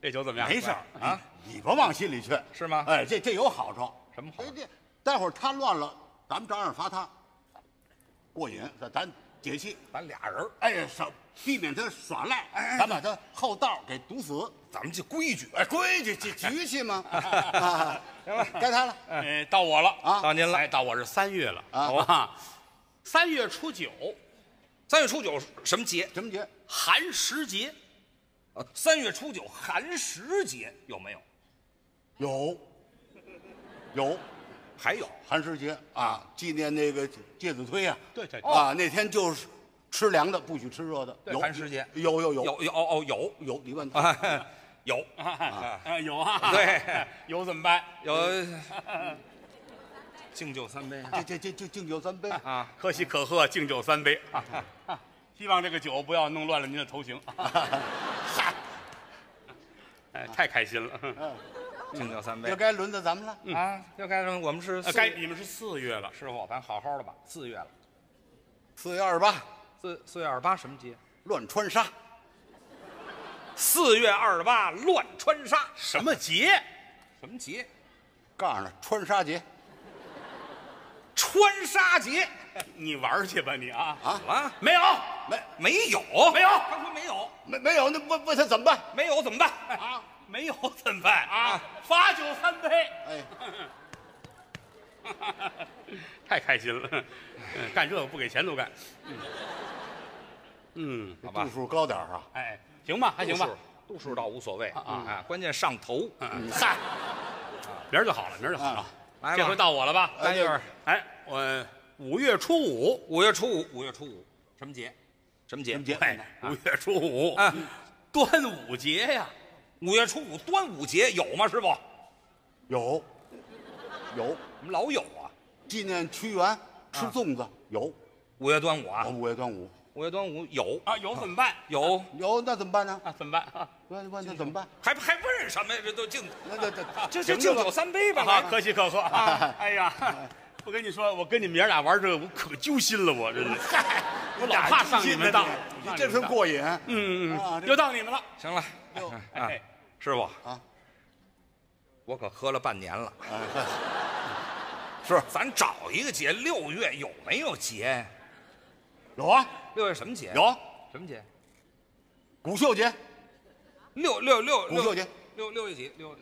这酒怎么样？没事啊，你你甭往心里去，是吗哎，这这有好处，什么好处？哎这待会儿他乱了，咱们照样罚他，过瘾，咱咱解气。咱俩人儿，哎，少避免他耍赖，咱把他后道给堵死。咱们这规矩。哎，规矩这局气嘛。啊行了，该他了。哎，到我了啊到您了哎，到我是三月了啊啊，三月初九，三月初九什么节？什么节？寒食节。呃，三月初九寒食节有没有？有，有还有寒食节啊，纪念那个介子推啊。对对啊，那天就是吃凉的，不许吃热的。有寒食节有有有有有哦哦有有，你问他。啊有啊，有啊，对，有怎么办？有 敬酒三杯这这这这敬酒三杯。啊！可喜可贺，敬酒三杯。希望这个酒不要弄乱了您的头型。嗨，哎，太开心了。敬酒三杯又该轮到咱们了。啊！又该我们是该你们是四月了，师傅，咱好好的吧。四月了，四月二十八，四四月二十八什么节？乱穿纱。四月二十八乱穿纱，什么节？什么节？告诉他穿纱节穿纱节你玩儿去吧你啊！啊，啊？没有，没没有，没有他说没有，没没有，那问问他怎么办？没有怎么办？啊，没有怎么办啊？罚酒三杯，哎，太开心了。嗯 干这个不给钱都干。嗯，好吧度数高点儿啊。哎，行吧，还行吧。度数倒无所谓啊啊，关键上头。嗯，嗨，明儿就好了，明儿就好了。这回到我了吧？三月哎，我五月初五，五月初五，五月初五什么节？什么节？什么节哎，五月初五啊，端午节呀。五月初五端午节有吗？师傅，有，有我们老有啊。纪念屈原吃粽子，有。五月端午啊啊，，五月端午五月端午有啊，有怎么办？有，有，那怎么办呢？啊，怎么办啊？问问那怎么办？还还问什么呀？这都敬，那那那这这敬酒三杯吧。可喜可贺啊！哎呀，我跟你说，我跟你们爷俩玩这个，我可揪心了，我真的。我老怕上你们当，你这真过瘾。嗯嗯啊嗯，又到你们了。行了，哟啊哎，师傅啊，我可喝了半年了。哎，是，咱找一个节，六月有没有节？有啊，六月什么节？有什么节？谷秀节，六六六谷秀节，六六月几？六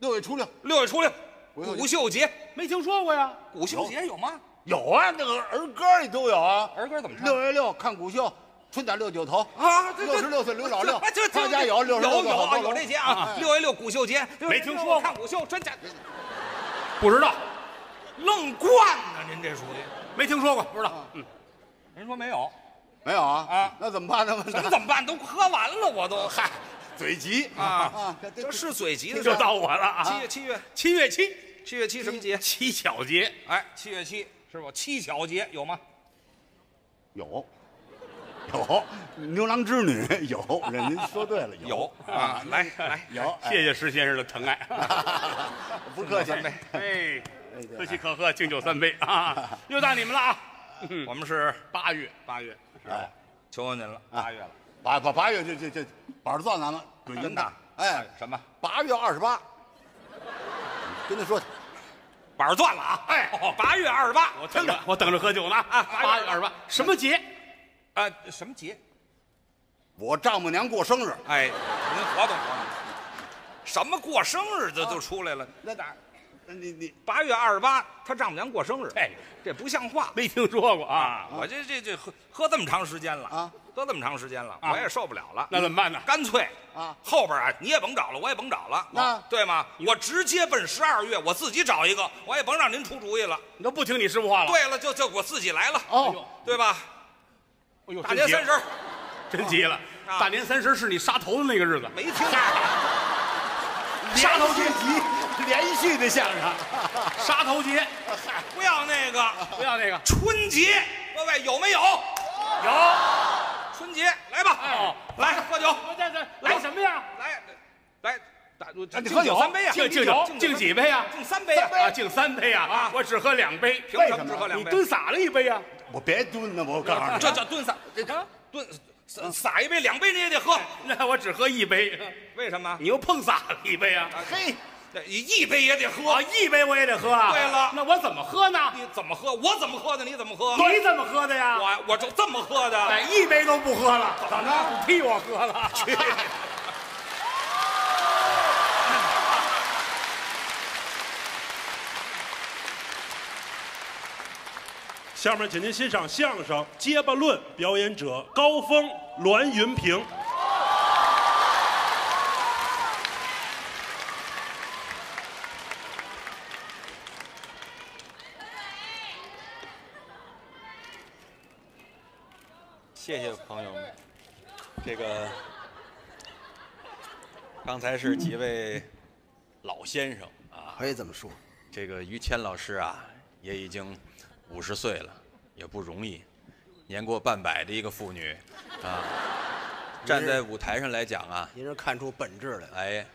六月初六六月初六，谷秀节。没听说过呀？谷秀节有吗？有啊，那个儿歌里都有啊。儿歌怎么唱？六月六看谷秀，春打六九头。啊，六十六岁刘老六他家有六十六有有啊有这节啊，六月六谷秀节，没听说过看谷秀，真假？不知道，愣惯呢，您这属于？没听说过，不知道。嗯，您说没有？没有啊？啊那怎么办呢？怎么怎么办？都喝完了，我都 嗨，嘴急啊啊！这这是嘴急的事就。到我了啊！七月七月七月七，七月七什么节？七巧节。哎，七月七是不？七巧节有吗？有，有牛郎织女有，人您说对了，有啊，来来，有，哎谢谢石先生的疼爱。不客气三可喜可贺，敬酒三杯啊！又到你们了啊！我们是八月，八月，哎，求求您了，八月了，八八八月这这这板儿攥咱们准真的，哎，什么？八月二十八，跟他说去，板儿断了啊！哎，八月二十八，我听着，我等着喝酒呢啊！八月二十八，什么节？啊，什么节？我丈母娘过生日，哎，您活动活动，什么过生日这都出来了？那哪？你你八月二十八，他丈母娘过生日，哎，这不像话没听说过啊！啊！我这这这喝喝这么长时间了啊，喝这么长时间了，啊我也受不了了。那怎么办呢？干脆啊，后边啊你也甭找了，我也甭找了，那对吗？我直接奔十二月，我自己找一个，我也甭让您出主意了。你都不听你师傅话了。对了，就就我自己来了，哦，对吧？哎呦，大年三十儿真急了。啊大年三十是你杀头的那个日子，没听杀头节，连续的相声，杀头节，不要那个。不要那个。春节，各位有没有？有，春节。来吧，哦来喝酒，这这来。什么呀？来来你喝酒？三杯啊，敬敬酒，敬几杯啊？敬三杯呀，啊，敬三杯啊！啊。我只喝两杯，凭什么只喝两杯？你蹲洒了一杯啊？我别蹲了，我告诉你，这叫蹲洒，这蹲洒洒一杯，两杯你也得喝，那我只喝一杯，为什么？你又碰洒了一杯啊？嘿，这一杯也得喝啊，，一杯我也得喝啊。对了那我怎么喝呢？你怎么喝？我怎么喝的？你怎么喝？你怎么喝的呀？我我就这么喝的。哎，一杯都不喝了，怎么着？替我喝了。去下面请您欣赏相声《结巴论》，表演者高峰、栾云平。谢谢朋友们。这个刚才是几位老先生啊，可以这么说，这个于谦老师啊，也已经五十岁了，也不容易，年过半百的一个妇女啊，站在舞台上来讲啊，您是看出本质来了，哎，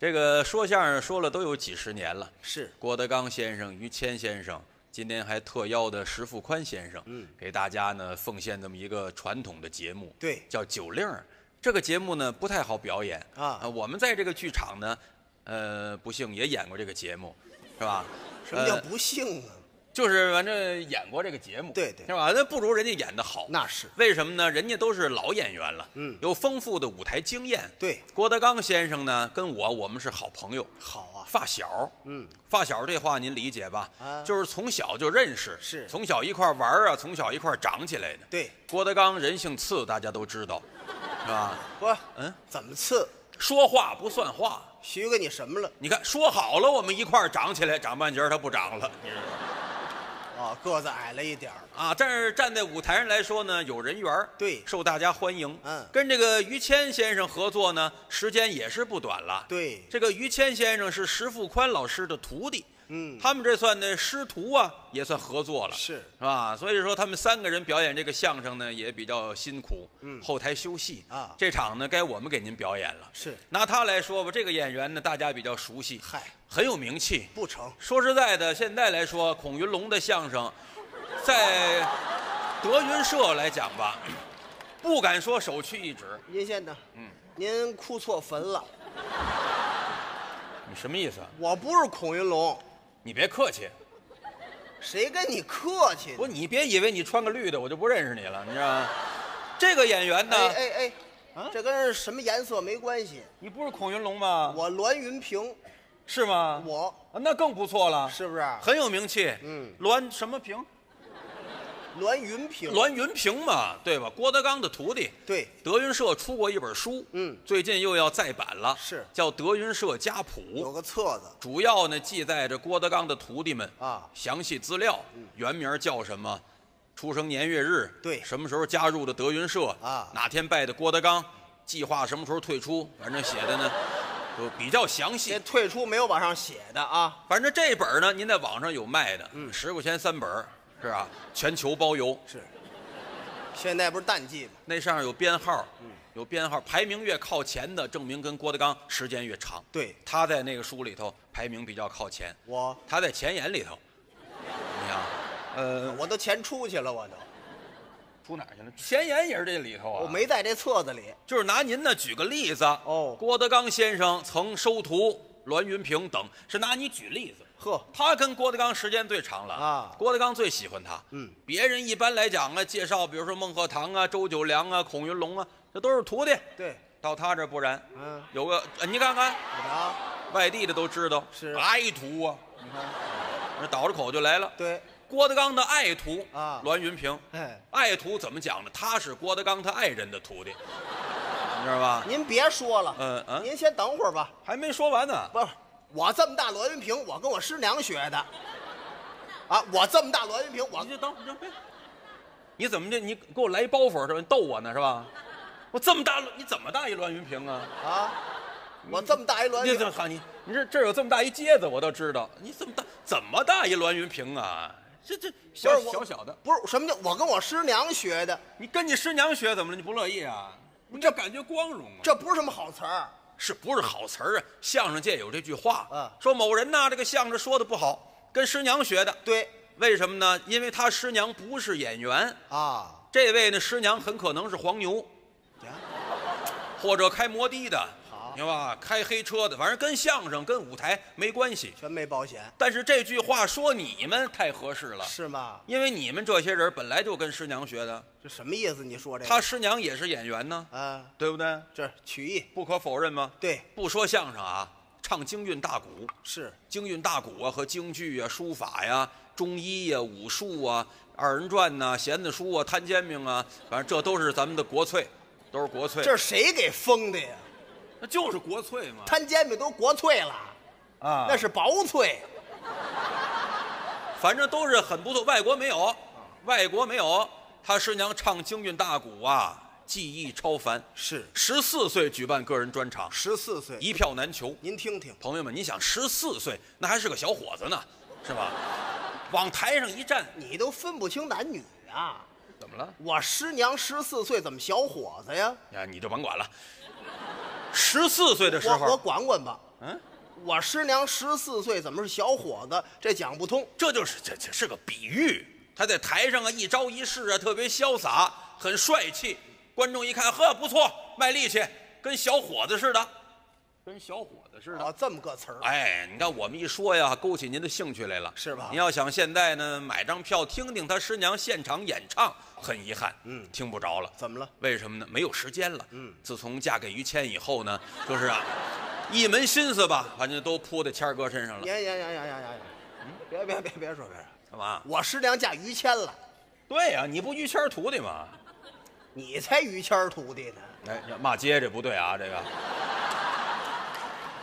这个说相声说了都有几十年了，是。郭德纲先生、于谦先生，今天还特邀的石富宽先生，嗯给大家呢奉献这么一个传统的节目，对叫酒令儿。这个节目呢不太好表演啊我们在这个剧场呢，呃，不幸也演过这个节目，是吧？什么叫呃不幸啊？就是反正演过这个节目，对对是吧？那不如人家演的好，那是为什么呢？人家都是老演员了，嗯有丰富的舞台经验。对郭德纲先生呢，跟我我们是好朋友，好啊，发小，嗯，发小这话您理解吧？啊就是从小就认识，是从小一块玩啊，从小一块长起来的。对，郭德纲人姓次，大家都知道，是吧？不，嗯，怎么次？说话不算话。许给你什么了？你看，说好了我们一块儿长起来，长半截儿他不长了，你知道吗？啊，个子矮了一点儿，啊，但是站在舞台上来说呢，有人缘儿对受大家欢迎。嗯跟这个于谦先生合作呢，时间也是不短了。对这个于谦先生是石富宽老师的徒弟，嗯。他们这算呢师徒啊，也算合作了，是。是吧？所以说他们三个人表演这个相声呢，也比较辛苦，嗯。后台休息啊。这场呢该我们给您表演了。是。拿他来说吧，这个演员呢，大家比较熟悉，嗨，很有名气，不成，说实在的，现在来说，孔云龙的相声，在德云社来讲吧，不敢说首屈一指。您先等，嗯，您哭错坟了，你什么意思啊？我不是孔云龙，你别客气，谁跟你客气不，呢？你别以为你穿个绿的我就不认识你了，你知道吗？这个演员呢，哎哎哎，这跟什么颜色没关系，你不是孔云龙吗？我栾云平，是吗？我啊那更不错了，是不是？很有名气。嗯，栾什么平？栾云平，栾云平嘛，对吧？郭德纲的徒弟。对，德云社出过一本书，嗯。最近又要再版了，是。叫《德云社家谱》。有个册子。主要呢记载着郭德纲的徒弟们啊。详细资料，原名叫什么，出生年月日，对。什么时候加入的德云社啊。哪天拜的郭德纲，计划什么时候退出，反正写的呢 就比较详这细。退出没有往上写的啊，反正这本呢，您在网上有卖的，嗯，十块钱三本儿，是啊？全球包邮。是。现在不是淡季吗？那上面有编号，有编号，排名越靠前的，证明跟郭德纲时间越长。对他在那个书里头排名比较靠前，我他在前言里头。你看，呃，我都钱出去了，我都出哪儿去了？前言也是这里头啊。我没在这册子里。就是拿您呢举个例子哦郭德纲先生曾收徒栾云平等，是拿你举例子。呵，他跟郭德纲时间最长了啊郭德纲最喜欢他。嗯，别人一般来讲啊，介绍比如说孟鹤堂啊、周九良啊、孔云龙啊，这都是徒弟。对，到他这儿不然，嗯，有个呃你看看，怎么着？外地的都知道是爱徒啊，你看，那倒着口就来了。对，郭德纲的爱徒啊栾云平，哎，爱徒怎么讲呢？他是郭德纲他爱人的徒弟，你知道吧？您别说了，嗯嗯您先等会儿吧。还没说完呢。不是，我这么大栾云平，我跟我师娘学的。啊，我这么大栾云平，我你就等，你就别，你怎么的？你给我来一包袱是吧？你逗我呢是吧？我这么大，你怎么大一栾云平啊？啊，我这么大一栾云平，你怎么喊你？你这这儿有这么大一疖子，我都知道。你怎么大？怎么大一栾云平啊？这这小小小的，不是什么叫我跟我师娘学的，你跟你师娘学怎么了？你不乐意啊？你这感觉光荣啊？这不是什么好词儿。是不是好词儿啊？相声界有这句话，嗯说某人呐，这个相声说的不好，跟师娘学的。对为什么呢？因为他师娘不是演员，啊，这位呢师娘很可能是黄牛，或者开摩的的，好明白吧？开黑车的，反正跟相声、跟舞台没关系。全没保险，但是这句话说你们太合适了，是吗？因为你们这些人本来就跟师娘学的，这什么意思？你说这个？他师娘也是演员呢，啊，对不对？这曲艺不可否认吗？对不说相声啊，唱京韵大鼓，是京韵大鼓啊和京剧啊、书法呀、中医呀、武术啊、二人转呐、弦子书啊、摊煎饼啊，反正这都是咱们的国粹，都是国粹。这是谁给封的呀？那就是国粹嘛。摊煎饼都国粹了，啊那是薄脆。反正都是很不错。外国没有，外国没有。他师娘唱京韵大鼓啊，技艺超凡。是十四岁举办个人专场，十四岁，一票难求。您听听，朋友们，你想十四岁那还是个小伙子呢，是吧？往台上一站，你都分不清男女啊！怎么了？我师娘十四岁，怎么小伙子呀？呀，你就甭管了。十四岁的时我我候，管管吧。嗯，我师娘十四岁，怎么是小伙子？这讲不通。这就是这这是个比喻。他在台上啊，一招一式啊，特别潇洒，很帅气。观众一看，呵，不错，卖力气，跟小伙子似的，跟小伙子似的。啊，这么个词儿。哎，你看我们一说呀，勾起您的兴趣来了，是吧您要想现在呢，买张票听听他师娘现场演唱，很遗憾，嗯听不着了。怎么了？为什么呢？没有时间了。嗯自从嫁给于谦以后呢，就是啊，一门心思吧，反正都扑在谦儿哥身上了。呀呀呀呀呀呀呀！别别别别说别说，干嘛？我师娘嫁于谦了，对呀、你不于谦儿徒弟吗？你才于谦儿徒弟呢。哎，骂街这不对啊，这个。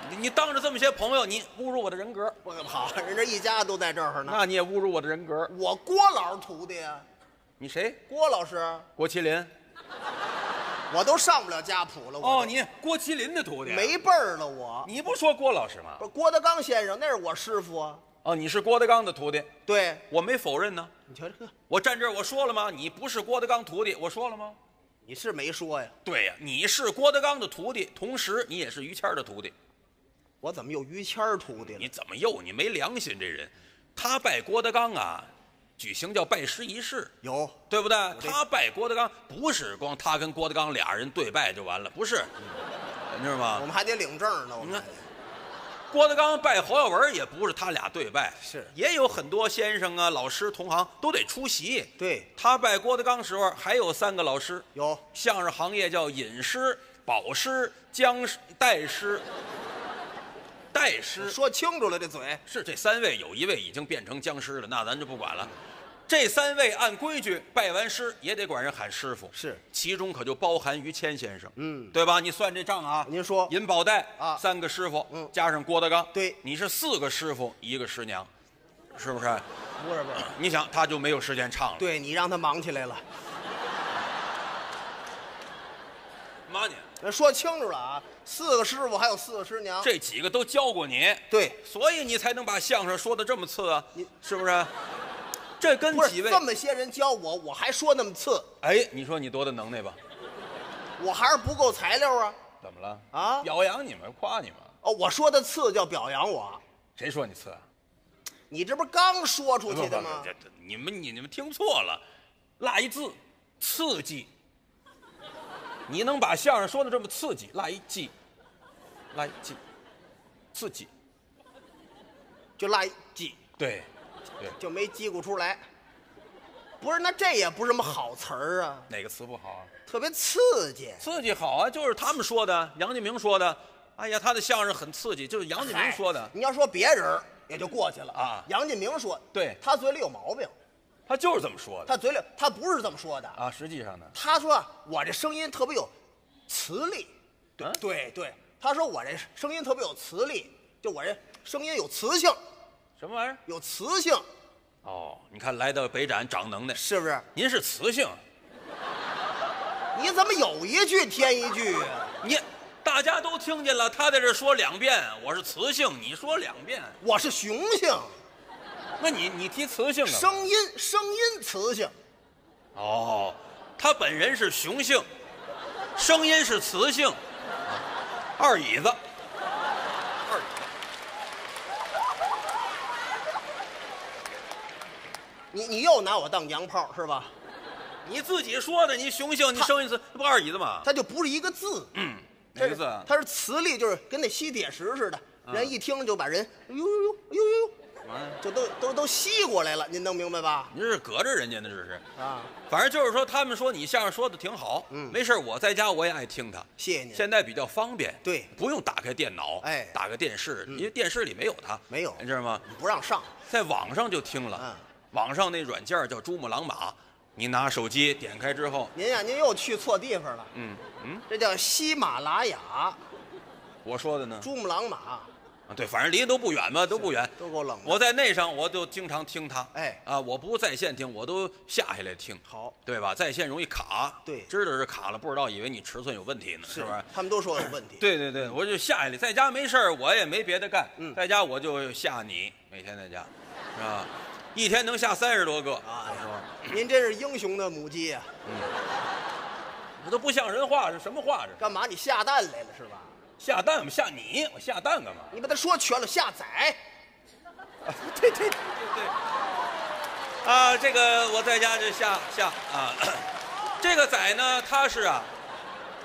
你你当着这么些朋友，你侮辱我的人格，不好，人这一家都在这儿呢。那你也侮辱我的人格。我郭老师徒弟呀，你谁？郭老师，郭麒麟？我都上不了家谱了。我哦，你郭麒麟的徒弟？没辈儿了，我你不说郭老师吗不？是郭德纲先生，那是我师傅啊。哦，你是郭德纲的徒弟，对，我没否认呢。你瞧这个，我站这儿我说了吗？你不是郭德纲徒弟，我说了吗？你是没说呀？对呀，你是郭德纲的徒弟，同时你也是于谦儿的徒弟。我怎么又于谦儿徒弟了你？怎么又你没良心这人？他拜郭德纲啊，举行叫拜师仪式，有对不对？他拜郭德纲不是光他跟郭德纲俩人对拜就完了，不是，你知道吗我？们还得领证呢。我们你看郭德纲拜侯耀文也不是他俩对拜，是也有很多先生啊、老师、同行都得出席。对他拜郭德纲时候还有三个老师，有相声行业叫隐师、保师、僵师、代师。代师说清楚了这嘴。是这三位，有一位已经变成僵尸了，那咱就不管了。这三位按规矩拜完师也得管人喊师傅，是。其中可就包含于谦先生，嗯。对吧？你算这账啊，您说。银宝带啊。三个师傅，嗯。加上郭德纲，对。你是四个师傅一个师娘，是不是？不是不是，你想他就没有时间唱了，对你让他忙起来了。那说清楚了啊，四个师傅还有四个师娘。这几个都教过你，对，所以你才能把相声说的这么次啊你，是不是？这跟不是几位这么些人教我，我还说那么次，哎，你说你多大能耐吧？我还是不够材料啊。怎么了？啊表扬你们，夸你们。哦，我说的次叫表扬我，谁说你次啊？你这不是刚说出去的不吗不？这这你们你你们听错了，落一字，刺激。你能把相声说的这么刺激，来一记，落一记，刺激。就拉一记，对，对，就没叽咕出来。不是，那这也不是什么好词儿啊，哪个词不好啊？特别刺激。刺激好啊，就是他们说的，杨建明说的。哎呀，他的相声很刺激，就是杨建明说的。你要说别人儿也就过去了啊杨建明说，对他嘴里有毛病。他就是这么说的他嘴里他不是这么说的，啊。实际上呢，他说我这声音特别有磁力。对啊对对，他说我这声音特别有磁力，就我这声音有磁性，什么玩意儿？有磁性，哦，你看来到北展长能耐，是不是？您是磁性，你怎么有一句添一句啊？你大家都听见了，他在这说两遍，我是雌性，你说两遍，我是雄性，那你你提雌性啊？声音声音雌性，哦，他本人是雄性，声音是雌性，二椅子，二椅你你又拿我当娘炮是吧？你自己说的，你雄性，你声音是不二椅子吗？它就不是一个字，嗯，哪个字啊？它是磁力，就是跟那吸铁石似的，啊人一听就把人哎呦呦呦哎呦呦呦，就都都都吸过来了，您能明白吧？您这是隔着人家呢，这是。啊，反正就是说，他们说你相声说的挺好，嗯。没事儿我在家我也爱听他。谢谢您。现在比较方便，对。不用打开电脑，哎。打开电视，嗯。因为电视里没有他，没有。你知道吗？不让上，在网上就听了，嗯。网上那软件叫珠穆朗玛，你拿手机点开之后，您呀、您又去错地方了，嗯嗯，这叫喜马拉雅，我说的呢，珠穆朗玛，啊对，反正离得都不远嘛，都不远。都够冷的。我在那上我就经常听他，哎啊，我不在线听，我都下下来听，好，对吧？在线容易卡，对知道是卡了，不知道以为你尺寸有问题呢，是不是？他们都说有问题。对对对，我就下下来，在家没事儿，我也没别的干，嗯在家我就下你，每天在家，是吧？一天能下三十多个，啊？您真是英雄的母鸡呀、这都不像人话，这什么话这？干嘛你下蛋来了是吧？下蛋我下你，我下蛋干嘛？你把它说全了，下载。对对对对。啊，这个我在家就下下啊，这个崽呢，他是啊，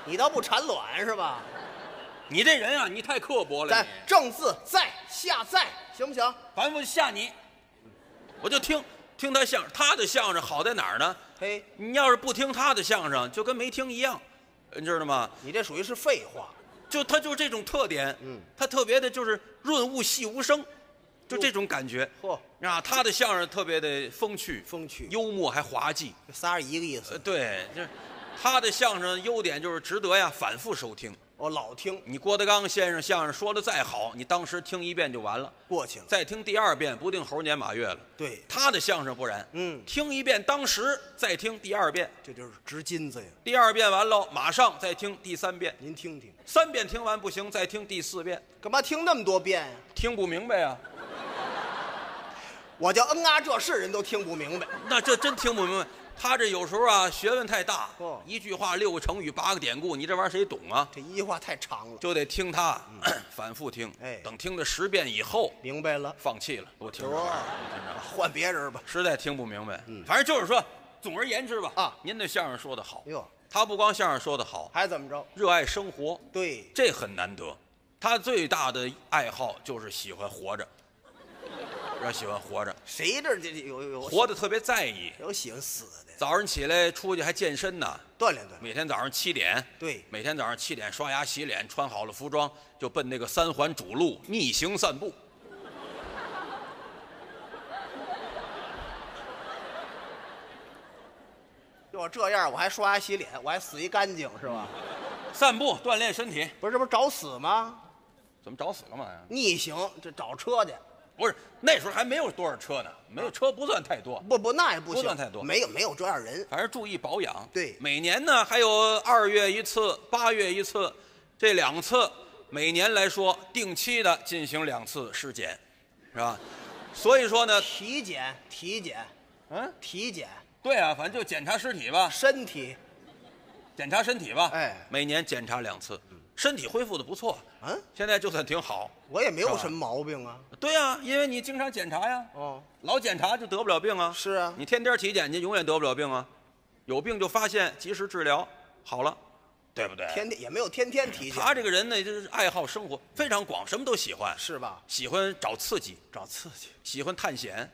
你倒不产卵是吧？你这人啊，你太刻薄了，在正字在下在行不行？反正我下你，我就听听他相声，他的相声好在哪儿呢？嘿，你要是不听他的相声，就跟没听一样，你知道吗？你这属于是废话。就他就是这种特点，嗯，他特别的就是润物细无声，就这种感觉。嚯，啊，他的相声特别的风趣、风趣幽默还滑稽。仨是一个意呃，思。对，这他的相声优点就是值得呀反复收听。我老听你郭德纲先生相声说的再好，你当时听一遍就完了，过去了。再听第二遍不定猴年马月了。对，他的相声不然，嗯听一遍当时，再听第二遍，这就是值金子呀。第二遍完了，马上再听第三遍，您听听，三遍听完不行，再听第四遍，干嘛听那么多遍呀？听不明白呀、我叫嗯啊这事人都听不明白。那这真听不明白。他这有时候啊，学问太大，哦一句话六个成语八个典故，你这玩意儿谁懂啊？这一句话太长了。就得听他，反复听。哎等听了十遍以后，明白了，放弃了，不听得了，换别人吧。实在听不明白。反正就是说，总而言之吧，啊您的相声说得好，哟，他不光相声说得好，还怎么着？热爱生活，对，这很难得。他最大的爱好就是喜欢活着，要喜欢活着，谁这这有有有活的特别在意。有喜欢死的，早上起来出去还健身呢，锻炼锻炼。每天早上七点，对每天早上七点刷牙洗脸，穿好了服装就奔那个三环主路逆行散步。就我这样，我还刷牙洗脸，我还死一干净是吧？散步锻炼身体，不是，这不是找死吗？怎么找死干嘛呀？逆行，这找车去。不是那时候还没有多少车呢，没有车不算太多，不不，那也不行，不算太多没有没有这样人。反正注意保养。对每年呢还有二月一次、八月一次，这两次每年来说定期的进行两次尸检，是吧？所以说呢，体检，体检，嗯，体检，对啊，反正就检查尸体吧，身体，检查身体吧，哎每年检查两次，身体恢复的不错，嗯，现在就算挺好。我也没有什么毛病啊。对呀、因为你经常检查呀，哦，老检查就得不了病啊。是啊你天天体检去，永远得不了病啊。有病就发现，及时治疗，好了，对不对？天天也没有天天体检，他这个人呢，就是爱好生活非常广，什么都喜欢，是吧？喜欢找刺激，找刺激。喜欢探险。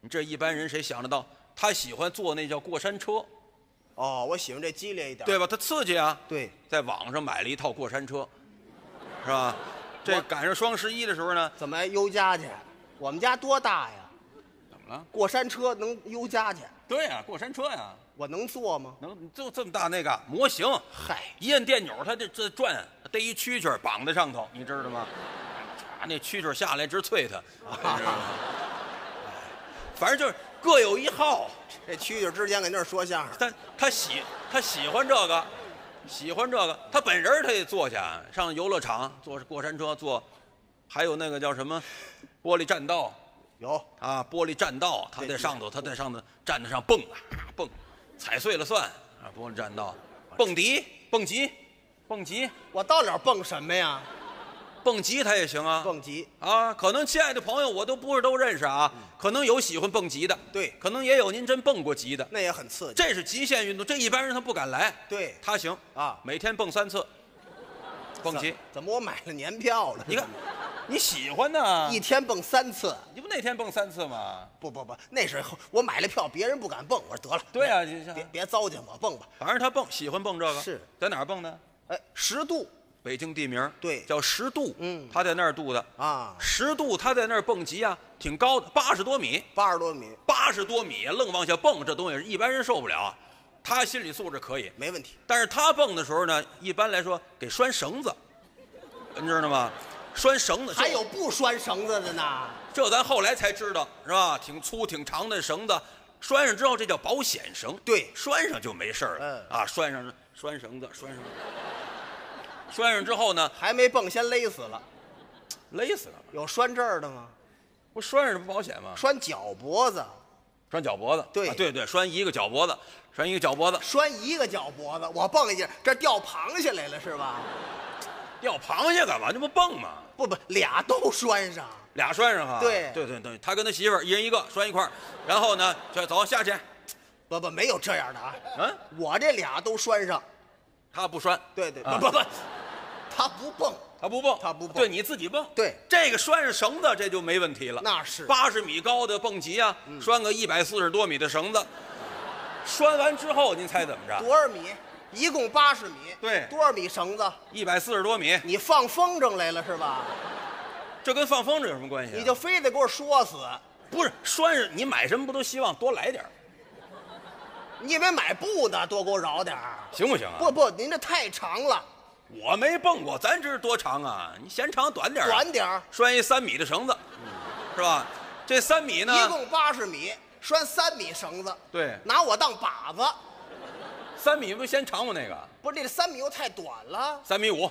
你这一般人谁想得到？他喜欢坐那叫过山车，哦，我喜欢这激烈一点。对吧？它刺激啊。对，在网上买了一套过山车，是吧？这赶上双十一的时候呢，怎么还忧家去？我们家多大呀？怎么了过山车能悠家去，对呀、过山车呀、我能坐吗？能就这么大那个模型，嗨，一按电钮，它这这转，逮一蛐蛐绑在上头，你知道吗？啊，那蛐蛐下来直啐它，你知道吗？反正就是各有一号，这蛐蛐之间搁那儿说相声，他他喜他喜欢这个，喜欢这个，他本人他也坐下，上游乐场坐过山车坐，还有那个叫什么玻璃栈道。有。啊，玻璃栈道，他在上头，他在上头站在上蹦啊蹦，踩碎了算啊，玻璃栈道，蹦迪蹦极蹦极。我到了蹦什么呀？蹦极他也行啊，蹦极，啊，可能亲爱的朋友我都不是都认识啊，可能有喜欢蹦极的，对可能也有您真蹦过极的，那也很刺激。这是极限运动，这一般人他不敢来，对他行啊每天蹦三次，蹦极怎，怎么我买了年票了？你看，你喜欢呢，一天蹦三次，你不那天蹦三次吗？不不不，那是我买了票，别人不敢蹦，我说得了，对啊，别别别糟践我，蹦吧。反正他蹦，喜欢蹦这个，是在哪儿蹦呢？哎，十度北京地名，对叫十渡，嗯他在那儿渡的，啊，十渡他在那儿蹦极啊，挺高的，八十多米，八十多米，八十多米愣往下蹦，这东西一般人受不了啊。他心理素质可以，没问题。但是他蹦的时候呢，一般来说给拴绳子，你知道吗？拴绳子，还有不拴绳子的呢？这咱后来才知道，是吧？挺粗挺长的绳子，拴上之后这叫保险绳。对拴上就没事儿了。嗯啊，拴上拴绳子，拴上，拴上之后呢，还没蹦，先勒死了。勒死了。有拴这儿的吗？不拴上不保险吗？拴脚脖子，拴脚脖子。对啊对对，拴一个脚脖子，拴一个脚脖子，拴一个脚脖子。我蹦一下，这掉螃蟹来了是吧？掉螃蟹干嘛？这不蹦吗？不不，俩都拴上。俩拴上哈。对对对对，他跟他媳妇儿一人一个拴一块儿，然后呢，就走下去。不不，没有这样的啊。嗯，我这俩都拴上。他不拴，对对，啊不不不，他不蹦。他不蹦，他不蹦对你自己蹦。对这个拴上绳子，这就没问题了。那是八十米高的蹦极啊，拴个一百四十多米的绳子，拴完之后，您猜怎么着？多少米？一共八十米。对多少米绳子？一百四十多米，你放风筝来了是吧？这跟放风筝有什么关系啊？你就非得给我说死。不是拴上，你买什么不都希望多来点儿你以为买布的多给我饶点儿？行不行啊？不不，您这太长了，我没蹦过，咱这是多长啊？你嫌长短点儿啊短点儿。拴一三米的绳子，是吧？这三米呢？一共八十米，拴三米绳子，对，拿我当靶子。三米不嫌长吗？那个不是这三米又太短了，三米五，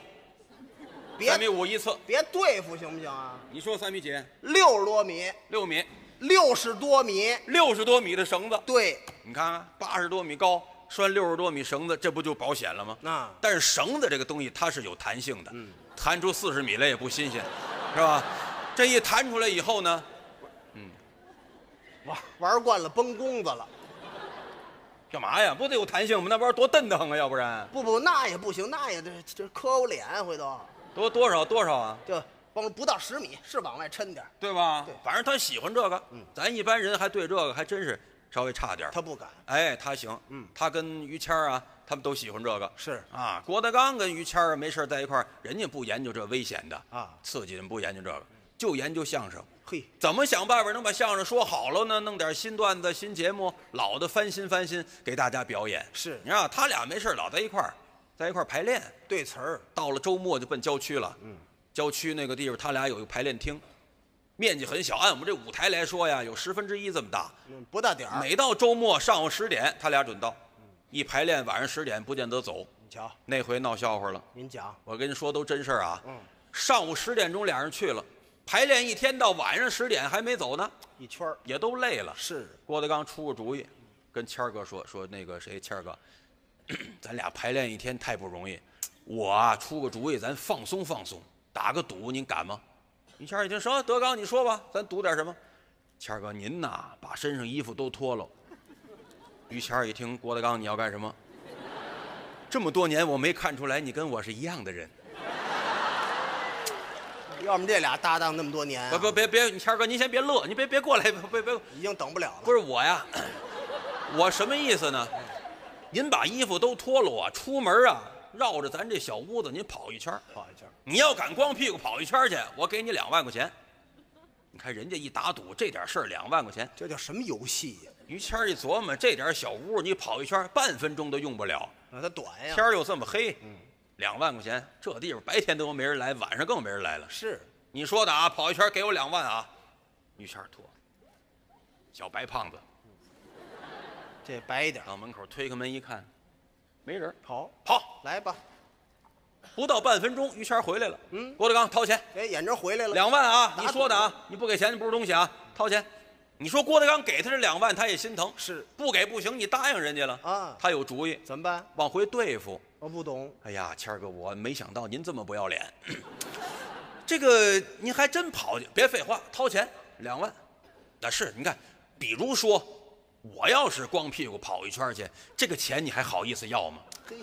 别三米五一次。别对付行不行啊？你说三米几？六十多米，六米，六十多米，六十多米的绳子，对，你看看，八十多米高，拴六十多米绳子，这不就保险了吗？那但是绳子这个东西它是有弹性的，弹出四十米来也不新鲜，是吧？这一弹出来以后呢，嗯玩玩惯了崩弓子了。干嘛呀？不得有弹性吗？那玩意儿多蹬得慌啊！要不然不不，那也不行，那也得这磕我脸，回头多多少多少啊？就往不到十米，是往外抻点儿对吧？对反正他喜欢这个，咱一般人还对这个还真是稍微差点儿他不敢。哎，他行，嗯他跟于谦儿啊，他们都喜欢这个。是啊，郭德纲跟于谦儿没事儿在一块儿，人家不研究这危险的啊刺激人不研究这个，就研究相声。嘿，怎么想办法能把相声说好了呢？弄点新段子、新节目，老的翻新翻新，给大家表演。是你看他俩没事儿老在一块儿，在一块儿排练。对词儿，到了周末就奔郊区了。嗯，郊区那个地方，他俩有一个排练厅，面积很小，按我们这舞台来说呀，有十分之一这么大。嗯，不大点儿。每到周末上午十点，他俩准到，一排练晚上十点不见得走。你瞧，那回闹笑话了，您讲，我跟您说都真事儿啊。嗯，上午十点钟俩人去了，排练一天到晚上十点还没走呢，一圈儿也都累了。是郭德纲出个主意，跟谦儿哥说说那个谁谦儿哥，咱俩排练一天太不容易，我啊出个主意，咱放松放松，打个赌，您敢吗？于谦一听，行，德纲你说吧，咱赌点什么？谦儿哥您呐，把身上衣服都脱了。于谦一听，郭德纲你要干什么？这么多年我没看出来你跟我是一样的人。要么这俩搭档那么多年啊、不不别别，谦哥您先别乐，您别别过来，别别别。已经等不了了。不是我呀，我什么意思呢？您把衣服都脱了我，出门啊，绕着咱这小屋子您跑一圈儿跑一圈儿，你要敢光屁股跑一圈儿去，我给你两万块钱。你看人家一打赌，这点事儿两万块钱。这叫什么游戏呀？于谦儿一琢磨，这点小屋你跑一圈，半分钟都用不了。啊，它短呀。天儿又这么黑，两万块钱，这地方白天都没人来，晚上更没人来了。是，你说的啊，跑一圈给我两万啊！于谦儿脱，小白胖子这白一点。到门口推开门一看，没人，好，跑，来吧。不到半分钟，于谦回来了。嗯，郭德纲掏钱，哎，眼睁回来了。两万啊！你说的啊，你不给钱不是东西啊！掏钱，你说郭德纲给他这两万，他也心疼，是不给不行，你答应人家了啊他有主意，怎么办？往回对付。我不懂。哎呀，谦儿哥，我没想到您这么不要脸。这个您还真跑去，别废话，掏钱两万。那是你看，比如说我要是光屁股跑一圈去，这个钱你还好意思要吗？嘿，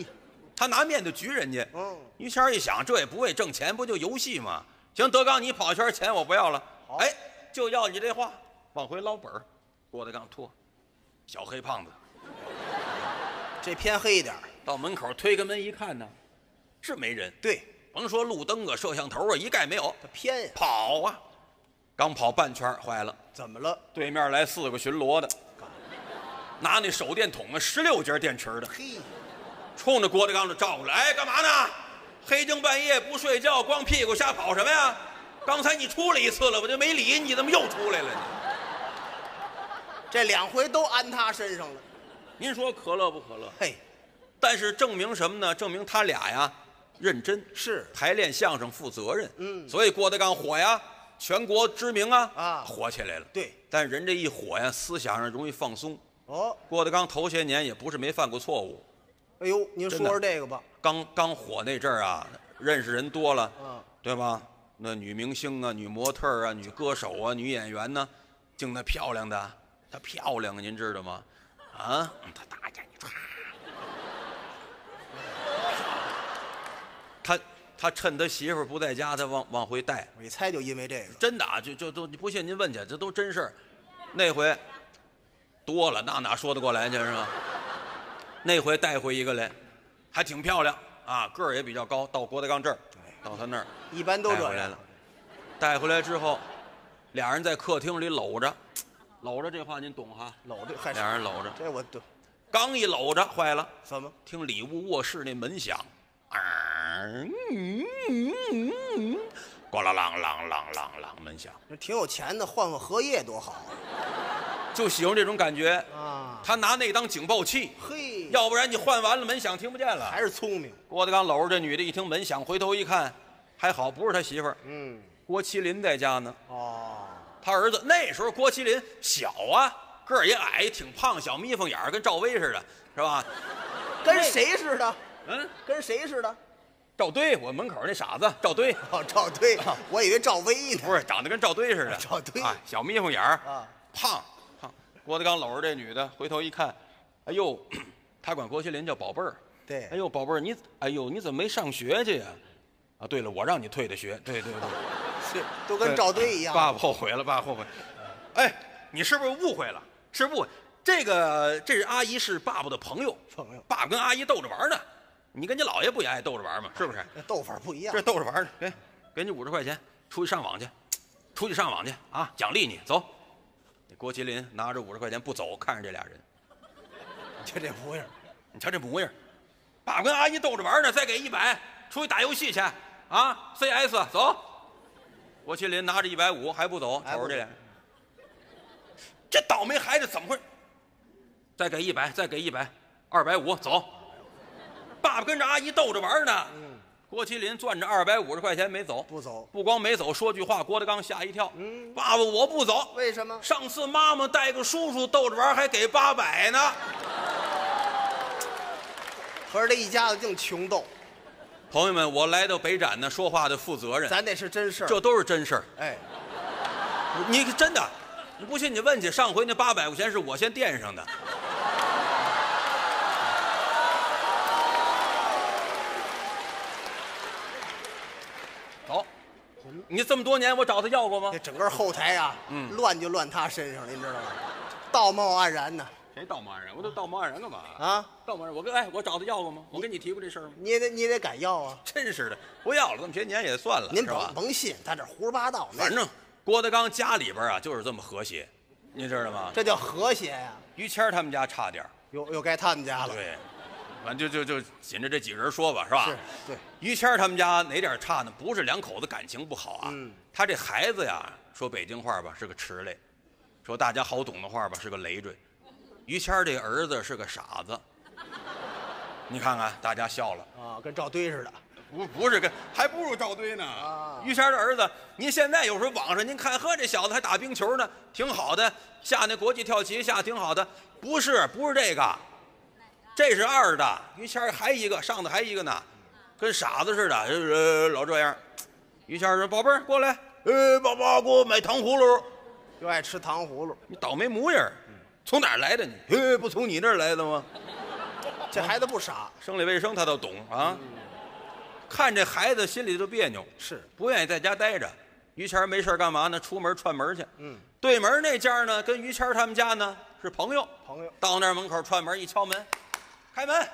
他拿面子局人家。嗯于谦一想，这也不为挣钱，不就游戏吗？行，德刚，你跑一圈钱我不要了。好哎，就要你这话，往回捞本儿。郭德纲脱，小黑胖子 这偏黑一点儿。到门口推开门一看呢，是没人。对，甭说路灯啊、摄像头啊，一概没有。他偏呀。跑啊，刚跑半圈坏了，怎么了？对面来四个巡逻的，拿那手电筒啊，十六节电池的，嘿，冲着郭德纲就照过来，哎，干嘛呢？黑更半夜不睡觉，光屁股瞎跑什么呀？刚才你出来一次了，我就没理你，怎么又出来了呢？这两回都安他身上了。您说可乐不可乐？嘿，但是证明什么呢？证明他俩呀认真，是排练相声负责任。嗯所以郭德纲火呀，全国知名啊，啊火起来了。对，但人这一火呀，思想上容易放松。哦，郭德纲头些年也不是没犯过错误，哎呦，您说说这个吧。刚刚火那阵儿啊，认识人多了，嗯对吧？那女明星啊、女模特儿啊、女歌手啊、女演员呢，净那漂亮的，她漂亮啊，您知道吗？啊，她大眼睛，唰他他趁他媳妇儿不在家，他往往回带，我一猜就因为这个。真的啊，就就都你不信您问去，这都真事儿。那回多了，那哪说得过来去是吧？那回带回一个来，还挺漂亮啊，个儿也比较高，到郭德纲这儿，到他那儿一般都这样带回来了。。带回来之后，俩人在客厅里搂着，搂着这话您懂哈？搂着还是俩人搂着，这我懂。刚一搂着，坏了，怎么？听里屋卧室那门响，啊，嗯嗯嗯嗯咣啷啷啷啷啷啷门响，这挺有钱的，换换荷叶多好 就喜欢这种感觉。啊！他拿那当警报器，嘿，要不然你换完了门响听不见了。还是聪明。郭德纲搂着这女的，一听门响，回头一看，还好不是他媳妇儿，嗯，郭麒麟在家呢。哦，他儿子那时候郭麒麟小啊，个儿也矮，挺胖，小眯缝眼儿，跟赵薇似的，是吧？跟谁似的？嗯，跟谁似的？赵堆，我门口那傻子赵堆，哦，赵堆，我以为赵薇呢。不是长得跟赵堆似的。赵堆啊，小眯缝眼儿啊，胖胖。郭德纲搂着这女的，回头一看，哎呦，他管郭麒麟叫宝贝儿。对哎呦，宝贝儿，你哎呦，你怎么没上学去呀？啊，对了，我让你退的学。对对对，是都跟赵堆一样。爸爸后悔了，爸爸后悔。哎，你是不是误会了？是误会。这个这是阿姨是爸爸的朋友，朋友爸爸跟阿姨逗着玩呢。你跟你姥爷不也爱逗着玩吗？是不是？那斗法不一样这。逗着玩呢。给，给你五十块钱，出去上网去，出去上网去啊！奖励你，走。郭麒麟拿着五十块钱不走，看着这俩人，你瞧这模样。你瞧这模样，爸爸跟阿姨逗着玩呢，再给一百，出去打游戏去啊！CS 走。郭麒麟拿着一百五还不走，瞅着这俩，这倒霉孩子怎么会？再给一百，再给一百，二百五走。爸爸跟着阿姨逗着玩呢。郭麒麟攥着二百五十块钱没走，不走不光没走，说句话，郭德纲吓一跳。嗯，爸爸我不走。为什么？上次妈妈带个叔叔逗着玩，还给八百呢。合着这一家子净穷斗，朋友们，我来到北展呢，说话得负责任，咱得是真事儿。这都是真事儿。哎，你真的，你不信你问去，上回那八百块钱是我先垫上的。你这么多年我找他要过吗这？整个后台啊，嗯乱就乱他身上了，您知道吗？道貌岸然呢。谁道貌岸然？我都道貌岸然干嘛？啊，道貌岸然，我跟哎，我找他要过吗？我跟你提过这事儿吗？你也得你也得敢要啊！真是的，不要了，这么些年也算了，您是吧甭？甭信，他这胡说八道。那反正郭德纲家里边啊就是这么和谐，你知道吗？这叫和谐呀、于谦儿他们家差点儿又又该他们家了。对，反正就就就紧着这几个人说吧，是吧？是，对，于谦儿他们家哪点差呢？不是两口子感情不好啊，嗯他这孩子呀，说北京话吧是个迟来，说大家好懂的话吧是个累赘。于谦儿这儿子是个傻子，你看看大家笑了，啊，跟赵堆似的。不不是跟还不如赵堆呢。啊于谦儿的儿子，您现在有时候网上您看，呵，这小子还打冰球呢，挺好的，下那国际跳棋下挺好的。不是，不是这个，这是二的。于谦儿还一个，上头还一个呢，跟傻子似的，呃，老这样。于谦儿说：“宝贝儿，过来，呃，宝宝给我买糖葫芦。又爱吃糖葫芦，你倒霉模样，从哪儿来的你？呃，不从你那儿来的吗？这孩子不傻，生理卫生他都懂啊。看这孩子心里就别扭，是不愿意在家待着。于谦儿没事干嘛呢？出门串门去。嗯，对门那家呢，跟于谦儿他们家呢是朋友。朋友到那门口串门，一敲门，开门，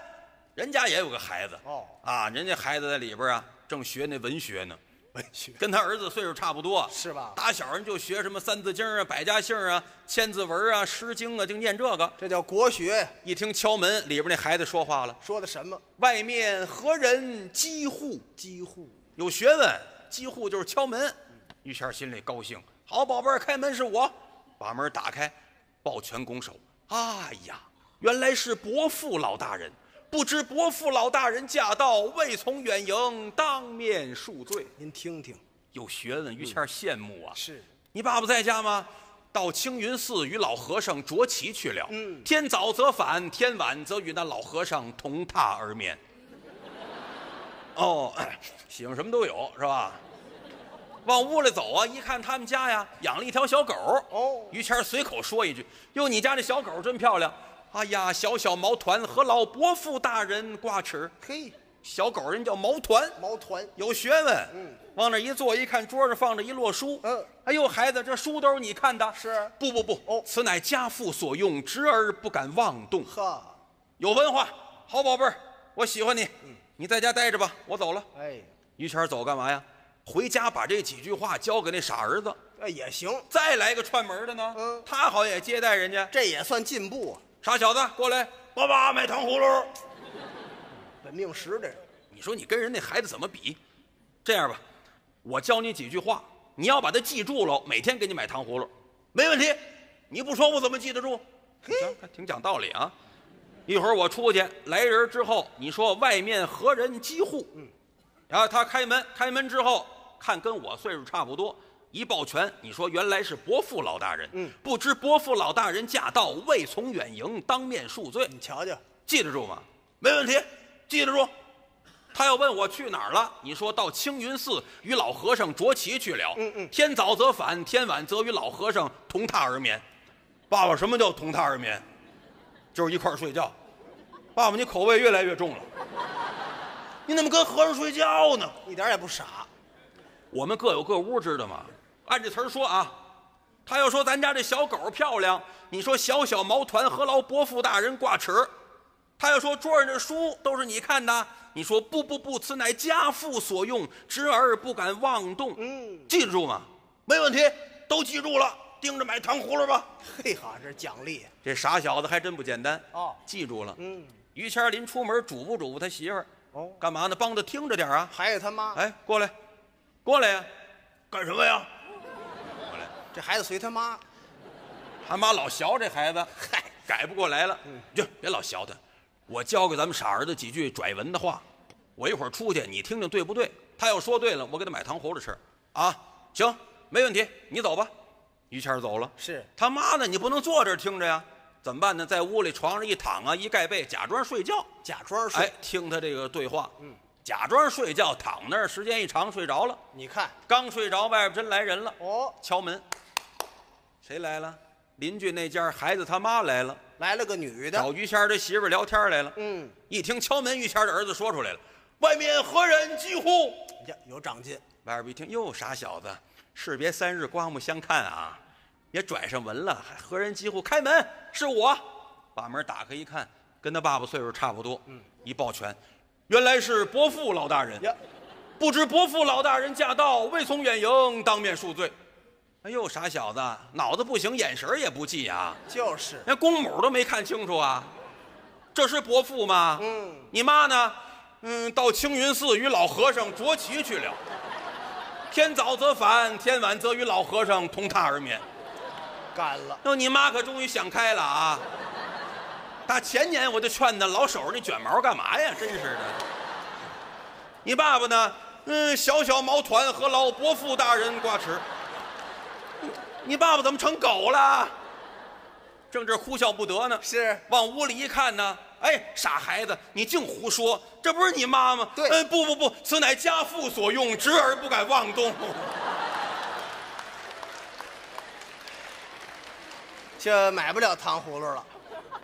人家也有个孩子。哦啊，人家孩子在里边啊，正学那文学呢，文学跟他儿子岁数差不多，是吧打小人就学什么《三字经》啊、百家姓啊、千字文啊、诗经啊，就念这个。这叫国学。一听敲门，里边那孩子说话了。说的什么？外面何人击户？几乎有学问，击户就是敲门。于谦心里高兴，好宝贝儿，开门是我，把门打开，抱拳拱手。哎呀，原来是伯父老大人，不知伯父老大人驾到，未从远迎，当面恕罪。您听听，有学问，于谦羡慕啊。是你爸爸在家吗？到青云寺与老和尚酌棋去了。嗯天早则返，天晚则与那老和尚同榻而眠。哦，喜欢什么都有是吧？往屋里走啊，一看他们家呀养了一条小狗。哦于谦随口说一句：“哟，你家这小狗真漂亮。”哎呀，小小毛团和老伯父大人挂齿。嘿，小狗人叫毛团。毛团有学问。嗯，往那一坐，一看桌上放着一摞书。嗯，哎呦，孩子，这书都是你看的？是不不不，哦此乃家父所用，侄儿不敢妄动。呵，有文化，好宝贝儿，我喜欢你。你在家待着吧，我走了。哎，于谦走干嘛呀？回家把这几句话交给那傻儿子，哎也行，再来个串门的呢。嗯他好也接待人家。这也算进步啊。傻小子，过来，爸爸买糖葫芦。本命实这是你说你跟人那孩子怎么比？这样吧，我教你几句话，你要把它记住了，每天给你买糖葫芦，没问题。你不说我怎么记得住？行，还挺讲道理啊。一会儿我出去来人之后，你说外面何人击户？嗯，然后他开门，开门之后看跟我岁数差不多，一抱拳，你说原来是伯父老大人。嗯，不知伯父老大人驾到，未从远迎，当面恕罪。你瞧瞧，记得住吗？没问题，记得住。他要问我去哪儿了，你说到青云寺与老和尚酌棋去了。嗯嗯天早则返，天晚则与老和尚同榻而眠。爸爸，什么叫同榻而眠？就是一块儿睡觉。爸爸，你口味越来越重了。你怎么跟和尚睡觉呢？一点也不傻。我们各有各屋，知道吗？按这词儿说啊，他要说咱家这小狗漂亮，你说小小毛团何劳伯父大人挂齿；他要说桌上的书都是你看的，你说不不不，此乃家父所用，侄儿不敢妄动。嗯，记得住吗？没问题，都记住了，盯着买糖葫芦吧。嘿哈，这是奖励。这傻小子还真不简单哦记住了。嗯，于谦儿临出门嘱咐嘱咐他媳妇儿，哦，干嘛呢？帮他听着点儿啊。孩子他妈，哎，过来，过来呀，干什么呀？这孩子随他妈。他妈老学这孩子，嗨，改不过来了。就别老学他。我教给咱们傻儿子几句拽文的话，我一会儿出去，你听听对不对？他要说对了，我给他买糖葫芦吃。啊，行，没问题，你走吧。于谦儿走了。是他妈呢？你不能坐这儿听着呀？怎么办呢？在屋里床上一躺啊，一盖被，假装睡觉。假装睡。哎，听他这个对话，嗯，假装睡觉，躺那儿，时间一长，睡着了。你看，刚睡着，外边真来人了。哦，敲门，谁来了？邻居那家孩子他妈来了，来了个女的找。于谦儿这媳妇儿聊天来了。嗯，一听敲门，于谦儿的儿子说出来了：“外面何人击户呀，有长进。？”外边一听，哟，傻小子，士别三日，刮目相看啊，也拽上门了，还何人击户？开门，是我。把门打开一看，跟他爸爸岁数差不多。嗯，一抱拳，原来是伯父老大人。呀，不知伯父老大人驾到，未从远迎，当面恕罪。哎呦，傻小子，脑子不行，眼神儿也不济啊，就是，连公母都没看清楚啊。这是伯父吗？嗯，你妈呢？嗯，到青云寺与老和尚酌棋去了。天早则返，天晚则与老和尚同榻而眠。干了。那你妈可终于想开了啊！打前年我就劝她老守着那卷毛干嘛呀？真是的。你爸爸呢？嗯，小小毛团和老伯父大人挂齿。你爸爸怎么成狗了？正这哭笑不得呢。是往屋里一看呢，哎，傻孩子，你净胡说，这不是你妈吗？对嗯，不不不，此乃家父所用，侄儿不敢妄动。这买不了糖葫芦了。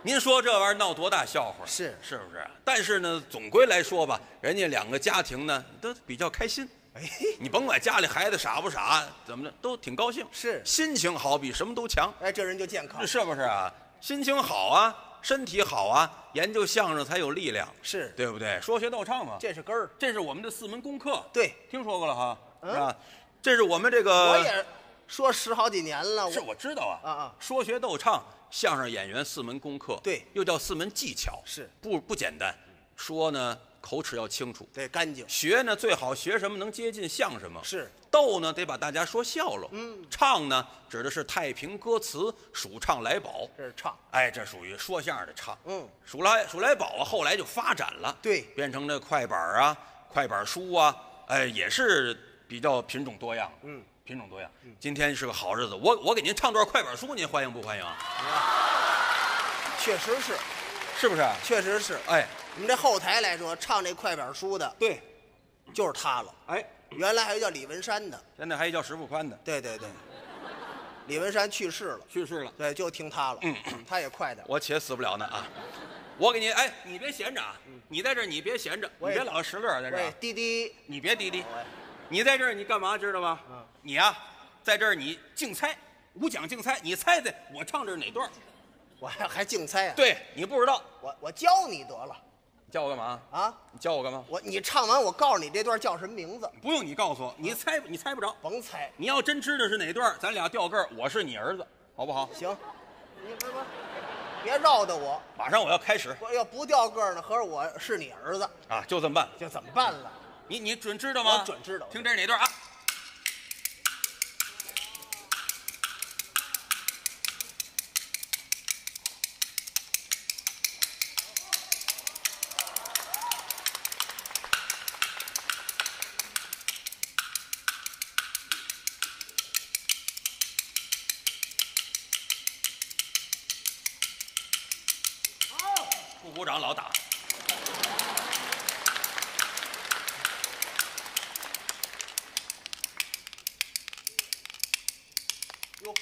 您说这玩意儿闹多大笑话？是是不是？但是呢，总归来说吧，人家两个家庭呢都比较开心。哎，你甭管家里孩子傻不傻，怎么着都挺高兴。是心情好比什么都强，哎，这人就健康。是不是啊？心情好啊，身体好啊，研究相声才有力量，是，对不对？说学逗唱嘛，这是根儿。这是我们的四门功课。对，听说过了哈，嗯是吧？这是我们这个，我也说十好几年了。是我我知道啊，啊啊说学逗唱，相声演员四门功课，对又叫四门技巧，是不不简单。说呢，口齿要清楚；得干净。学呢，最好学什么能接近像什么。是逗呢，得把大家说笑了。嗯，唱呢，指的是太平歌词，数唱来宝。这是唱。哎，这属于说相声的唱。嗯，数来数来宝啊，后来就发展了，对变成这快板啊、快板书啊，哎，也是比较品种多样。嗯，品种多样。今天是个好日子，我我给您唱段快板书，您欢迎不欢迎啊？确实是，是不是？确实是。哎，我们这后台来说，唱这快板书的对，就是他了。哎，原来还有叫李文山的，现在还有叫石富宽的，对对对，李文山去世了，去世了。对，就听他了。嗯，他也快点。我且死不了呢啊！我给你，哎，你别闲着啊！你在这儿，你别闲着，你也别老实乐在这儿喂啊。，滴滴，你别滴滴，你在这儿你干嘛知道吗？嗯你啊、在这儿你竞猜，无奖竞猜，你猜猜我唱这是哪段儿？我还还竞猜啊？对你不知道，我我教你得了你叫我干嘛？啊！你叫我干嘛？我你唱完，我告诉你这段叫什么名字，不用你告诉我，你猜你猜不着。甭猜。你要真知道是哪段，咱俩调个儿，我是你儿子，好不好？行，你不是不，别绕着我，马上我要开始我要不掉个儿呢，合着我是你儿子，啊，就这么办。就怎么办了？你你准知道吗？我准知道听这是哪段啊？不鼓掌老打。哟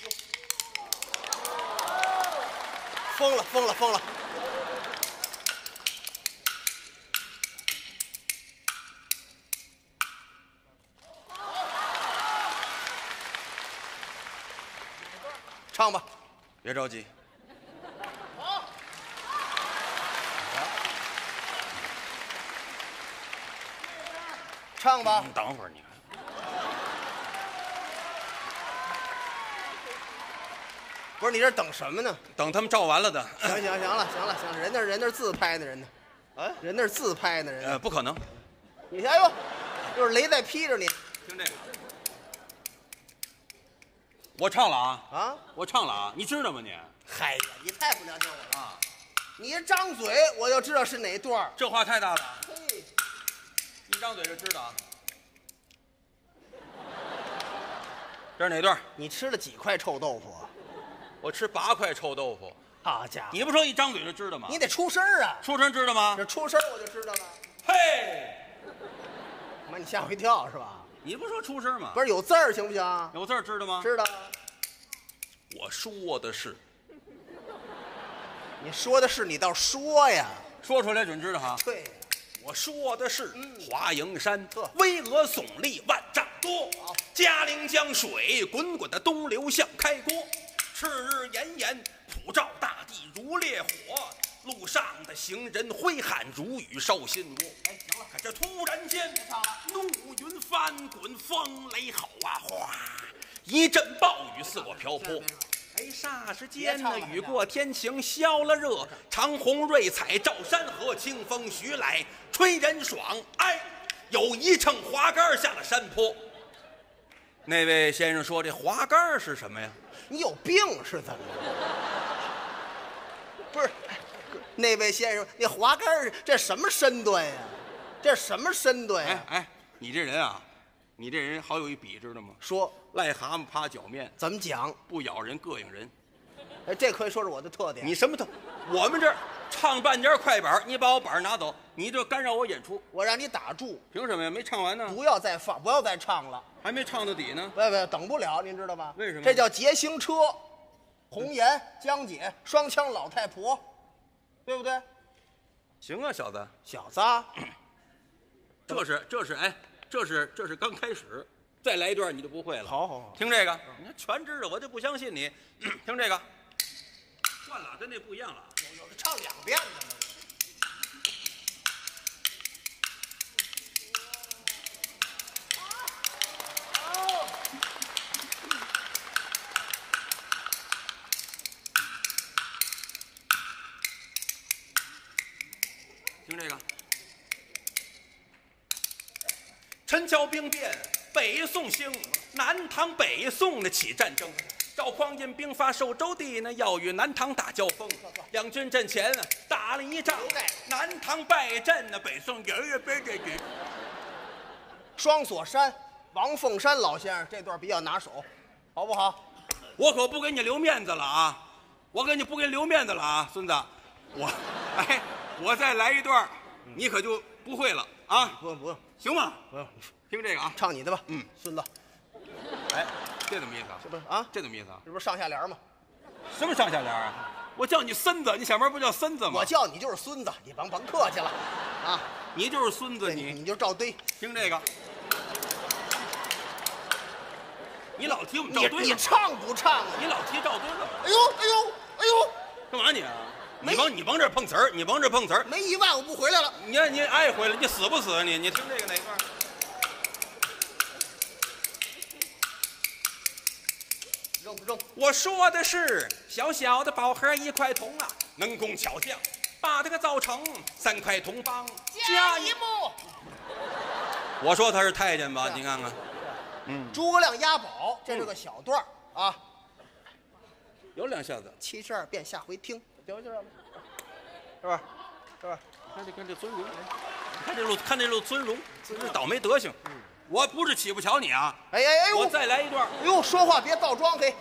哟，疯了疯了！唱吧，别着急，好唱吧你。等会儿你看。不是你这等什么呢？等他们照完了的，行行行了行了行了，人那人那自拍呢，人呢，啊，人那自拍呢，人呃，不可能，你哎呦，就是雷在劈着你听这个，我唱了啊，啊！我唱了啊，你知道吗你？嗨呀，你太不了解我了啊！你一张嘴我就知道是哪段儿这话太大了，嘿，一张嘴就知道啊。这是哪段？你吃了几块臭豆腐啊？我吃八块臭豆腐，好家伙，你不说一张嘴就知道吗？你得出声儿啊！出声知道吗这？出声我就知道了。嘿，妈，你吓我一跳是吧？你不说出声吗？不是有字儿行不行？有字儿知道吗？知道。我说的是，你说的是你倒说呀。说出来准知道哈。对，我说的是嗯华蓥山呵，巍峨耸立万丈多。嘉陵江水滚滚的东流向开锅，赤日炎炎普照大地如烈火，路上的行人挥汗如雨受心窝。哎，行了，可这突然间，怒云翻滚，风雷吼啊，哗！一阵暴雨似我瓢泼。哎，霎时间呢，雨过天晴，消了热。长虹瑞彩照山河，清风徐来吹人爽。哎，有一乘滑竿下了山坡。那位先生说：“这滑竿是什么呀你有病是怎么着？不是，那位先生，那滑竿这什么身段呀？这什么身？”段呀？哎哎，你这人啊，你这人好有一比，知道吗？说癞蛤蟆趴脚面，怎么讲？不咬人膈应人。哎，这可以说是我的特点。你什么特，我们这儿唱半截快板，你把我板儿拿走，你就干扰我演出，我让你打住，凭什么呀？没唱完呢，不要再放，不要再唱了。还没唱到底呢。不不，等不了，您知道吗？为什么这叫捷星车，红颜、江姐、双枪老太婆，对不对？行啊，小子，小子啊，这是这是哎，这是这是刚开始，再来一段你就不会了。好好好听这个，你看全知道，我就不相信你。听这个，算了，跟那不一样了。有的唱两遍的呢。听这个，陈桥兵变，北宋兴，南唐北宋的起战争。赵匡胤兵发寿州地呢，要与南唐打交锋。两军阵前啊打了一仗，南唐败阵呢，北宋人人别别别。双锁山，王凤山老先生这段比较拿手，好不好？我可不给你留面子了啊！我给你不给你留面子了啊，孙子，我，哎，我再来一段，你可就不会了啊，不用不用行吗？不用，听这个啊，唱你的吧。嗯，孙子，哎，这怎么意思啊？这不是啊？这怎么意思啊？这不是上下联吗？什么上下联啊？我叫你孙子，你小名不叫孙子吗？我叫你就是孙子，你甭甭客气了，啊，你就是孙子，你你你就照堆，听这个，你老提我们你赵堆你唱不唱啊？你老提赵堆干嘛？哎呦哎呦哎呦，干嘛你啊？没你甭你甭这碰瓷儿，你甭这碰瓷儿。没一万我不回来了。你你爱回来，你死不死啊你？你听这个哪段？我说的是小小的宝盒一块铜啊，能工巧匠把这个造成三块铜帮加一木，我说他是太监吧？你看看，嗯诸葛亮押宝，这是个小段儿啊。有两下子。七十二变，下回听，行行了，是吧？是吧？看这看这尊荣，看这路看这路尊荣，这倒霉德行。我不是起不瞧你啊，哎哎哎呦，我再来一段。哎呦，说话别倒装，嘿，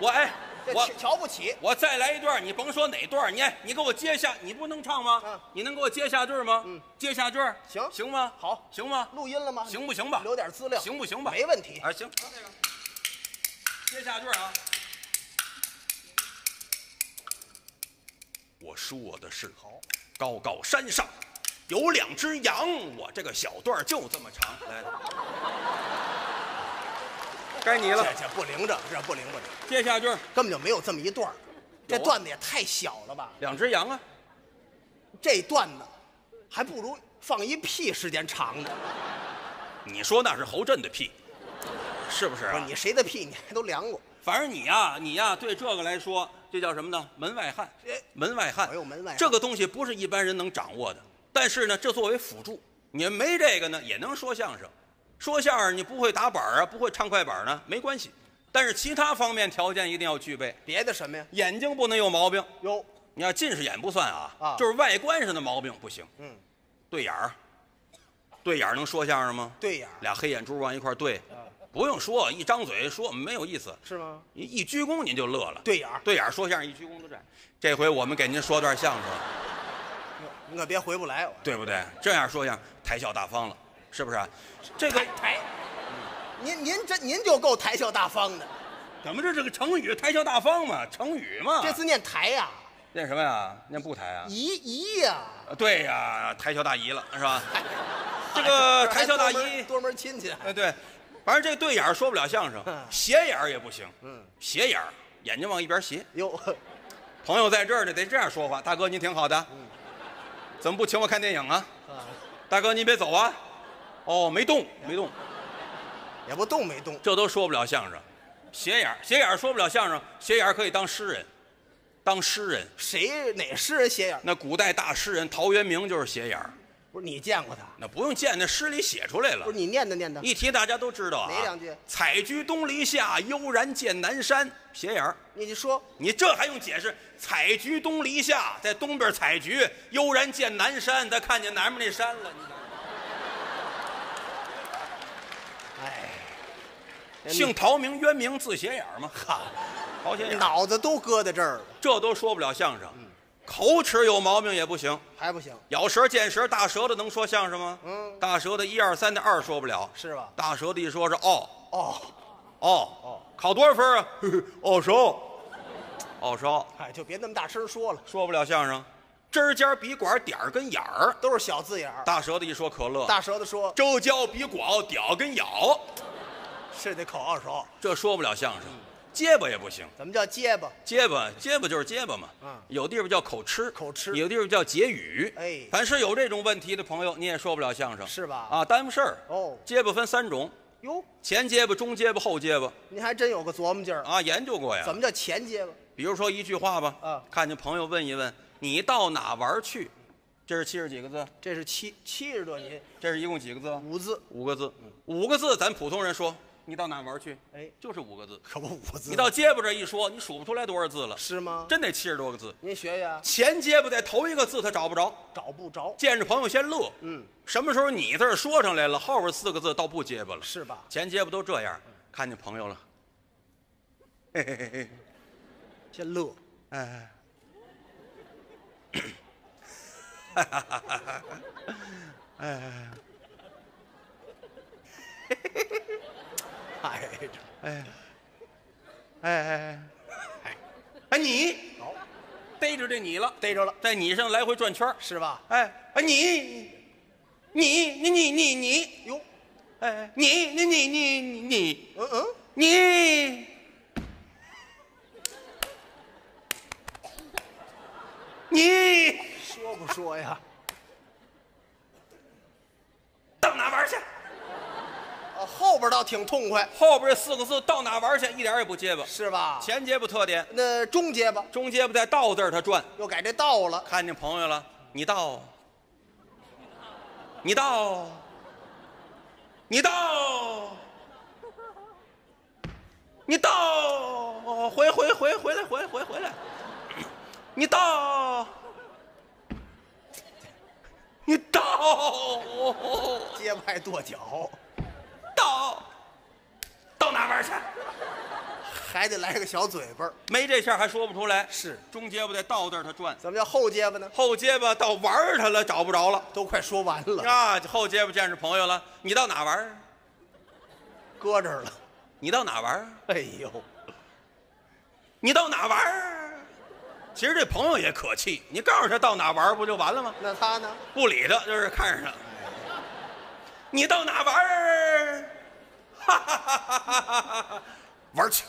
我哎，我瞧瞧不起。我再来一段，你甭说哪段，你哎你给我接下，你不能唱吗？嗯你能给我接下句吗？嗯，接下句儿行行吗？好行吗？录音了吗？行不行吧？留点资料，行不行吧？没问题。啊，行，这个接下句儿啊。我说的是好，高高山上有两只羊，我这个小段儿就这么长。来，该你这了，这这不灵着，这不灵不灵，接下句儿根本就没有这么一段儿这段子也太小了吧？两只羊啊，这段子还不如放一屁时间长呢。你说那是侯震的屁，是不是啊？不是你谁的屁你还都量过？反正你呀、你呀、对这个来说，这叫什么呢？门外汉哎。门外汉，我有门外汉这个东西不是一般人能掌握的。但是呢，这作为辅助，你没这个呢，也能说相声。说相声你不会打板儿啊，不会唱快板呢，没关系。但是其他方面条件一定要具备，别的什么呀？眼睛不能有毛病。哟，你要近视眼不算啊，啊就是外观上的毛病不行。嗯，对眼儿，对眼儿能说相声吗？对眼儿俩黑眼珠往一块儿对，不用说，一张嘴说没有意思。是吗？一一鞠躬您就乐了。对眼儿对眼儿说相声一鞠躬就站。这回我们给您说段相声，你可别回不来。对不对？这样说相声抬笑大方了，是不是？这个台，您您这您就够台笑大方的。怎么这是个成语？台笑大方嘛，成语嘛。这字念台呀，念什么呀？念不台啊？姨姨呀，对呀，台笑大姨了，是吧？这个台笑大姨，多门亲戚。哎对，反正这对眼儿说不了相声嗯，斜眼儿也不行。嗯，斜眼儿，眼睛往一边斜。哟，朋友在这儿呢，得这样说话。大哥，您挺好的，嗯怎么不请我看电影啊？大哥，你别走啊！哦，没动，没动，也不动没动。这都说不了相声。斜眼儿斜眼儿说不了相声，斜眼儿可以当诗人，当诗人。谁哪诗人斜眼儿？那古代大诗人陶渊明就是斜眼儿，不是你见过他？那不用见，那诗里写出来了不是。你念的念的？一提大家都知道啊。哪两句采菊东篱下，悠然见南山。斜眼儿，你你说你这还用解释？采菊东篱下，在东边采菊，悠然见南山，他看见南面那山了。你 哎，姓陶名渊明，字斜眼儿嘛。哈，陶斜眼儿，脑子都搁在这儿了，这都说不了相声，口齿有毛病也不行。还不行？咬舌见舌，大舌头能说相声吗？嗯大舌头一二三的二说不了，是吧？大舌头一说是哦哦，哦哦，考多少分啊？哦烧，哦烧，哎，就别那么大声说了，说不了相声。针尖儿笔管点儿跟眼儿，都是小字眼儿。大舌头一说可乐，大舌头说周焦笔广屌跟咬，是得口二手，这说不了相声。结巴也不行，怎么叫结巴？结巴结巴就是结巴嘛。嗯有地方叫口吃，口吃有地方叫结语。哎凡是有这种问题的朋友，你也说不了相声，是吧啊，耽误事儿。哦结巴分三种，哟，前结巴、中结巴、后结巴你还真有个琢磨劲儿。啊，研究过呀。怎么叫前结巴？比如说一句话吧，啊看见朋友问一问，你到哪玩去？这是七十几个字？这是七七十多年这是一共几个字？五字，五个字。五个字，咱普通人说，你到哪玩去？哎就是五个字。可不五个字。你到结巴这一说，你数不出来多少字了，是吗？真得七十多个字。您学学啊，前结巴在头一个字他找不着，找不着。见着朋友先乐。嗯，什么时候你字说上来了，后边四个字倒不结巴了。是吧？前结巴都这样，看见朋友了，嘿嘿嘿嘿，先乐，哎，哎，哎，哎，哎，哎，哎你，逮着这你了，逮着了，在你上来回转圈是吧？哎哎你，你你你你你，哟，哎你你你你你你嗯嗯，你，你说不说呀？到哪玩去？啊，后边倒挺痛快，后边这四个字到哪玩去？一点也不结巴。是吧？前结巴特点，那中结巴？中结巴在道字儿它转。又改这道了，看见朋友了，你到，你到，你到，你到，回回回回来回回回来，你到，你到，结巴还跺脚，到，到哪玩去？还得来个小嘴巴儿。没这下还说不出来。是中结巴在到字儿它转，怎么叫后结巴呢？后结巴到玩儿它了，找不着了。都快说完了，啊，后结巴见着朋友了，你到哪玩儿？搁这儿了。你到哪玩儿？哎呦，你到哪玩儿？其实这朋友也可气，你告诉他到哪玩儿不就完了吗？那他呢？不理他，就是看着他。你到哪玩儿？哈 玩去。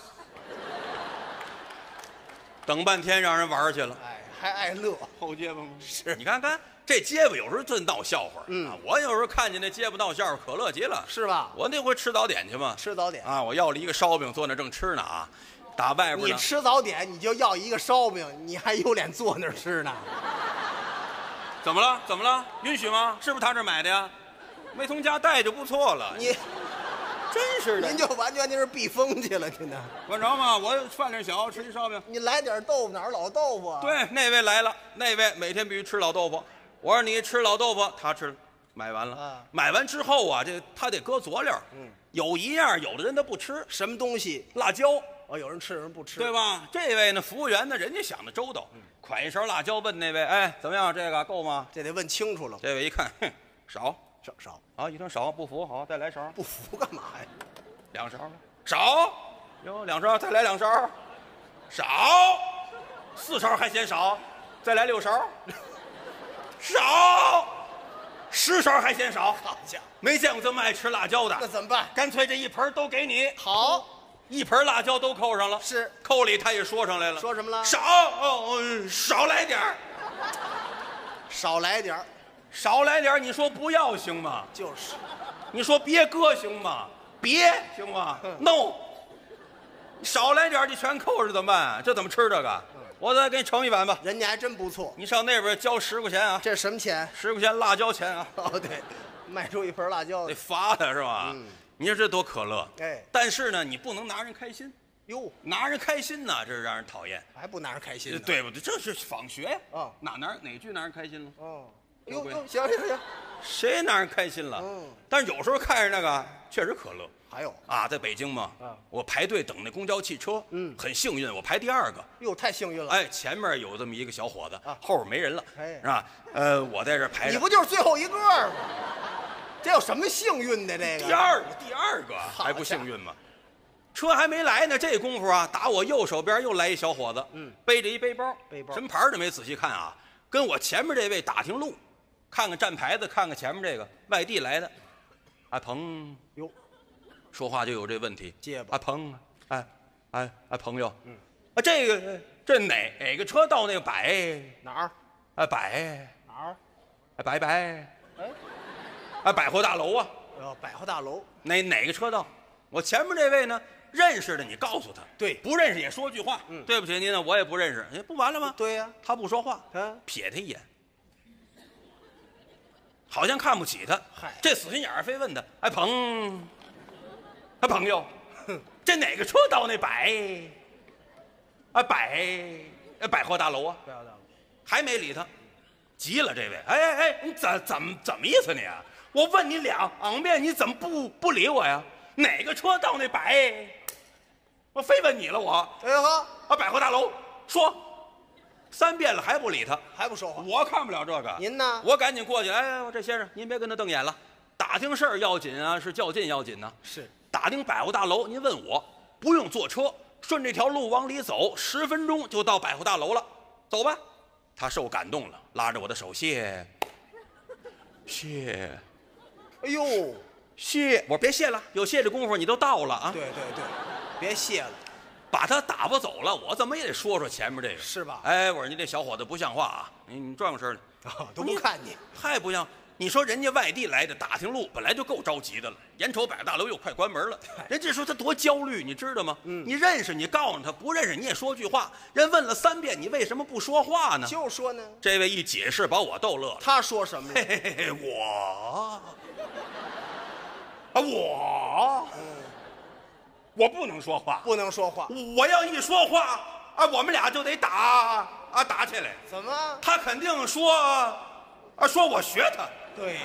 等半天让人玩去了。哎还爱乐后街吗？是你看看这街坊有时候真闹笑话嗯我有时候看见那街不闹笑话可乐极了是吧我那回吃早点去嘛吃早点啊我要了一个烧饼坐那正吃呢啊打外边你吃早点你就要一个烧饼你还有脸坐那吃呢怎么了？怎么了？允许吗？是不是他这买的呀？没从家带就不错了你真是的您，就完全那是避风去了，您呢？管着吗？我饭量小，吃一烧饼。你来点豆腐哪儿老豆腐啊？，对，那位来了，那位每天必须吃老豆腐。我说你吃老豆腐，他吃，买完了。啊买完之后啊，这他得搁佐料。嗯，有一样，有的人他不吃什么东西？辣椒。哦，有人吃，有人不吃，对吧？这位呢，服务员呢，人家想的周到，㧟一勺辣椒问那位，哎，怎么样？这个够吗？这得问清楚了。这位一看，哼，少少少啊，一听少不服，好，再来勺，不服干嘛呀？两勺，少，哟，两勺，再来两勺，少，四勺还嫌少，再来六勺，少，十勺还嫌少，好家伙，没见过这么爱吃辣椒的，那怎么办？干脆这一盆都给你，好，一盆辣椒都扣上了，是扣里他也说上来了，说什么了？少，哦少来点儿。少来点儿少来点儿你说不要行吗？就是。你说别搁行吗？别行吗？no 少来点儿，你全扣着怎么办？这怎么吃这个？我再给你盛一碗吧。人家还真不错。你上那边交十块钱啊，这是什么钱？十块钱辣椒钱啊，哦，对，卖出一盆辣椒得。罚他是吧？嗯你说这多可乐。哎但是呢，你不能拿人开心，哟，拿人开心呢，这是让人讨厌。还不拿人开心呢？对不对？这是仿学呀。啊哪哪哪句拿人开心了？哦，哟哟，行行行，谁拿人开心了？嗯但是有时候看着那个确实可乐还有，啊，在北京嘛，啊我排队等那公交汽车，嗯很幸运，我排第二个。哟，太幸运了。哎，前面有这么一个小伙子，啊后边没人了，哎是吧？呃，我在这排着，你不就是最后一个吗？这有什么幸运的？这个第二个，第二个还不幸运吗？车还没来呢，这功夫啊，打我右手边又来一小伙子，嗯背着一背包，背包什么牌儿都没仔细看啊，跟我前面这位打听路，看看站牌子，看看前面这个外地来的，阿鹏，哟，说话就有这问题，结巴。阿鹏，哎哎哎，朋友，嗯，啊这个这哪哪个车到那个百，哪儿？啊百，哪儿？啊百百，哎，啊百货大楼啊。哦，百货大楼。哪哪个车道？我前面这位呢，认识的你告诉他，对。不认识也说句话。嗯。对不起您呢，我也不认识，哎，不完了吗？对呀他不说话，嗯瞥他一眼，好像看不起他。嗨这死心眼儿非问他，哎朋，哎朋友，这哪个车到那百？啊百，呃百货大楼啊，百货大楼。还没理他，急了这位，哎哎哎，你怎怎么怎么意思你啊？我问你两两遍，你怎么不不理我呀？哪个车到那百？我非问你了我，哎呦呵，啊百货大楼说三遍了还不理他，还不说话？我看不了这个。您呢我赶紧过去，哎，我这先生您别跟他瞪眼了，打听事儿要紧啊，是较劲要紧呢、是打听百货大楼，您问我不用坐车，顺这条路往里走，十分钟就到百货大楼了。走吧。他受感动了，拉着我的手，谢谢哎呦，谢。我说别谢了，有谢的功夫你都到了啊。对对对，别谢了。把他打发走了，我怎么也得说说前面这个，是吧哎，我说你这小伙子不像话啊，你你转过身来，啊，都不看你。太不像。你说人家外地来的打听路，本来就够着急的了，眼瞅百货大楼又快关门了，人这时候他多焦虑，你知道吗？嗯你认识你告诉他，不认识你也说句话。人问了三遍，你为什么不说话呢？就说呢，这位一解释，把我逗乐了。他说什么了？嘿嘿嘿，我啊我，我不能说话，不能说话。我要一说话啊，我们俩就得打啊打起来。怎么？他肯定说啊，说我学他，对，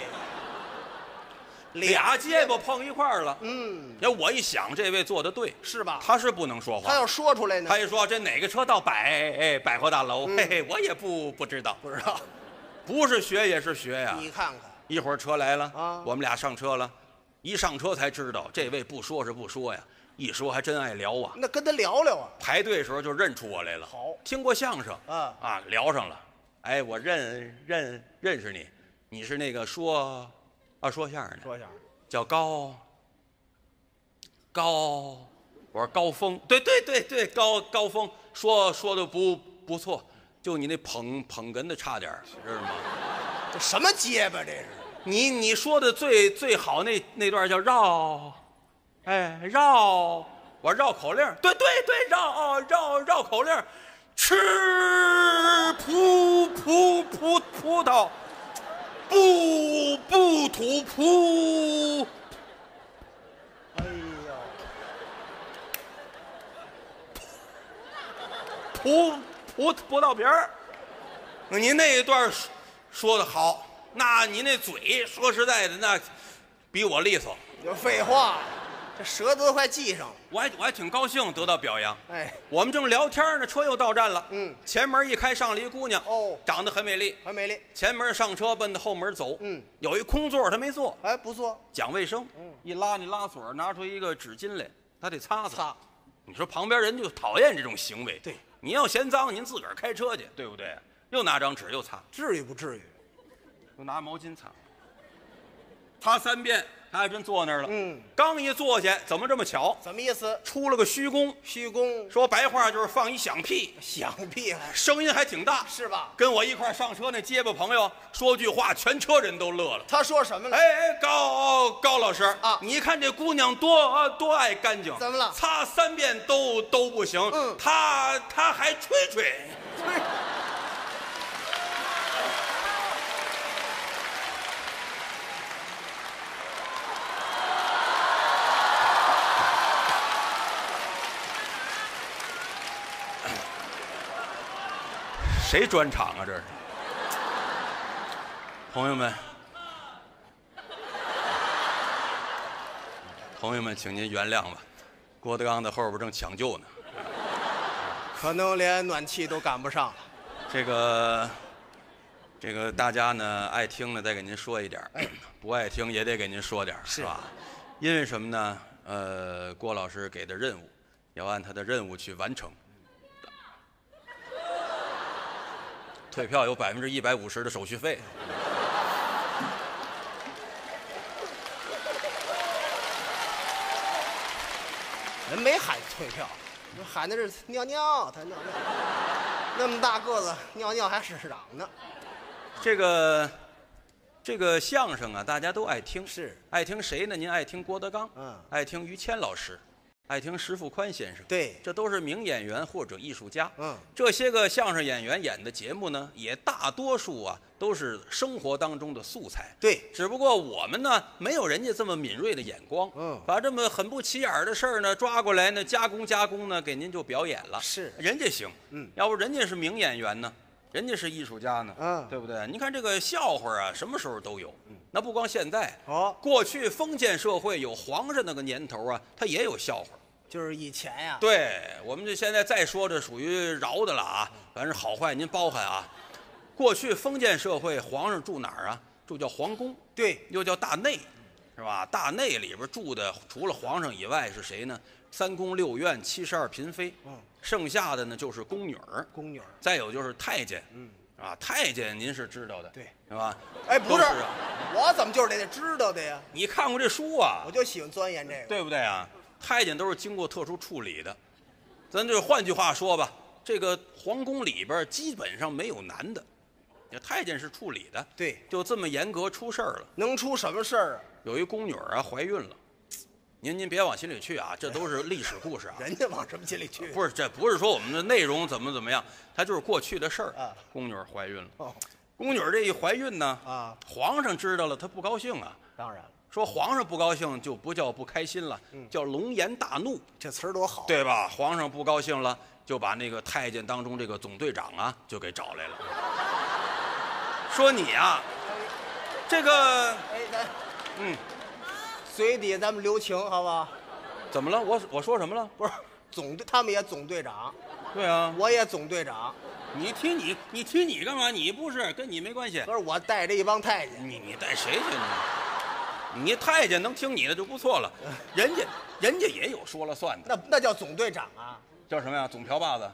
俩结巴碰一块儿了。嗯，要我一想，这位做的对，是吧？他是不能说话。他要说出来呢他，一说这哪个车到百哎百货大楼，嗯嘿嘿，我也不不知道，不知道。不是学也是学呀。你看看，一会儿车来了啊我们俩上车了，一上车才知道这位不说是不说呀，一说还真爱聊啊。那跟他聊聊啊。排队时候就认出我来了。好听过相声啊啊，聊上了。哎，我认认认识你，你是那个说啊说相声的，说相声。叫高高，我说高峰，对对对对，高高峰说说的不不错，就你那捧捧哏的差点儿知道吗？这什么结巴这是？你你说的最最好那那段叫绕，哎绕，我绕口令，对对对，绕绕绕口令，吃葡葡葡葡萄，不不吐葡。哎呦，葡葡葡萄皮儿。您那一段说说的好，那您那嘴说实在的，那比我利索。有废话，这舌头都快系上了。我还我还挺高兴得到表扬。哎，我们正聊天呢，车又到站了。嗯前门一开，上了一姑娘，哦长得很美丽。很美丽，前门上车，奔着后门走。嗯，有一空座，她没坐，哎，不坐。讲卫生。嗯一拉那拉锁，拿出一个纸巾来，她得擦擦。擦，你说旁边人就讨厌这种行为。对，你要嫌脏，您自个儿开车去，对不对？又拿张纸又擦，至于不至于？又拿毛巾擦，擦三遍，他还真坐那儿了。嗯，刚一坐下，怎么这么巧？什么意思？出了个虚功，虚功说白话就是放一响屁，响屁了声音还挺大。是吧？跟我一块儿上车那结巴朋友说句话，全车人都乐了。他说什么了？哎哎，高高老师啊你看这姑娘多多爱干净，怎么了擦三遍都都不行，嗯她她还吹吹。谁专场啊？这是，朋友们，朋友们，请您原谅吧，郭德纲在后边正抢救呢。可能连暖气都赶不上。这个，这个大家呢爱听呢，再给您说一点儿不爱听也得给您说点儿是吧？因为什么呢？呃，郭老师给的任务，要按他的任务去完成。退票有百分之一百五十的手续费。人没喊退票，喊的是尿尿，他尿尿，那么大个子尿尿还是嚷呢。这个这个相声啊，大家都爱听，是爱听谁呢？您爱听郭德纲，嗯爱听于谦老师，爱听石富宽先生，对这都是名演员或者艺术家。嗯这些个相声演员演的节目呢，也大多数啊都是生活当中的素材。对，只不过我们呢，没有人家这么敏锐的眼光，嗯把这么很不起眼儿的事儿呢抓过来呢，加工加工呢，给您就表演了。是人家行，嗯，要不人家是名演员呢，人家是艺术家呢，嗯对不对？你看这个笑话啊，什么时候都有，那不光现在，哦过去封建社会有皇上那个年头啊，他也有笑话。就是以前呀、对，我们这现在再说这属于饶的了啊，反正好坏您包涵啊。过去封建社会，皇上住哪儿啊？住叫皇宫，对，又叫大内，是吧？大内里边住的除了皇上以外是谁呢？三宫六院七十二嫔妃，嗯，剩下的呢就是宫女儿，宫女儿。再有就是太监，嗯，啊，太监您是知道的，对，是吧？哎，不是，都啊我怎么就是得知道的呀？你看过这书啊我？就喜欢钻研这个。对不对啊？太监都是经过特殊处理的，咱就换句话说吧，这个皇宫里边基本上没有男的，这太监是处理的，对，就这么严格出事儿了。能出什么事儿啊？有一宫女儿啊怀孕了，您您别往心里去啊，这都是历史故事啊。人家往什么心里去？不是，这不是说我们的内容怎么怎么样，它就是过去的事儿啊。宫女儿怀孕了，哦，宫女儿这一怀孕呢，啊，皇上知道了，他不高兴啊。当然了，说皇上不高兴就不叫不开心了，叫龙颜大怒，这词儿多好。，对吧？皇上不高兴了，就把那个太监当中这个总队长啊，就给找来了，说你啊，这个哎，咱嗯，嘴底咱们留情，好不好？怎么了？我我说什么了？不是总队，他们也总队长，对啊，我也总队长，你提你你提你干嘛？你不是跟你没关系。不是我带着一帮太监。你你带谁去你？你太监能听你的就不错了，人家人家也有说了算的，那那叫总队长啊，叫什么呀？总瓢把子，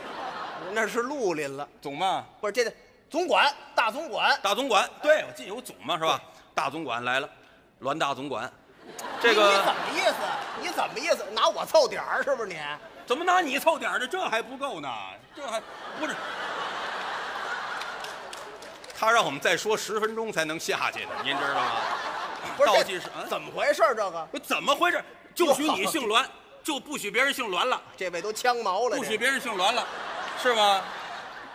那是绿林了。总嘛，不是这个总管，大总管，大总管。对，我记得有总嘛是吧？大总管来了，栾大总管，这你你个怎么意思？你怎么意思？拿我凑点儿是不是你？怎么拿你凑点儿的？这还不够呢，这还不是。他让我们再说十分钟才能下去的，您知道吗？不是这倒计时啊怎么回事儿？这个怎么回事？就许你姓栾，就不许别人姓栾了，这位都枪毛了，不许别人姓栾了，是吗？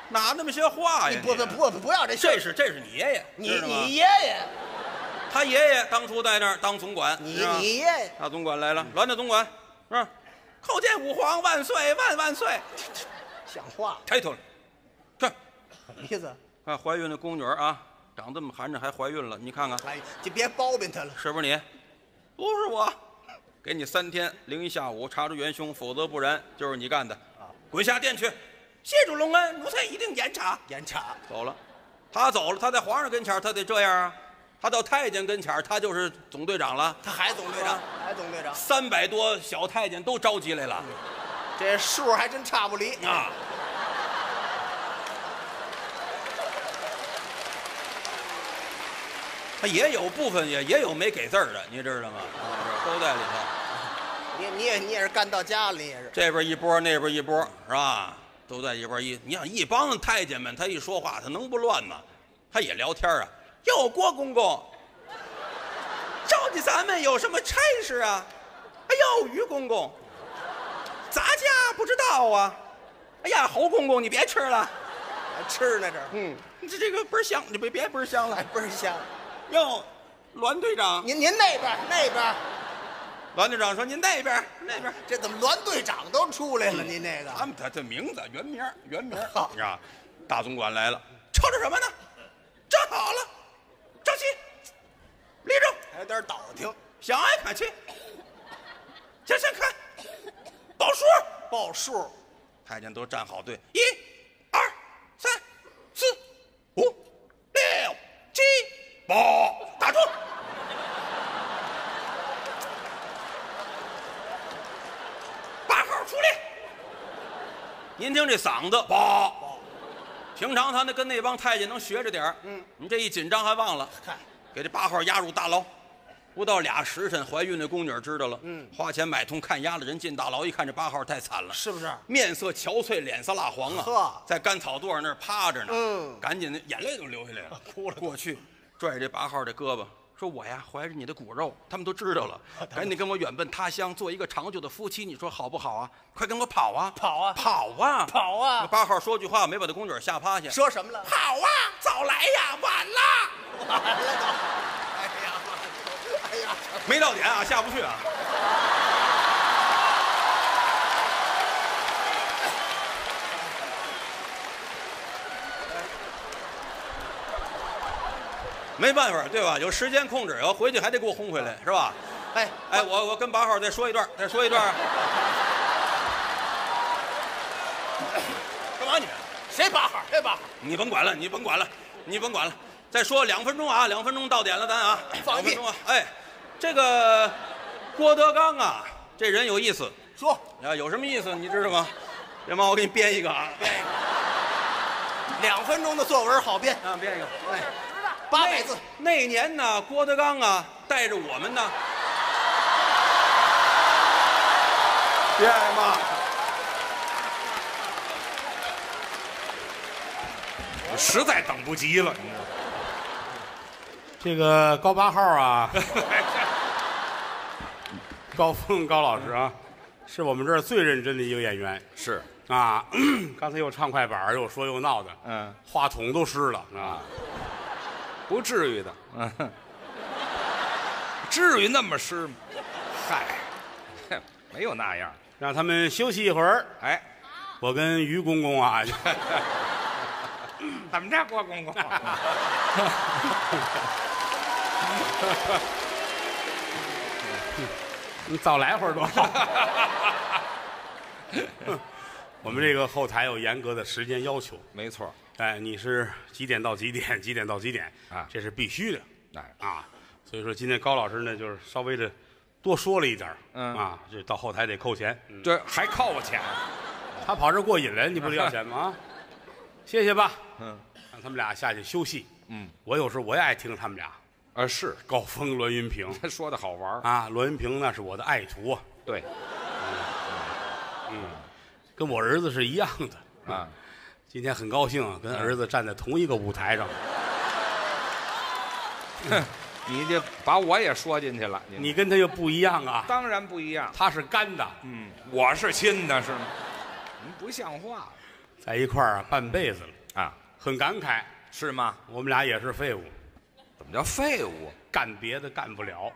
哪那么些话呀？你不你不不不要这事儿这是这是你爷爷，你知道吗你爷爷，他爷爷当初在那儿当总管，你你爷爷，大总管来了，栾大总管，是吧？叩见吾皇万岁万万岁！像话抬头来，这什么意思？看怀孕的宫女儿啊，长这么寒碜还怀孕了，你看看哎，就别包庇他了。是不是你？不是我，给你三天零一下午查出元凶，否则不然就是你干的。啊滚下殿去，谢主隆恩，奴才一定严查。严查，走了，他走了，他在皇上跟前儿他得这样啊，他到太监跟前儿他就是总队长了。他还总队长，还总队长，三百多小太监都召集来了这数还真差不离。啊！他也有部分也也有没给字儿的，你知道吗？都在里头。你你也你也是干到家了，你也是。这边一波，那边一波，是吧？都在一边一。你想一帮太监们，他一说话，他能不乱吗？他也聊天啊。哟，郭公公，召集咱们有什么差事啊？哎呦，于公公，咱家不知道啊。哎呀，侯公公，你别吃了。还吃呢这儿，嗯，这这个倍儿香，你别别倍儿香了。倍儿香。哟，栾队长，您您那边那边，栾队长说您那边那边。这怎么栾队长都出来了？您那个？他们他这名字原名原名啊，大总管来了，瞅着什么呢？站好了，站起，立正，还有点倒听，向爱看齐，向前看，报数。报数，太监都站好队，一、二、三、四、五、六、七、八，打住！八号出列。您听这嗓子，八。平常他那跟那帮太监能学着点儿，嗯，你这一紧张还忘了，看。给这八号押入大牢。不到俩时辰，怀孕的宫女知道了，嗯，花钱买通看押的人进大牢，一看这八号太惨了，是不是？面色憔悴，脸色蜡黄啊！呵。在干草垛上那儿趴着呢，嗯。赶紧的眼泪都流下来了，哭了。过去拽着这八号的胳膊，说我呀怀着你的骨肉，他们都知道了，赶紧跟我远奔他乡，做一个长久的夫妻，你说好不好啊？快跟我跑啊！跑啊跑啊！跑啊那八号说句话没把他宫女吓趴下，说什么了？跑啊！早来呀，晚了，晚了都。哎呀，哎呀，没到点啊，下不去啊。没办法，对吧？有时间控制，然后回去还得给我轰回来，是吧？哎哎，我我跟八号再说一段，再说一段。干嘛你？谁八号？谁八号？你甭管了，你甭管了，你甭管了。再说两分钟啊，两分钟到点了，咱啊，放分钟啊。哎，这个郭德纲啊，这人有意思说啊，有什么意思你知道吗？别忙，我给你编一个啊，编一个两分钟的作文好编，啊，编一个。哎，八百字。那年呢，郭德纲啊，带着我们呢，别挨骂。实在等不及了，你知道吗？这个高八号啊，高峰高老师啊，是我们这儿最认真的一个演员是，啊。刚才又唱快板儿，又说又闹的，嗯，话筒都湿了啊。不至于的，嗯，至于那么湿吗？嗨，没有那样。让他们休息一会儿。哎，我跟于公公啊，怎么着，郭公公？你早来会儿多好。我们这个后台有严格的时间要求，没错，哎，你是几点到几点？几点到几点？啊这是必须的哎，啊。所以说今天高老师呢，就是稍微的多说了一点儿嗯啊，这到后台得扣钱。嗯这还扣我钱？他跑这儿过瘾来，你不得要钱吗？啊，谢谢吧。嗯，让他们俩下去休息。嗯，我有时候我也爱听他们俩，啊，是，高峰、栾云平他说的好玩儿啊，栾云平那是我的爱徒啊，对，跟我儿子是一样的。啊，今天很高兴啊，跟儿子站在同一个舞台上。你这把我也说进去了，你跟他又不一样啊，当然不一样。他是干的，嗯，我是亲的，是吗？您不像话在一块儿啊半辈子了，啊？很感慨。是吗？我们俩也是废物，怎么叫废物干别的干不了，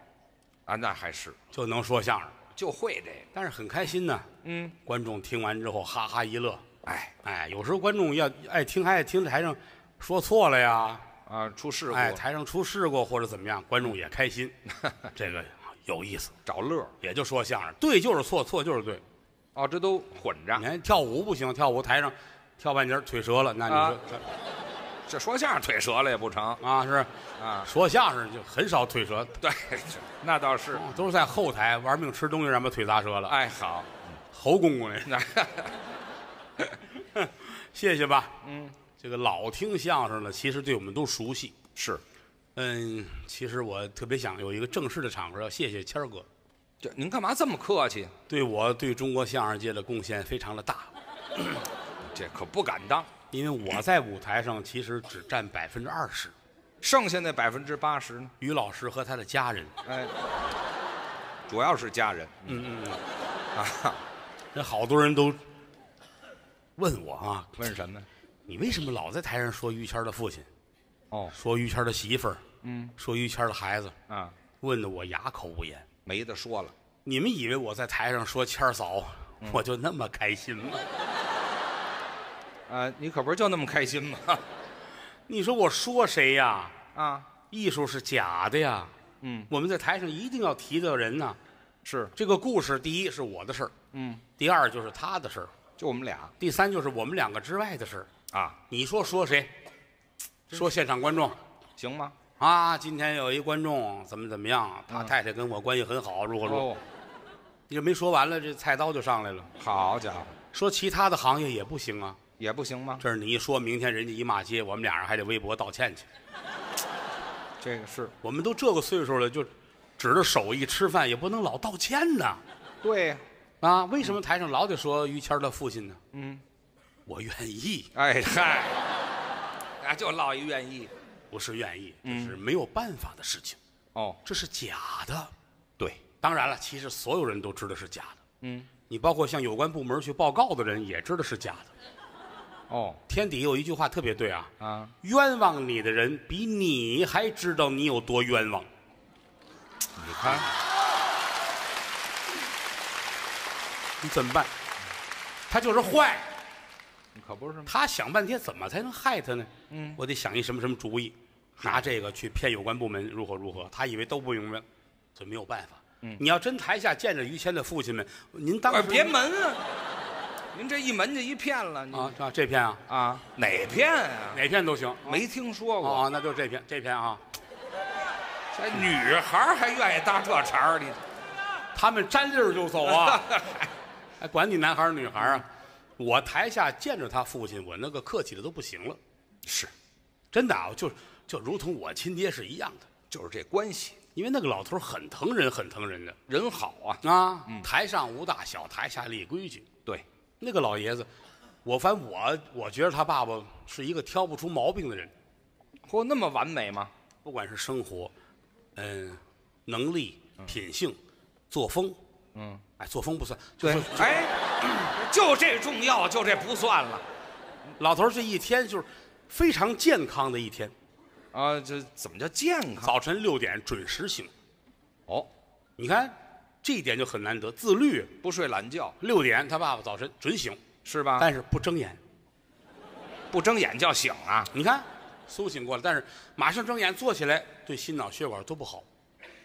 啊？那还是就能说相声，就会这个。但是很开心呢。嗯，观众听完之后哈哈一乐，哎哎，有时候观众要爱听还爱听台上说错了呀，啊，出事故，哎，台上出事故或者怎么样，观众也开心，这个有意思。找乐儿也就说相声，对就是错，错就是对。哦，这都混着你。看跳舞不行，跳舞台上跳半截儿腿折了，那你啊说这说相声腿折了也不成这啊是啊？说相声就很少腿折，对，这 那倒是。都是在后台玩命吃东西，让把腿砸折了。哎，好，侯公公那那 谢谢吧。嗯，这个老听相声了，其实对我们都熟悉。是嗯，其实我特别想有一个正式的场合要谢谢谦儿哥，这您干嘛这么客气？对我对中国相声界的贡献非常的大，这可不敢当。因为我在舞台上其实只占百分之二十，剩下那百分之八十呢？于老师和他的家人，哎，主要是家人嗯嗯嗯，啊。那好多人都问我啊，问什么？你为什么老在台上说于谦的父亲，哦，说于谦的媳妇儿，嗯说于谦的孩子，啊，问的我哑口无言。没得说了。你们以为我在台上说谦儿嫂，嗯我就那么开心吗？啊，你可不是就那么开心吗？你说我说谁呀？啊，艺术是假的呀。嗯，我们在台上一定要提到人呐。是，这个故事，第一是我的事儿，嗯，第二就是他的事儿，就我们俩第三就是我们两个之外的事儿。啊，你说说谁？说现场观众行吗？啊，今天有一观众怎么怎么样，他嗯太太跟我关系很好，如何如何。哦，你这没说完了，这菜刀就上来了。好家伙，说其他的行业也不行啊，也不行吗？这是你一说，明天人家一骂街，我们俩人还得微博道歉去。这个是我们都这个岁数了，就指着手艺吃饭，也不能老道歉呐。对呀。啊，为什么台上老得说于谦儿的父亲呢？嗯，我愿意，哎嗨，啊，就落一愿意。不是愿意，这嗯是没有办法的事情，哦，这是假的。对，当然了，其实所有人都知道是假的，嗯，你包括向有关部门去报告的人也知道是假的。哦，天底下有一句话特别对啊，啊，冤枉你的人比你还知道你有多冤枉。你看，你怎么办？他就是坏，可不是吗？他想半天怎么才能害他呢？嗯，我得想一什么什么主意，拿这个去骗有关部门如何如何。他以为都不明白，所以没有办法。嗯你要真台下见着于谦的父亲们，您当时哎别门啊！您这一门就一骗了，啊啊这片啊啊，哪片啊？哪片都行。没听说过。啊，那就这篇这篇啊，这女孩还愿意搭这茬儿，你他们沾粒儿就走啊，还管你男孩儿女孩儿啊。我台下见着他父亲，我那个客气的都不行了，是真的啊，就就如同我亲爹是一样的。就是这关系，因为那个老头儿很疼人，很疼人的人好啊。啊。台上无大小，台下立规矩。对，那个老爷子，我反正我我觉得他爸爸是一个挑不出毛病的人，嚯，那么完美吗？不管是生活，嗯，能力、品性、作风，嗯，哎，作风不算，就是，哎，就这重要，就这不算了老头儿这一天就是非常健康的一天。啊！这怎么叫健康？早晨六点准时醒，哦，你看这一点就很难得，自律。不睡懒觉六点他爸爸早晨准醒，是吧？但是不睁眼。不睁眼叫醒啊？你看苏醒过来，但是马上睁眼坐起来，对心脑血管都不好。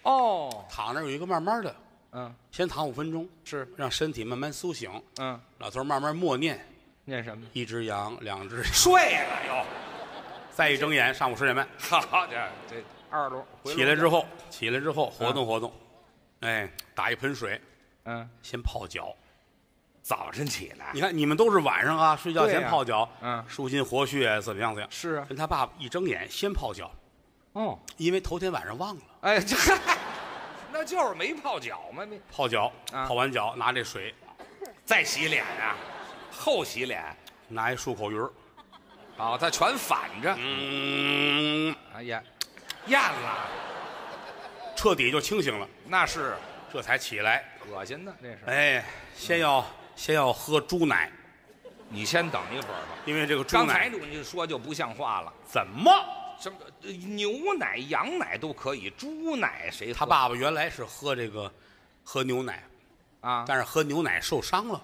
哦，躺那儿有一个慢慢的，嗯。先躺五分钟，是。让身体慢慢苏醒。嗯，老头儿慢慢默念，念什么？一只羊，两只 羊，睡了又。再一睁眼，上午十点半。好家伙，这二楼回起来之后，起来之后活动活动，哎，打一盆水，嗯，先泡脚。早晨起来。你看你们都是晚上啊，睡觉对呀。前泡脚，嗯。舒筋活血，怎么样怎么样？是啊，跟他爸爸一睁眼先泡脚，哦，因为头天晚上忘了。哎，这那就是没泡脚嘛，没泡脚，啊泡完脚拿这水，再洗脸啊，后洗脸，拿一漱口鱼儿哦，他全反着，嗯，哎呀，咽了，彻底就清醒了，那是这才起来。恶心呢，这是。哎，先要先要喝猪奶，你先等一会儿吧，因为这个猪刚才奶你说就不像话了，怎么？什么呃牛奶、羊奶都可以，猪奶谁喝他爸爸原来是喝这个喝牛奶，啊？但是喝牛奶受伤了，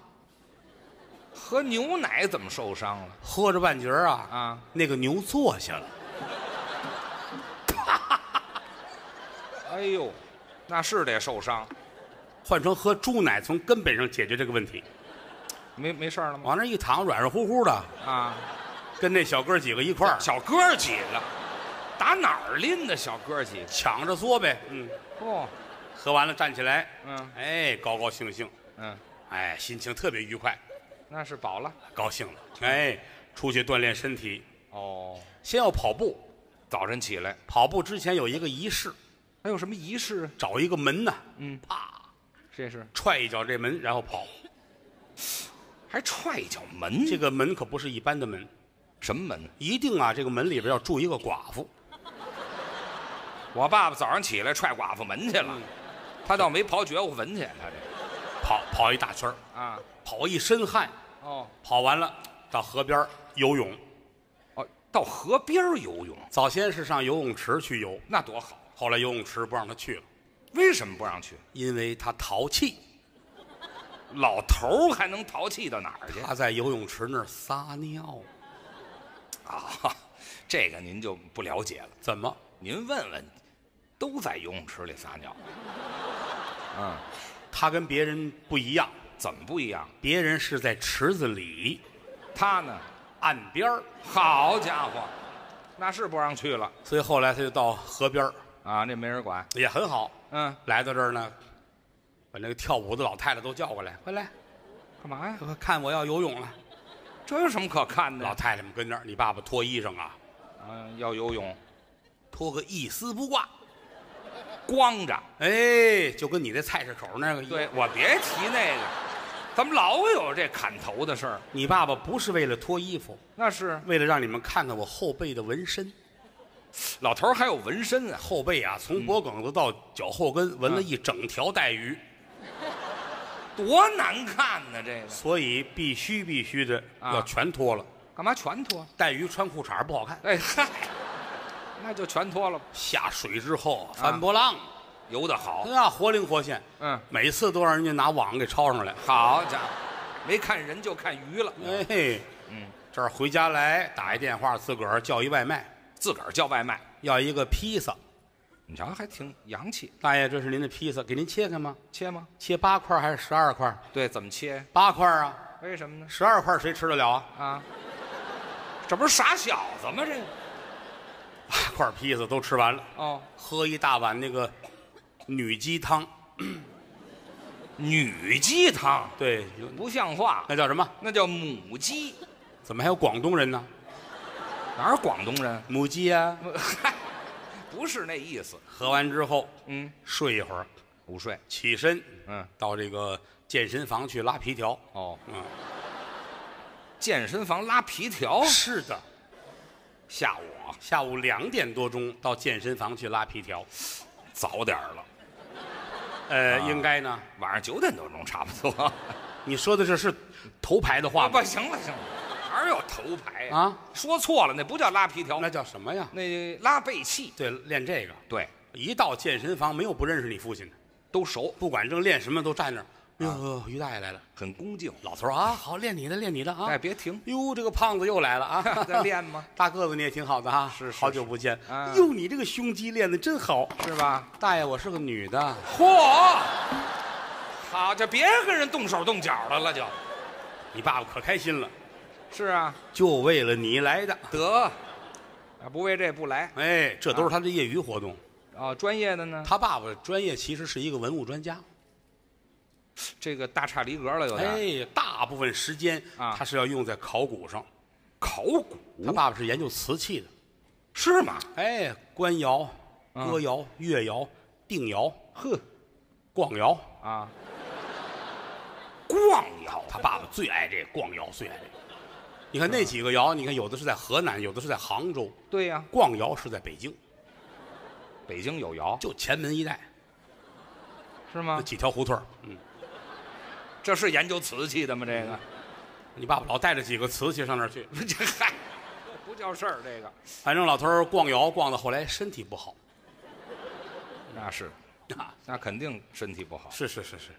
喝牛奶怎么受伤了喝着半截儿啊，啊？那个牛坐下了，哎呦，那是得受伤，换成喝猪奶，从根本上解决这个问题。没没事儿了吗？往那一躺，软软乎乎的，啊，跟那小哥几个一块儿小哥儿几个，打哪儿拎的小哥儿几个？抢着嘬呗。嗯，哦，喝完了站起来，嗯哎，高高兴兴，嗯，哎，心情特别愉快，那是饱了。高兴了，哎，出去锻炼身体，哦，先要跑步，早晨起来跑步之前有一个仪式，还有什么仪式啊？找一个门呐，嗯，啪这是踹一脚这门，然后跑。还踹一脚门，这个门可不是一般的门，什么门？一定啊，这个门里边要住一个寡妇。我爸爸早上起来踹寡妇门去了，他倒没刨觉悟坟去，他这跑跑一大圈儿啊跑一身汗，哦跑完了到河边儿游泳。哦，到河边儿游泳早先是上游泳池去游，那多好，后来游泳池不让他去了，为什么不让去？因为他淘气。老头儿还能淘气到哪儿去他在游泳池那儿撒尿，啊？这个您就不了解了，怎么？您问问，都在游泳池里撒尿，嗯，他跟别人不一样，怎么不一样？别人是在池子里他呢？岸边儿，好家伙，那是不让去了所以后来他就到河边儿，啊！那没人管，也很好。嗯，来到这儿呢，把那个跳舞的老太太都叫过来，快来，干嘛呀？快看我要游泳了。这有什么可看的？老太太们跟那儿，你爸爸脱衣裳啊，嗯，要游泳，脱个一丝不挂，光着。哎，就跟你那菜市口那个一样。对，我别提那个，怎么老有这砍头的事儿？你爸爸不是为了脱衣服，那是为了让你们看看我后背的纹身。老头儿还有纹身啊，后背啊，从脖梗子到脚后跟纹了一整条带鱼，多难看呢！这个所以必须必须的啊要全脱了。干嘛全脱？带鱼穿裤衩不好看。哎嗨，那就全脱了吧，下水之后翻波浪，游得好。那活灵活现，嗯，每次都让人家拿网给抄上来。好家伙，没看人就看鱼了。哎，嗯，这儿回家来打一电话，自个儿叫一外卖，自个儿叫外卖，要一个披萨。你瞧还挺洋气。大爷，这是您的披萨，给您切开吗？切吗？切八块还是十二块？对，怎么切？八块啊，为什么呢？十二块谁吃得了啊？啊，这不是傻小子吗？这块披萨都吃完了，哦，喝一大碗那个女鸡汤。女鸡汤对，有不像话，那叫什么？那叫母鸡。怎么还有广东人呢？哪儿广东人？母鸡呀、嗨，不是那意思。喝完之后嗯，睡一会儿，午睡。起身嗯，到这个健身房去拉皮条。哦，嗯，健身房拉皮条，是的，吓我，下午两点多钟到健身房去拉皮条。早点儿了，呃，啊应该呢。晚上九点多钟差不多。你说的这是头牌的话吗？不，行了行了，哪有头牌呀？啊，说错了，那不叫拉皮条，那叫什么呀？那拉背气。对，练这个。对，一到健身房，没有不认识你父亲的，都熟，不管正练什么，都站那儿。啊哟，于大爷来了，很恭敬。老头儿啊，好，练你的，练你的啊。哎，别停，哟，这个胖子又来了啊！在练吗？大个子你也挺好的哈，是是好久不见。啊哟，你这个胸肌练得真好，是吧？大爷，我是个女的。嚯！好，就别跟人动手动脚的了，就。你爸爸可开心了，是啊，就为了你来的。得，啊，不为这不来。哎，这都是他的业余活动。啊，专业的呢？他爸爸专业其实是一个文物专家，这个大差离格了，有点。哎，大部分时间啊。他是要用在考古上。考古？他爸爸是研究瓷器的，是吗？哎，官窑、啊。歌窑、越窑、定窑、呵。逛窑。啊，逛窑，他爸爸最爱这个逛窑，最爱这个。你看那几个窑，你看有的是在河南，有的是在杭州，对呀、逛窑是在北京，北京有窑。就前门一带。那是吗？几条胡同儿嗯，这是研究瓷器的吗？这个，你爸爸老带着几个瓷器上那儿去，这嗨，不叫事儿。这个。反正老头儿逛窑逛到后来身体不好。那是，啊，那肯定身体不好。是是是是，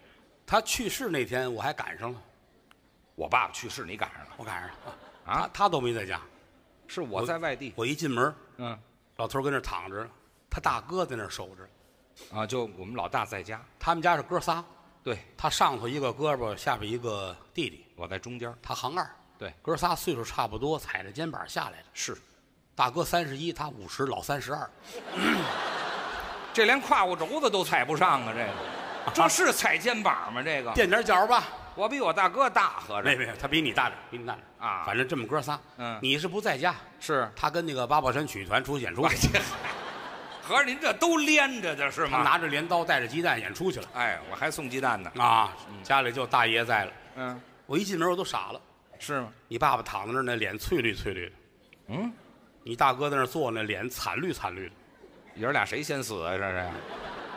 他去世那天我还赶上了，我爸爸去世，你赶上了？我赶上了。啊，啊他他都没在家，是我在外地。我一进门，嗯，老头儿跟那儿躺着，他大哥在那儿守着，啊，就我们老大在家。他们家是哥仨，对，他上头一个胳膊，下边一个弟弟，我在中间。他行二，对，哥仨岁数差不多，踩着肩膀下来的。是，大哥三十一，他五十，老三十二。这连胯骨轴子都踩不上啊！这个，这是踩肩膀吗？这个？垫点脚吧，我比我大哥大，合着。没没，他比你大点，比你大点啊。反正这么哥仨，嗯。你是不在家，是，他跟那个八宝山曲艺团出去演出去，合着您这都连着的是吗？他拿着镰刀带着鸡蛋演出去了哎，我还送鸡蛋呢。啊，家里就大爷在了。嗯，我一进门我都傻了，是吗？你爸爸躺在那儿，那脸翠绿翠绿的，嗯，你大哥在那儿坐，那脸惨绿惨绿的。爷儿俩谁先死啊？这是？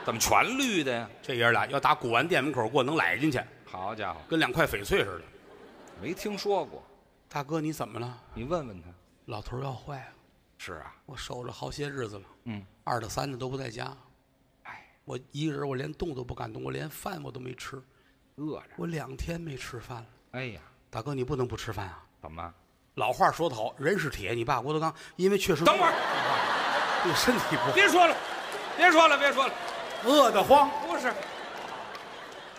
怎么全绿的呀？这爷儿俩要打古玩店门口过，能揽进去，好家伙，跟两块翡翠似的。没听说过。大哥，你怎么了？你问问他。老头儿要坏了，是啊，我守着好些日子了，嗯，二的三的都不在家，哎，我一个人我连动都不敢动，我连饭我都没吃，饿着。我两天没吃饭了。哎呀，大哥，你不能不吃饭啊！怎么？老话说得好，人是铁，你爸郭德纲因为确实等会儿，对身体不好，别说了，别说了，别说了。饿得慌，不是，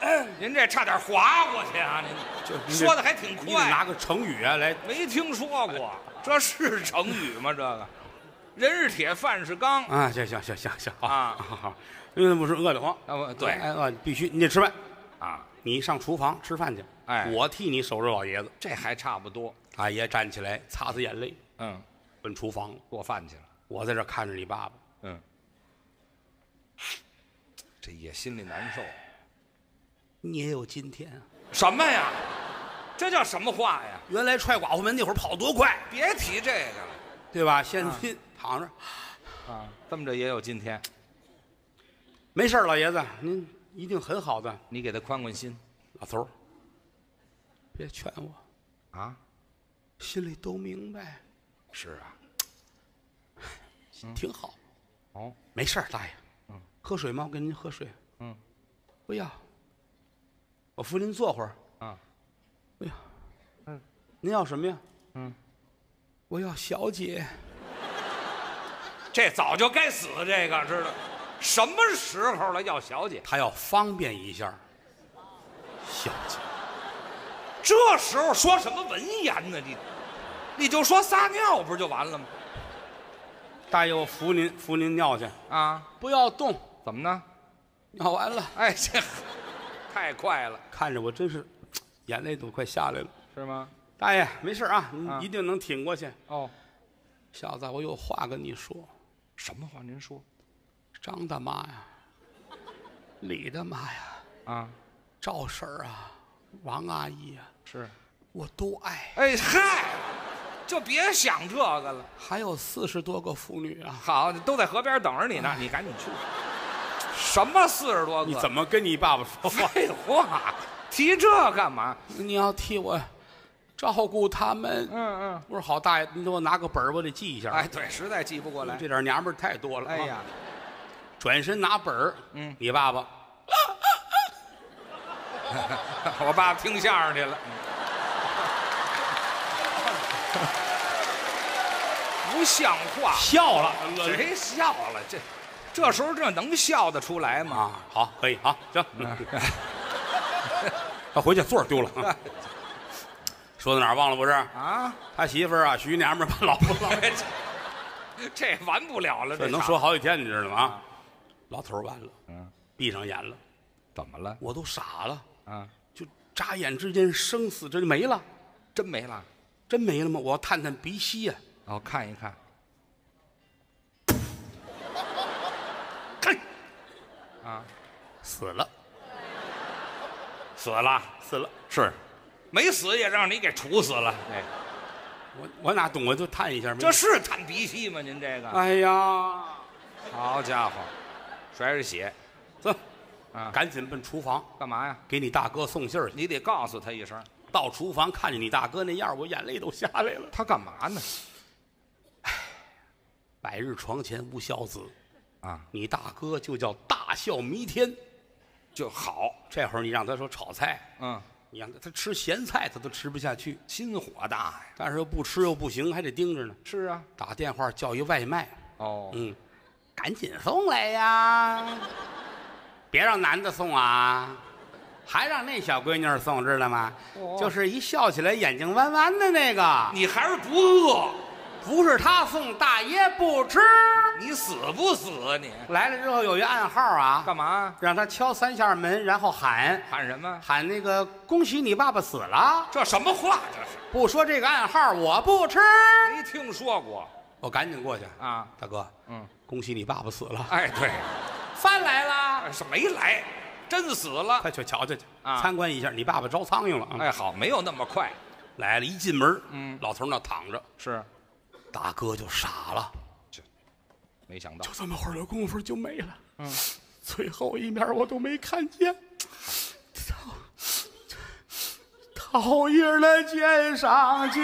您这差点划过去啊！您就说的还挺快，拿个成语啊来。没听说过，这是成语吗？这个，人是铁，饭是钢啊，行行行行行好啊好好，因为不是饿得慌，啊！不对哎饿必须你得吃饭，啊，你上厨房吃饭去，哎我替你守着老爷子。这还差不多。大爷站起来擦擦眼泪，嗯，奔厨房了。做饭去了。我在这看着你爸爸，嗯，这也心里难受。你也有今天啊！什么呀？这叫什么话呀？原来踹寡妇门那会儿跑多快，别提这个了对吧？现在躺着，啊！这么着也有今天，没事儿老爷子，您一定很好的。你给他宽宽心老头儿，别劝我，啊！心里都明白，是啊，挺好。哦，没事儿，大爷。嗯，喝水吗？我给您喝水。嗯，不要。我扶您坐会儿。啊，哎呀，您要什么呀？嗯，我要小姐。这早就该死，这个知道？什么时候了？要小姐？他要方便一下。小姐，这时候说什么文言呢？你，你就说撒尿不就完了吗？大爷，我扶您扶您尿去，啊，不要动，怎么呢？尿完了。哎，这太快了，看着我真是，眼泪都快下来了。是吗？大爷，没事啊，你啊一定能挺过去。哦，小子，我有话跟你说。什么话？您说张大妈呀，李大妈呀，啊？赵婶儿啊，王阿姨呀、是。我都爱。哎嗨，就别想这个了。还有四十多个妇女啊，好，都在河边等着你呢，你赶紧去。什么四十多个？你怎么跟你爸爸说话？废话？提这干嘛？你要替我照顾他们。嗯嗯。我说好，大爷，你给我拿个本儿，我得记一下。哎，对，实在记不过来。这点娘们儿太多了。哎呀，，转身拿本儿，嗯你爸爸 我爸爸听相声去了。不像话，笑了。谁笑了？这这时候这能笑得出来吗？啊，好，可以，好，行。他回去座儿丢了。啊说到哪儿忘了不是？啊，他媳妇儿啊，徐娘们儿把老婆老 这这完不了了，这能说好几天，你知道吗？啊，老头儿完了，嗯，闭上眼了，怎么了？我都傻了，啊，就眨眼之间，生死这就没了，真没了。真没了吗？我要探探鼻息呀、哦，看一看，看，啊，死了，死了，死了。是，没死也让你给处死了。哎，我我哪懂？我就探一下。没这是叹鼻息吗？您这个，哎呀，好家伙，甩着血，走，啊赶紧奔厨房干嘛呀？给你大哥送信儿去。你得告诉他一声，到厨房看见你大哥那样，我眼泪都下来了。他干嘛呢？百日床前无孝子，啊，你大哥就叫大笑弥天。就好，这会儿你让他说炒菜，嗯，你让他他吃咸菜他都吃不下去，心火大呀。但是又不吃又不行，还得盯着呢。是啊，打电话叫一外卖，哦，嗯，赶紧送来呀！别让男的送啊，还让那小闺女儿送，知道吗？哦就是一笑起来眼睛弯弯的那个，你还是不饿。不是他送，大爷不吃。你死不死啊你？来了之后有一暗号啊，干嘛让他敲三下门，然后喊喊什么？喊那个恭喜你爸爸死了。这什么话？这是不说这个暗号，我不吃。没听说过我赶紧过去，啊？大哥，嗯，恭喜你爸爸死了，哎，对，饭来了，是没来，真死了。快去瞧瞧去啊参观一下，你爸爸招苍蝇了啊！哎，好，没有那么快。来了，一进门，嗯老头那躺着，是，大哥就傻了，没想到就这么会儿的功夫就没了。嗯，最后一面我都没看见。桃桃叶儿的肩上肩，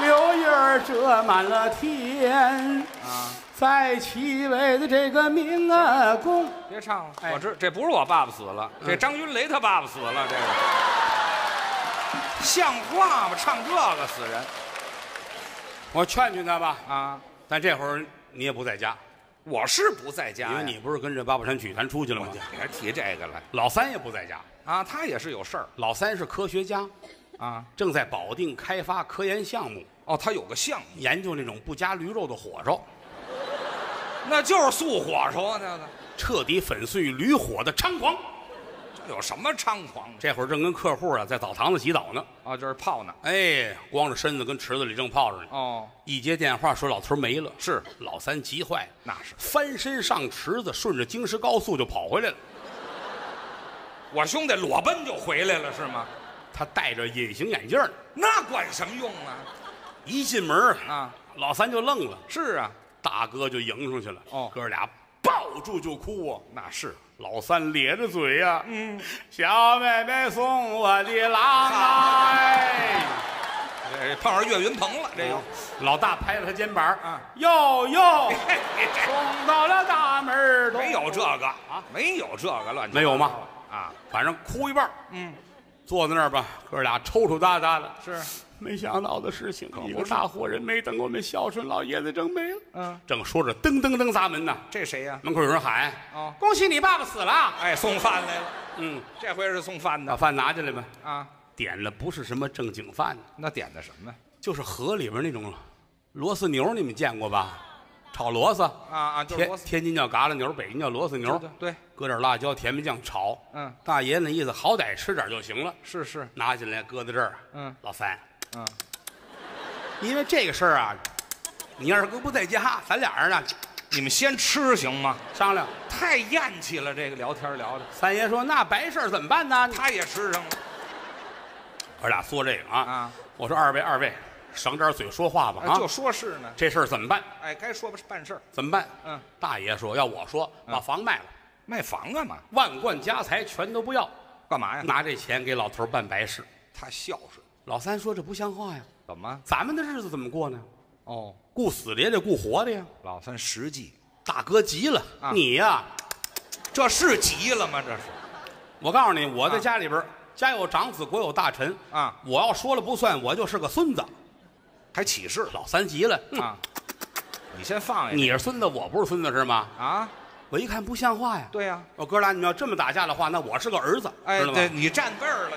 柳叶儿遮满了天。啊，在齐位的这个明啊宫，别唱了，哎我知这不是我爸爸死了，这张云雷他爸爸死了，这个像话吗？唱这个死人我劝劝他吧。啊！但这会儿你也不在家，我是不在家呀，因为你不是跟着八宝山曲艺团出去了吗？别提这个了老三也不在家，啊，他也是有事儿老三是科学家，啊。正在保定开发科研项目，哦，他有个项目，研究那种不加驴肉的火烧，那就是素火烧啊，那个彻底粉碎驴火的猖狂。这有什么猖狂的这会儿正跟客户啊在澡堂子洗澡呢，啊？这是泡呢。哎，光着身子跟池子里正泡着呢。哦，一接电话说老头没了，是老三急坏了，那是翻身上池子，顺着京石高速就跑回来了。我兄弟裸奔就回来了是吗？他戴着隐形眼镜呢，那管什么用啊？一进门啊，老三就愣了，是啊，大哥就迎上去了。哦哥俩抱住就哭啊。那是老三咧着嘴呀、嗯，小妹妹送我的郎来。这碰上岳云鹏了，这又。老大拍了他肩膀，啊。哟哟，送到了大门儿东。没有这个啊，没有这个乱七八糟没有吗？啊，反正哭一半嗯，坐在那儿吧，哥俩抽抽搭搭的。是，没想到的事情，一个不大活人没等我们孝顺老爷子正没了。嗯，正说着，噔噔噔砸门呢，这谁呀？门口有人喊：“哦，恭喜你爸爸死了哎，送饭来了，！”嗯，这回是送饭的把饭拿进来吧。啊。点了不是什么正经饭，那点的什么就是河里边那种螺丝牛，你们见过吧？炒螺丝，啊啊？就是天螺丝天津叫嘎啦牛，北京叫螺丝牛，对对，搁点辣椒、甜面酱炒。嗯，大爷那意思，好歹吃点就行了。是是，拿进来搁在这儿。嗯，老三，嗯，因为这个事儿啊，你二哥不在家，咱俩人呢你们先吃行吗？商量。太厌气了，这个聊天聊的，三爷说：“那白事儿怎么办呢？”他也吃上了哥俩说这个啊，啊，我说二位二位，省点嘴说话吧啊！哎就说是呢，这事儿怎么办？哎，该说办事儿，怎么办？嗯，大爷说要我说，把房卖了，卖房干嘛？万贯家财全都不要，干嘛呀？拿这钱给老头儿办白事。他孝顺，老三说这不像话呀，怎么？咱们的日子怎么过呢？哦，顾死的也得顾活的呀。老三实际，大哥急了，啊你呀，这是急了吗？这是我告诉你，我在啊家里边儿，家有长子，国有大臣啊，我要说了不算，我就是个孙子。还起誓老三急了，哼啊？你先放下，你是孙子，我不是孙子是吗？啊？我一看不像话呀。对呀，我哥俩，你们要这么打架的话，那我是个儿子，哎，知道吗对？你占辈儿了，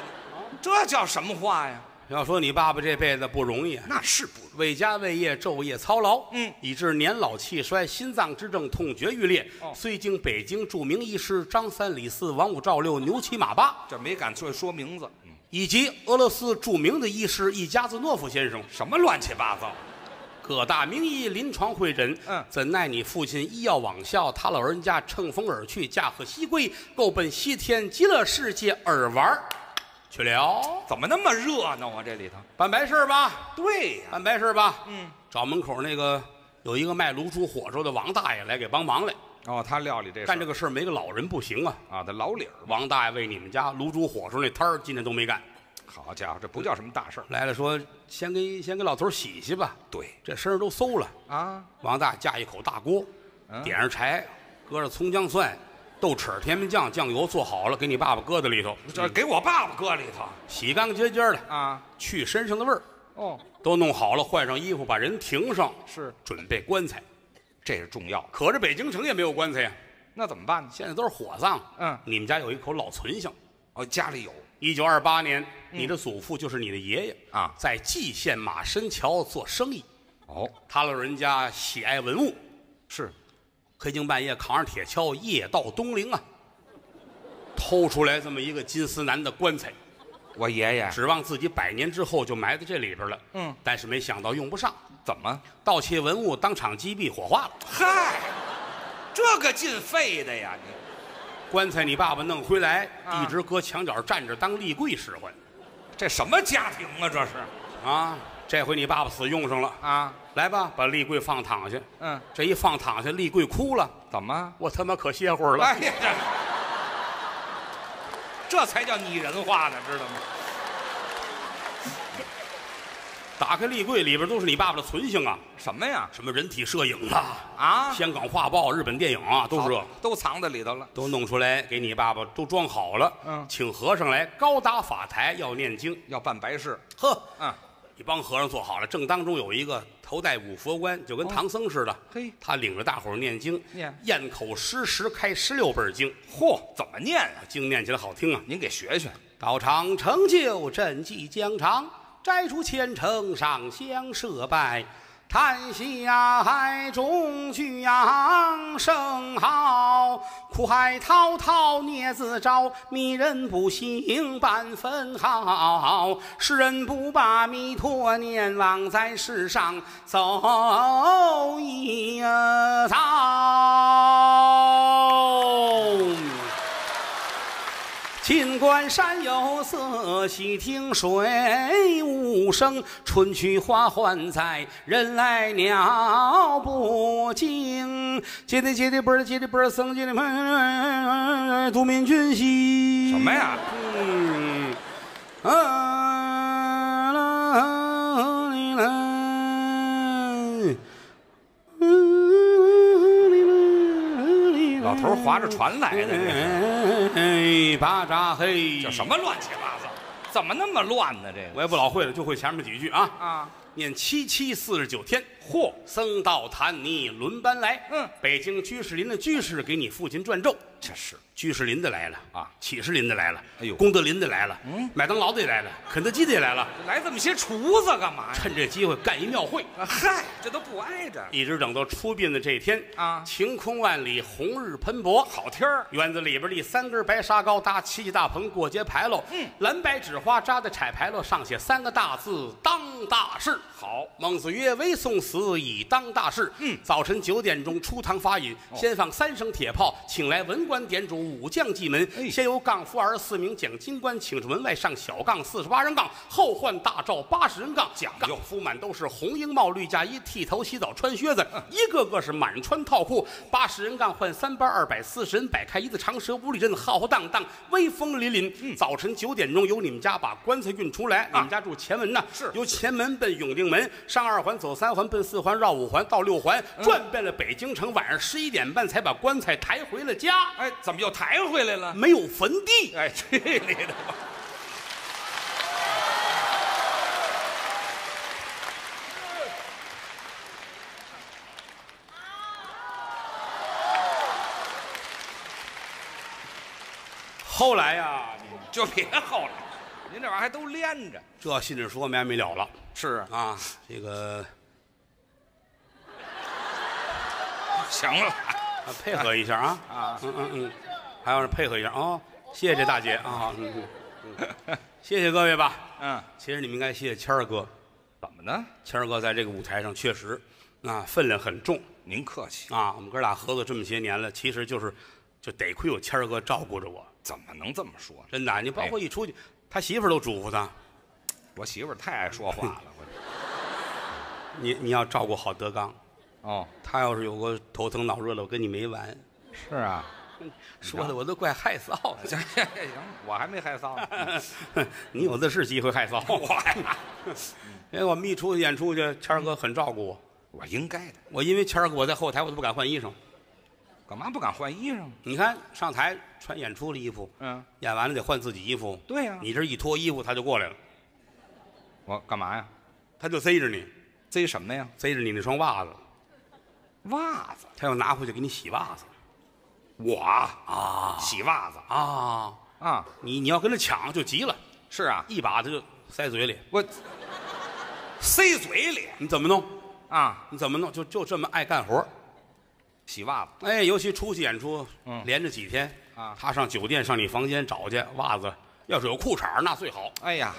你这叫什么话呀？要说你爸爸这辈子不容易啊，那是不容为家为业昼夜操劳，嗯以致年老气衰，心脏之症，痛绝欲裂。哦虽经北京著名医师张三李四王五赵六牛七马八，这没敢说说名字，嗯，以及俄罗斯著名的医师伊加兹诺夫先生，什么乱七八糟？各大名医临床会诊。嗯怎奈你父亲医药罔效，他老人家乘风而去，驾鹤西归，够奔西天极乐世界而玩儿去了。怎么那么热闹啊？这里头？办白事儿吧，对呀，办白事儿吧。嗯，找门口那个有一个卖卤煮火烧的王大爷来给帮忙来，哦，他料理这干这个个事儿没个老人不行啊。啊，他老理儿。王大爷为你们家卤煮火烧那摊儿今天都没干，好家伙，这不叫什么大事儿。来了说先给先给老头儿洗洗吧，对这身上都馊了。啊，王大爷架一口大锅，嗯点上柴，搁上葱姜蒜、豆豉、甜面酱、酱油，做好了，给你爸爸搁在里头，这给我爸爸搁里头洗干干净净的，啊。去身上的味儿，哦，都弄好了，换上衣服，把人停上，是，准备棺材。这是重要。可这北京城也没有棺材呀，那怎么办呢？现在都是火葬。嗯你们家有一口老存性，哦，家里有一九二八年，你的祖父就是你的爷爷啊在蓟县马伸桥做生意。哦，他老人家喜爱文物，是，黑更半夜扛着铁锹，夜到东陵啊，偷出来这么一个金丝楠的棺材，我爷爷指望自己百年之后就埋在这里边了。嗯，但是没想到用不上，怎么？盗窃文物当场击毙火化了。嗨，这个进废的呀！你棺材你爸爸弄回来，啊一直搁墙角站着当立柜使唤这什么家庭啊？这是啊。这回你爸爸死用上了，啊？来吧，把立柜放躺下。嗯，这一放躺下，立柜哭了，怎么？我他妈可歇会儿了。哎呀，这这才叫拟人化呢，知道吗？打开立柜，里边都是你爸爸的存性啊，什么呀？什么人体摄影啊，啊，香港画报、日本电影啊，都是这都藏在里头了。都弄出来给你爸爸都装好了。嗯请和尚来高搭法台要念经。要办白事，呵，嗯，一帮和尚坐好了，正当中有一个头戴五佛冠，就跟唐僧似的。嘿他领着大伙儿念经，念咽口失时开十六本经，嚯，怎么念啊？经念起来好听啊。您给学学。道场成就赈济疆场，摘除千城上香设拜。叹下海中举扬声号，苦海滔滔孽自招，迷人不醒半分好。世人不把弥陀念，枉在世上走一遭。秦关山有色，细听水无声。春去花还在，人来鸟不惊。接的接的啵儿，接的本儿，僧接的门，杜民军兮。什么呀？嗯，老头划着船来的，哎，巴扎嘿，这什么乱七八糟？怎么那么乱呢？这个我也不老会了，就会前面几句啊。啊，念七七四十九天，嚯！僧道坛尼轮班来。嗯，北京居士林的居士给你父亲转咒。这是居士林的来了啊启士林的来了，哎呦功德林的来了，嗯麦当劳的也来了，肯德基的也来了，来这么些厨子干嘛呀？趁这机会干一庙会。啊嗨，这都不挨着。一直等到出殡的这一天啊晴空万里，红日喷薄，好天儿，院子里边立三根白沙高，搭七级大棚过街牌楼，嗯，蓝白纸花扎在彩牌楼，上写三个大字“当大事”。好，孟子曰：“唯送死，以当大事。”嗯早晨九点钟出堂发引，哦先放三声铁炮，请来文官点主，武将进门。哎先由杠夫二十四名讲金官请出门外上小杠四十八人杠，后换大罩八十人杠，讲究杠夫满都是红缨帽、绿嫁衣，剃头洗澡穿靴子，一个个是满穿套裤。八十人杠换三班，二百四十人摆开一字长蛇五里阵，浩浩荡荡，威风凛凛。嗯早晨九点钟由你们家把棺材运出来，你们家住前门呐，啊是由前门奔永定门，上二环走三环，奔四环绕五环到六环，嗯转遍了北京城。晚上十一点半才把棺材抬回了家，哎，怎么又抬回来了？没有坟地。哎，去你的吧！后来呀，就别后来，您这玩意儿还都连着。这信纸说没完没了了是，啊！这个行了，啊配合一下啊啊嗯嗯嗯，还要配合一下啊！谢谢大姐啊，嗯嗯嗯，谢谢各位吧。嗯，其实你们应该谢谢谦儿哥，怎么呢？谦儿哥在这个舞台上确实啊分量很重您客气，啊。我们哥俩合作这么些年了，其实就是就得亏有谦儿哥照顾着我，怎么能这么说呢？真的。你包括一出去，他媳妇儿都嘱咐他，我媳妇儿太爱说话了，我 你你要照顾好德刚，哦，他要是有个头疼脑热的，我跟你没完。是啊，说的我都怪害臊的。行 行行，我还没害臊呢。你有的是机会害臊我呀！因为我们一出去演出去，谦儿哥很照顾我。我应该的，我因为谦儿哥我在后台我都不敢换衣裳。干嘛不敢换衣裳？你看上台穿演出的衣服，嗯，演完了得换自己衣服。对呀你这一脱衣服他就过来了，我干嘛呀？他就贼着你，贼什么呀？贼着你那双袜子，袜子。他要拿回去给你洗袜子。我啊，洗袜子。啊！啊，你你要跟他抢就急了，是啊，一把他就塞嘴里。我塞嘴里。你怎么弄？啊，你怎么弄？就就这么爱干活洗袜子，哎，尤其出去演出，嗯。连着几天啊。他上酒店上你房间找去袜子，要是有裤衩儿那最好，哎呀，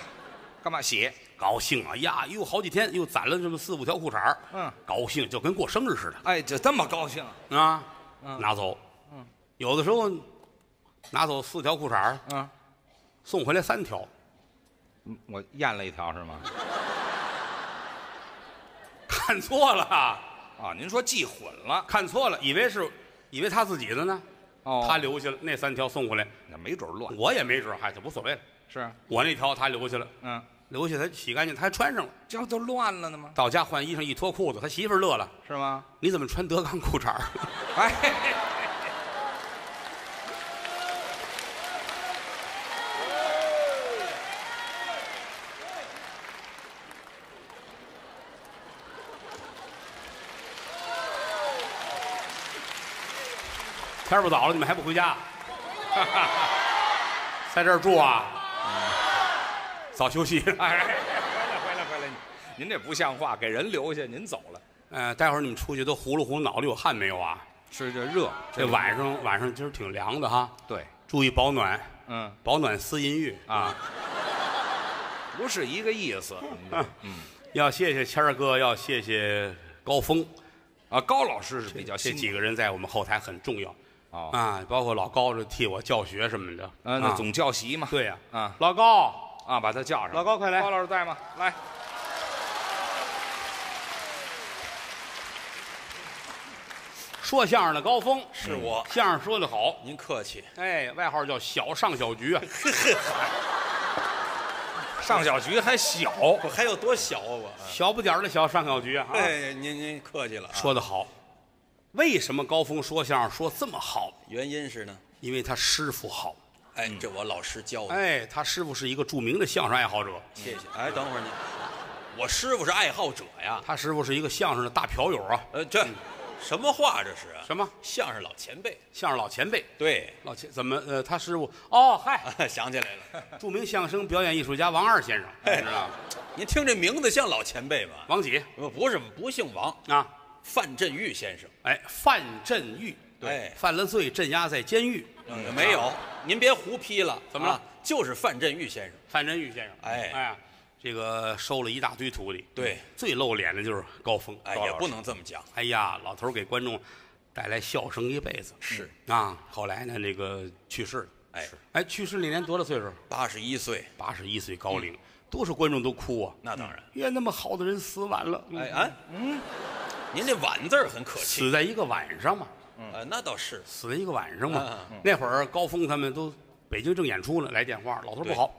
干嘛洗？高兴啊呀！又好几天又攒了这么四五条裤衩儿嗯，高兴就跟过生日似的哎，这这么高兴？的啊，嗯拿走，嗯，有的时候拿走四条裤衩儿嗯，送回来三条，嗯我验了一条是吗？看错了，啊，您说记混了？看错了，以为是以为他自己的呢，哦他留下了那三条送回来，那没准儿乱。我也没准儿，嗨，这无所谓了，是，我那条他留下了，嗯，留下他洗干净，他还穿上了。这不都乱了呢吗？到家换衣裳一脱裤子，他媳妇儿乐了是吗？：“你怎么穿德纲裤衩儿 哎，天儿不早了，你们还不回家？在这儿住啊？早休息。哎，回来回来回来，您这不像话，给人留下，您走了。呃，待会儿你们出去都糊噜糊噜，脑里有汗没有啊？是这热，这晚上晚上今儿挺凉的哈，对，注意保暖，嗯保暖思淫欲。啊，不是一个意思。嗯要谢谢谦儿哥，要谢谢高峰，啊，高老师是比较这几个人在我们后台很重要哦，啊，包括老高这替我教学什么的。啊，那总教习嘛，对呀，啊老高，啊，把他叫上。老高快来高老师在吗？来，说相声的高峰是我，相声说的好，您客气。哎，外号叫小上小局啊，上小菊还小，我还有多小啊我？小不点儿的小上小菊啊。哎，您您客气了啊。说得好，为什么高峰说相声说这么好？原因是呢？因为他师傅好。哎，这我老师教的。哎，他师傅是一个著名的相声爱好者，谢谢。哎，等会儿你，我师傅是爱好者呀。他师傅是一个相声的大嫖友啊。呃，这什么话这是啊？什么相声老前辈？相声老前辈，对，老前怎么呃，他师傅哦嗨，想起来了。著名相声表演艺术家王二先生，哎你知道吗？您听这名字像老前辈吧？王几不不是，不姓王，啊？范振钰先生。哎，范振钰，对犯了罪镇压在监狱。嗯没有，您别胡批了。怎么了啊就是范振钰先生。范振钰先生，哎哎，这个收了一大堆徒弟，对，最露脸的就是高峰。哎，高老师也不能这么讲。哎呀，老头儿给观众带来笑声一辈子。是啊，后来呢，那个去世了。哎，哎，去世那年多大岁数？八十一岁，八十一岁高龄，多少观众都哭啊！那当然。越那么好的人死晚了，哎啊，嗯，您这晚字儿很可气。死在一个晚上嘛，呃，那倒是。死了一个晚上嘛。那会儿高峰他们都北京正演出呢，来电话，老头儿不好，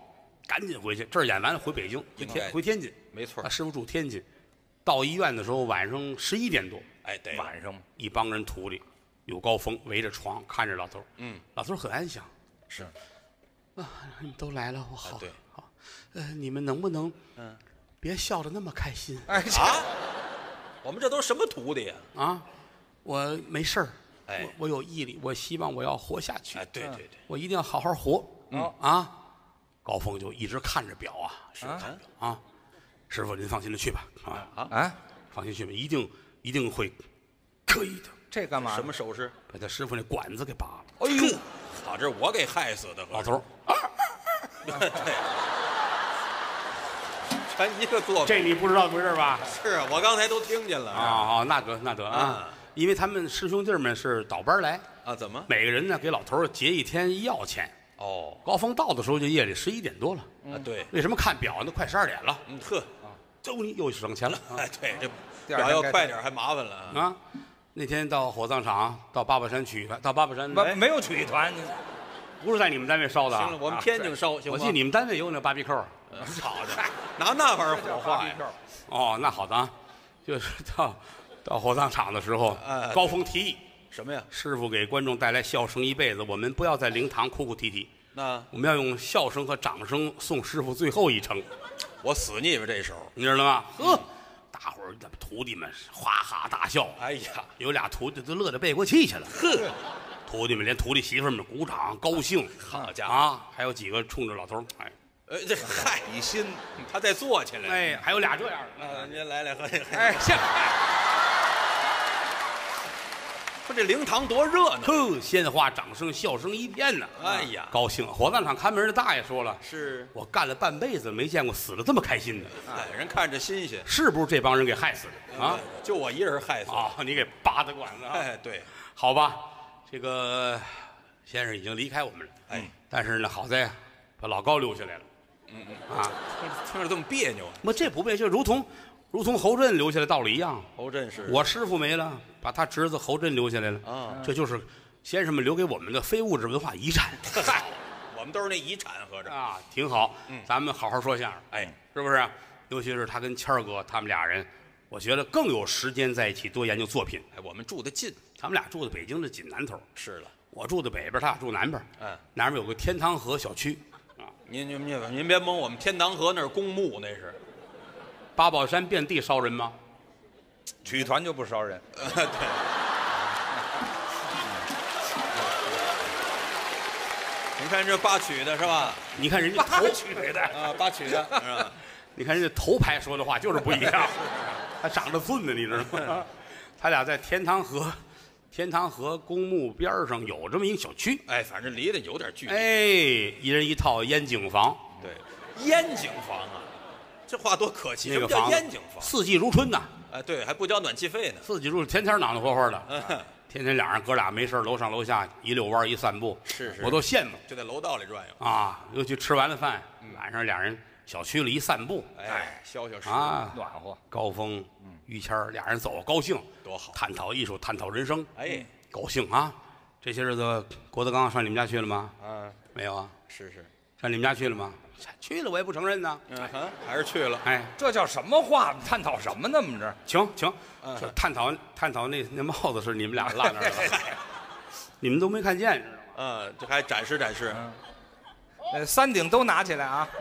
赶紧回去，这儿演完了回北京，回应该天回天津。没错他师傅住天津，到医院的时候晚上十一点多，哎，对了，晚上嘛，一帮人徒弟，有高峰围着床看着老头儿嗯，老头儿很安详。是啊，你们都来了，我好，好，呃，你们能不能，嗯，别笑得那么开心哎，啊，我们这都什么徒弟呀？啊？我没事儿，哎我我有毅力，我希望我要活下去哎，，对对对，我一定要好好活。嗯啊，高峰就一直看着表啊，是啊看表啊，师傅您放心的去吧，啊，啊，放心去吧，一定一定会可以的。这干嘛？什么手势？把他师傅那管子给拔了，哎呦，好，这是我给害死的。老头儿，对，全一个作品。这你不知道不是吧？是啊，我刚才都听见了啊啊，那得那得啊啊，因为他们师兄弟们是倒班来，啊？怎么？每个人呢给老头儿结一天医药钱。哦，高峰到的时候就夜里十一点多了，啊，对，为什么看表呢？快十二点了，嗯呵，周你又省钱了哎，对，这第二天该表要快点儿还麻烦了啊。啊！那天到火葬场，到八宝山取团，到八宝山不没有曲艺团，不是在你们单位烧的啊行了，我们天津烧，行吗我记得你们单位有那芭比扣。好的，拿那玩意儿火化呀？哦，那好的啊，就是到到火葬场的时候哎，高峰提议，什么呀？师傅给观众带来笑声一辈子，我们不要在灵堂哭哭啼啼，那我们要用笑声和掌声送师傅最后一程，我死腻歪这手。你知道吗？呵，大伙儿徒弟们哈哈大笑，哎呀，有俩徒弟都乐得背过气去了。呵，徒弟们连徒弟媳妇们鼓掌高兴好家伙，啊，还有几个冲着老头儿，哎呃，这嗨，比心，他再坐起来。哎，还有俩这样的，啊，您来来喝。哎，行，说这灵堂多热闹！哼，鲜花、掌声、笑声一片呢。哎呀高兴！火葬场看门的大爷说了，是，我干了半辈子没见过死的这么开心的，哎，人看着新鲜是不是这帮人给害死的啊？就我一人害死。啊，你给扒的管子啊！哎，对，好吧，这个先生已经离开我们了，哎，但是呢，好在把老高留下来了。嗯嗯啊，听着这么别扭。那这不别就如同如同侯震留下的道理一样。侯震是我师傅没了，把他侄子侯震留下来了。啊，这就是先生们留给我们的非物质文化遗产嗨，我们都是那遗产，合着。啊，挺好。咱们好好说相声，哎，是不是？尤其是他跟谦儿哥他们俩人，我觉得更有时间在一起多研究作品。哎，我们住的近。他们俩住在北京的紧南头，是了，我住在北边，他俩住南边。嗯，南边有个天堂河小区，啊，您您您您别蒙，我们天堂河那是公墓，那是。八宝山遍地烧人吗？曲团就不烧人，对。你看这八曲的是吧？你看人家头曲的，啊，八曲的是吧？你看人家头牌说的话就是不一样，他长着俊呢，你知道吗？他俩在天堂河，天堂河公墓边上有这么一个小区，哎，反正离得有点距离。哎，一人一套烟景房，对，烟景房啊，这话多可气！什么叫那个房烟景房？四季如春呐，哎，对，还不交暖气费呢。四季如春，天天暖暖和和的。嗯，天天俩人哥俩没事儿楼上楼下一遛弯儿一散步，是是我都羡慕就在楼道里转悠。啊。尤其吃完了饭，晚上俩人小区里一散步哎，消消食啊，暖和。高峰、于谦儿俩人走高兴，多好。探讨艺术，探讨人生，哎，高兴啊！这些日子郭德纲上你们家去了吗？嗯，没有啊？是是，上你们家去了吗？去了，我也不承认呢。嗯哼，还是去了。哎，这叫什么话？探讨什么那么着？请请，嗯这探讨探讨那那帽子是你们俩落那儿了，你们都没看见，知道吗？嗯，这还展示展示。呃，三顶都拿起来啊！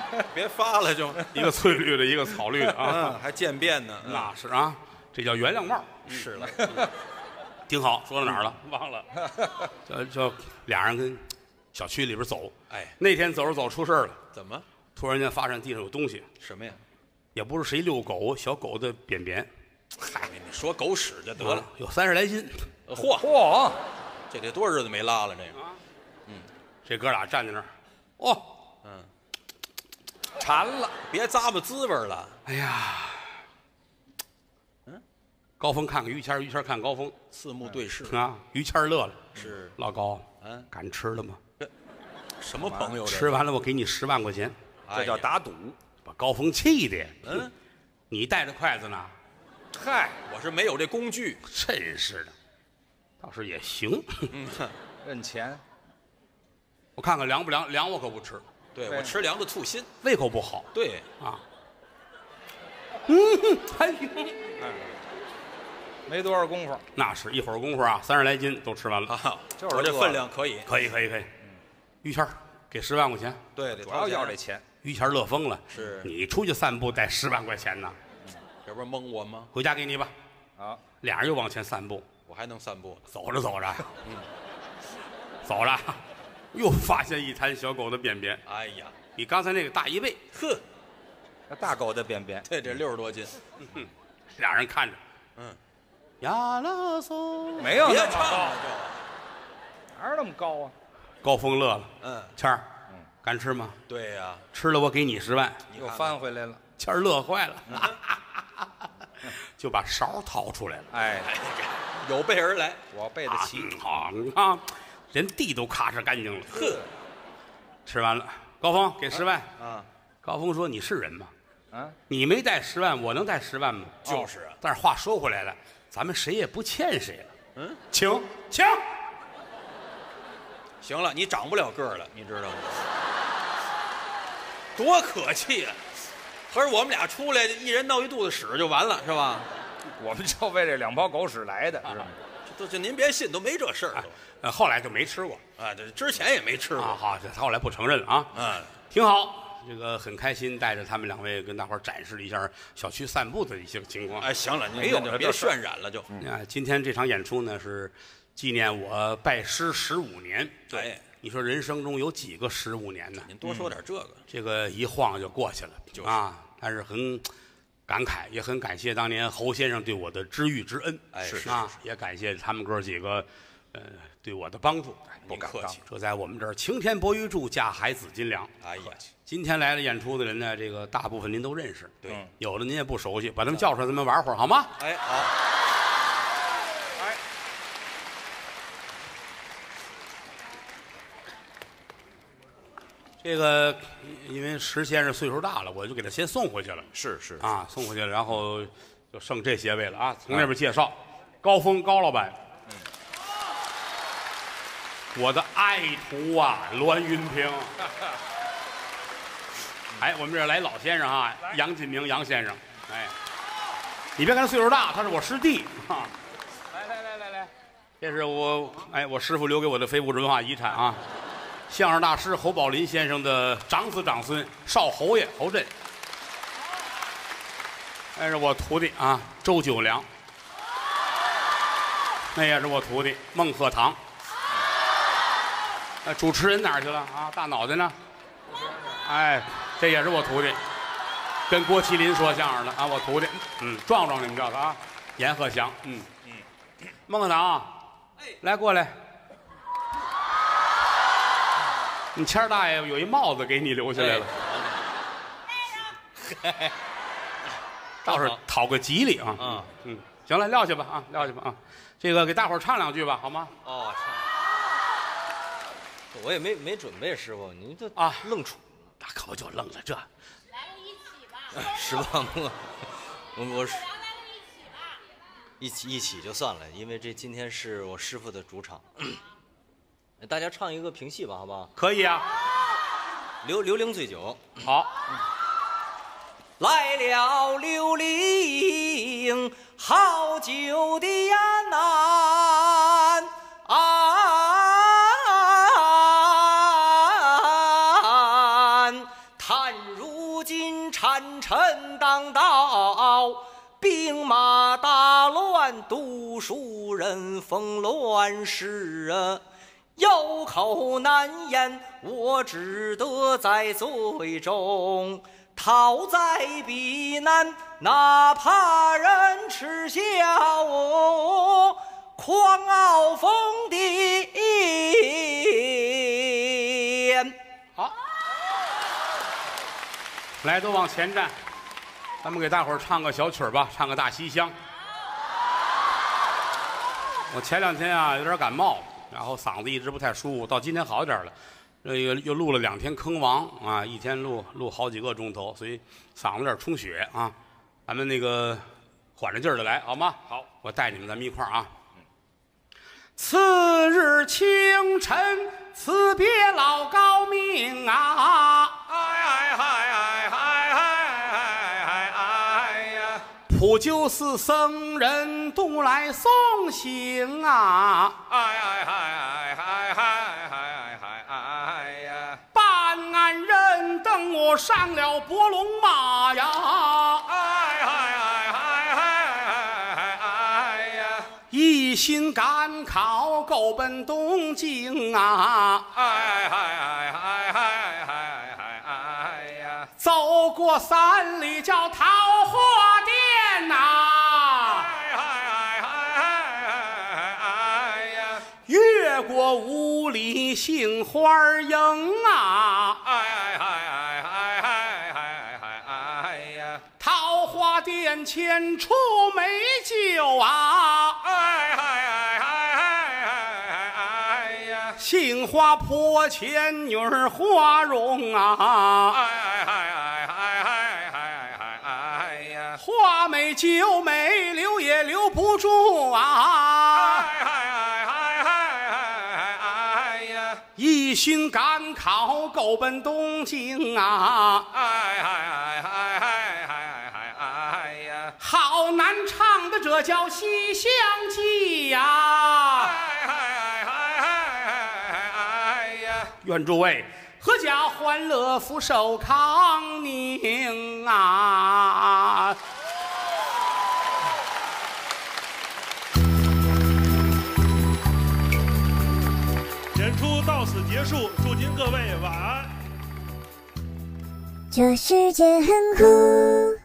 别发了就。一个翠绿的，一个草绿的啊 嗯，，还渐变呢。嗯那是啊，这叫原谅帽，是了。挺好。说到哪儿了？忘了。就就俩人跟小区里边走，哎，那天走着走出事儿了，怎么？突然间发现地上有东西，什么呀？也不是谁遛狗，小狗的便便，嗨，你说狗屎就得了啊。有三十来斤。呃嚯，嚯，这得多少日子没拉了？这个。这哥俩站在那儿，哦，嗯，馋了，别咂巴滋味了。哎呀，嗯高峰看看于谦，于谦看高峰四目对视。啊，于谦乐了，是老高，嗯，敢吃了吗？什么朋友？吃完了我给你十万块钱，这叫打赌。把高峰气的，嗯，你带着筷子呢，嗨，我是没有这工具。真是的，倒是也行。嗯，认钱。我看看凉不凉，凉我可不吃，对对我吃凉的吐心。胃口不好对，啊。嗯，还行。没多少功夫，那是一会儿功夫啊，三十来斤都吃完了，啊，就是我这饿分量可以。可以可以可以。于谦儿给十万块钱，对，得主要要这钱。于谦儿乐疯了。是你出去散步带十万块钱呢，这不是蒙我吗？回家给你吧。啊，俩人又往前散步，我还能散步呢。走着走着，走着，又发现一滩小狗的便便，哎呀，比刚才那个大一倍。呵，那大狗的便便，这这六十多斤，俩人看着，嗯，呀啦嗦，别没有那么高，唱了哪有那么高啊？高峰乐了，嗯，谦儿，敢吃吗？对呀，吃了我给你十万。又翻回来了。谦儿乐坏了，就把勺掏出来了。哎，有备而来。我背得啊起。嗯好，你看，连地都咔嚓干净了。哼，吃完了，高峰给十万。啊，高峰说：“你是人吗？啊，你没带十万，我能带十万吗？”就是啊。但是话说回来了，咱们谁也不欠谁了。嗯，请请，行了，你长不了个儿了，你知道吗？多可气啊！合着我们俩出来，一人闹一肚子屎就完了，是吧？我们就为这两包狗屎来的，是吧？这都这您别信，都没这事儿呃，后来就没吃过都啊！这之前也没吃啊。过。好，这他后来不承认了啊。嗯，挺好，这个很开心，带着他们两位跟大伙儿展示了一下小区散步的一些情况。哎，行了，您没有您就别这事渲染了，就啊，今天这场演出呢是纪念我拜师十五年。对，你说人生中有几个十五年呢？您多说点这个。这个一晃就过去了，就是啊，但是很感慨，也很感谢当年侯先生对我的知遇之恩。哎是啊，也感谢他们哥几个，呃，对我的帮助。不客气。这在我们这儿晴天博玉柱，架海紫金梁。哎呀，今天来了演出的人呢，这个大部分您都认识，对嗯有的您也不熟悉，把他们叫出来，咱们玩会儿好吗？哎，好，这个因为石先生岁数大了，我就给他先送回去了是是啊，送回去了，然后就剩这些位了啊。从那边介绍，高峰高老板，我的爱徒啊，栾云平。哎，我们这儿来老先生啊，杨进明杨先生，哎，你别看他岁数大，他是我师弟啊。来来来来来，这是我哎我师傅留给我的非物质文化遗产啊。相声大师侯宝林先生的长子长孙少侯爷侯震，那是我徒弟啊周九良，那也是我徒弟孟鹤堂。那主持人哪儿去了啊？大脑袋呢？哎，这也是我徒弟，跟郭麒麟说相声的啊，我徒弟，嗯，壮壮你们叫他啊，阎鹤祥，嗯嗯，孟鹤堂，来过来。你谦儿大爷有一帽子给你留下来了，倒是讨个吉利啊。嗯嗯，行了，撂下吧啊，撂下吧啊。这个给大伙儿唱两句吧，好吗？哦，唱我也没没准备，师傅，您这啊愣杵，那可不就愣了这。来个一起吧，是吧？我我我是。一起一起就算了，因为这今天是我师傅的主场，大家唱一个评戏吧，好不好？可以啊，刘刘伶醉酒，好，来了刘伶，好酒的呀难安。叹如今谗臣当道，兵马大乱，读书人逢乱世啊。有口难言，我只得在最中讨在避难，哪怕人耻笑我狂傲疯癫。好，来都往前站，咱们给大伙儿唱个小曲儿吧，唱个《大西厢》。我前两天啊有点感冒，然后嗓子一直不太舒服，到今天好点了。这个又录了两天坑王啊，一天录录好几个钟头，所以嗓子有点充血啊。咱们那个缓着劲儿的来，好吗？好，我带你们，咱们一块儿啊。次日清晨，辞别老高明啊！哎哎嗨哎嗨普救寺僧人渡来送行啊！哎哎嗨哎嗨嗨哎嗨哎呀！办案人等我上了伯龙马呀！哎哎哎嗨嗨哎呀！一心赶考，够奔东京啊！哎哎哎哎哎哎哎呀！走过三里叫桃你杏花营啊！哎哎哎哎哎哎哎哎呀！桃花殿前出美酒啊！哎哎哎哎哎哎哎呀！杏花坡前女儿花容啊！哎哎哎哎哎哎哎呀！花美酒美，留也留不住啊！哎哎一心赶考，够奔东京啊！哎哎哎哎哎哎呀！好难唱的，这叫《西厢记》呀！哎哎哎哎呀！愿诸位阖家欢乐，福寿康宁啊！这世界很酷。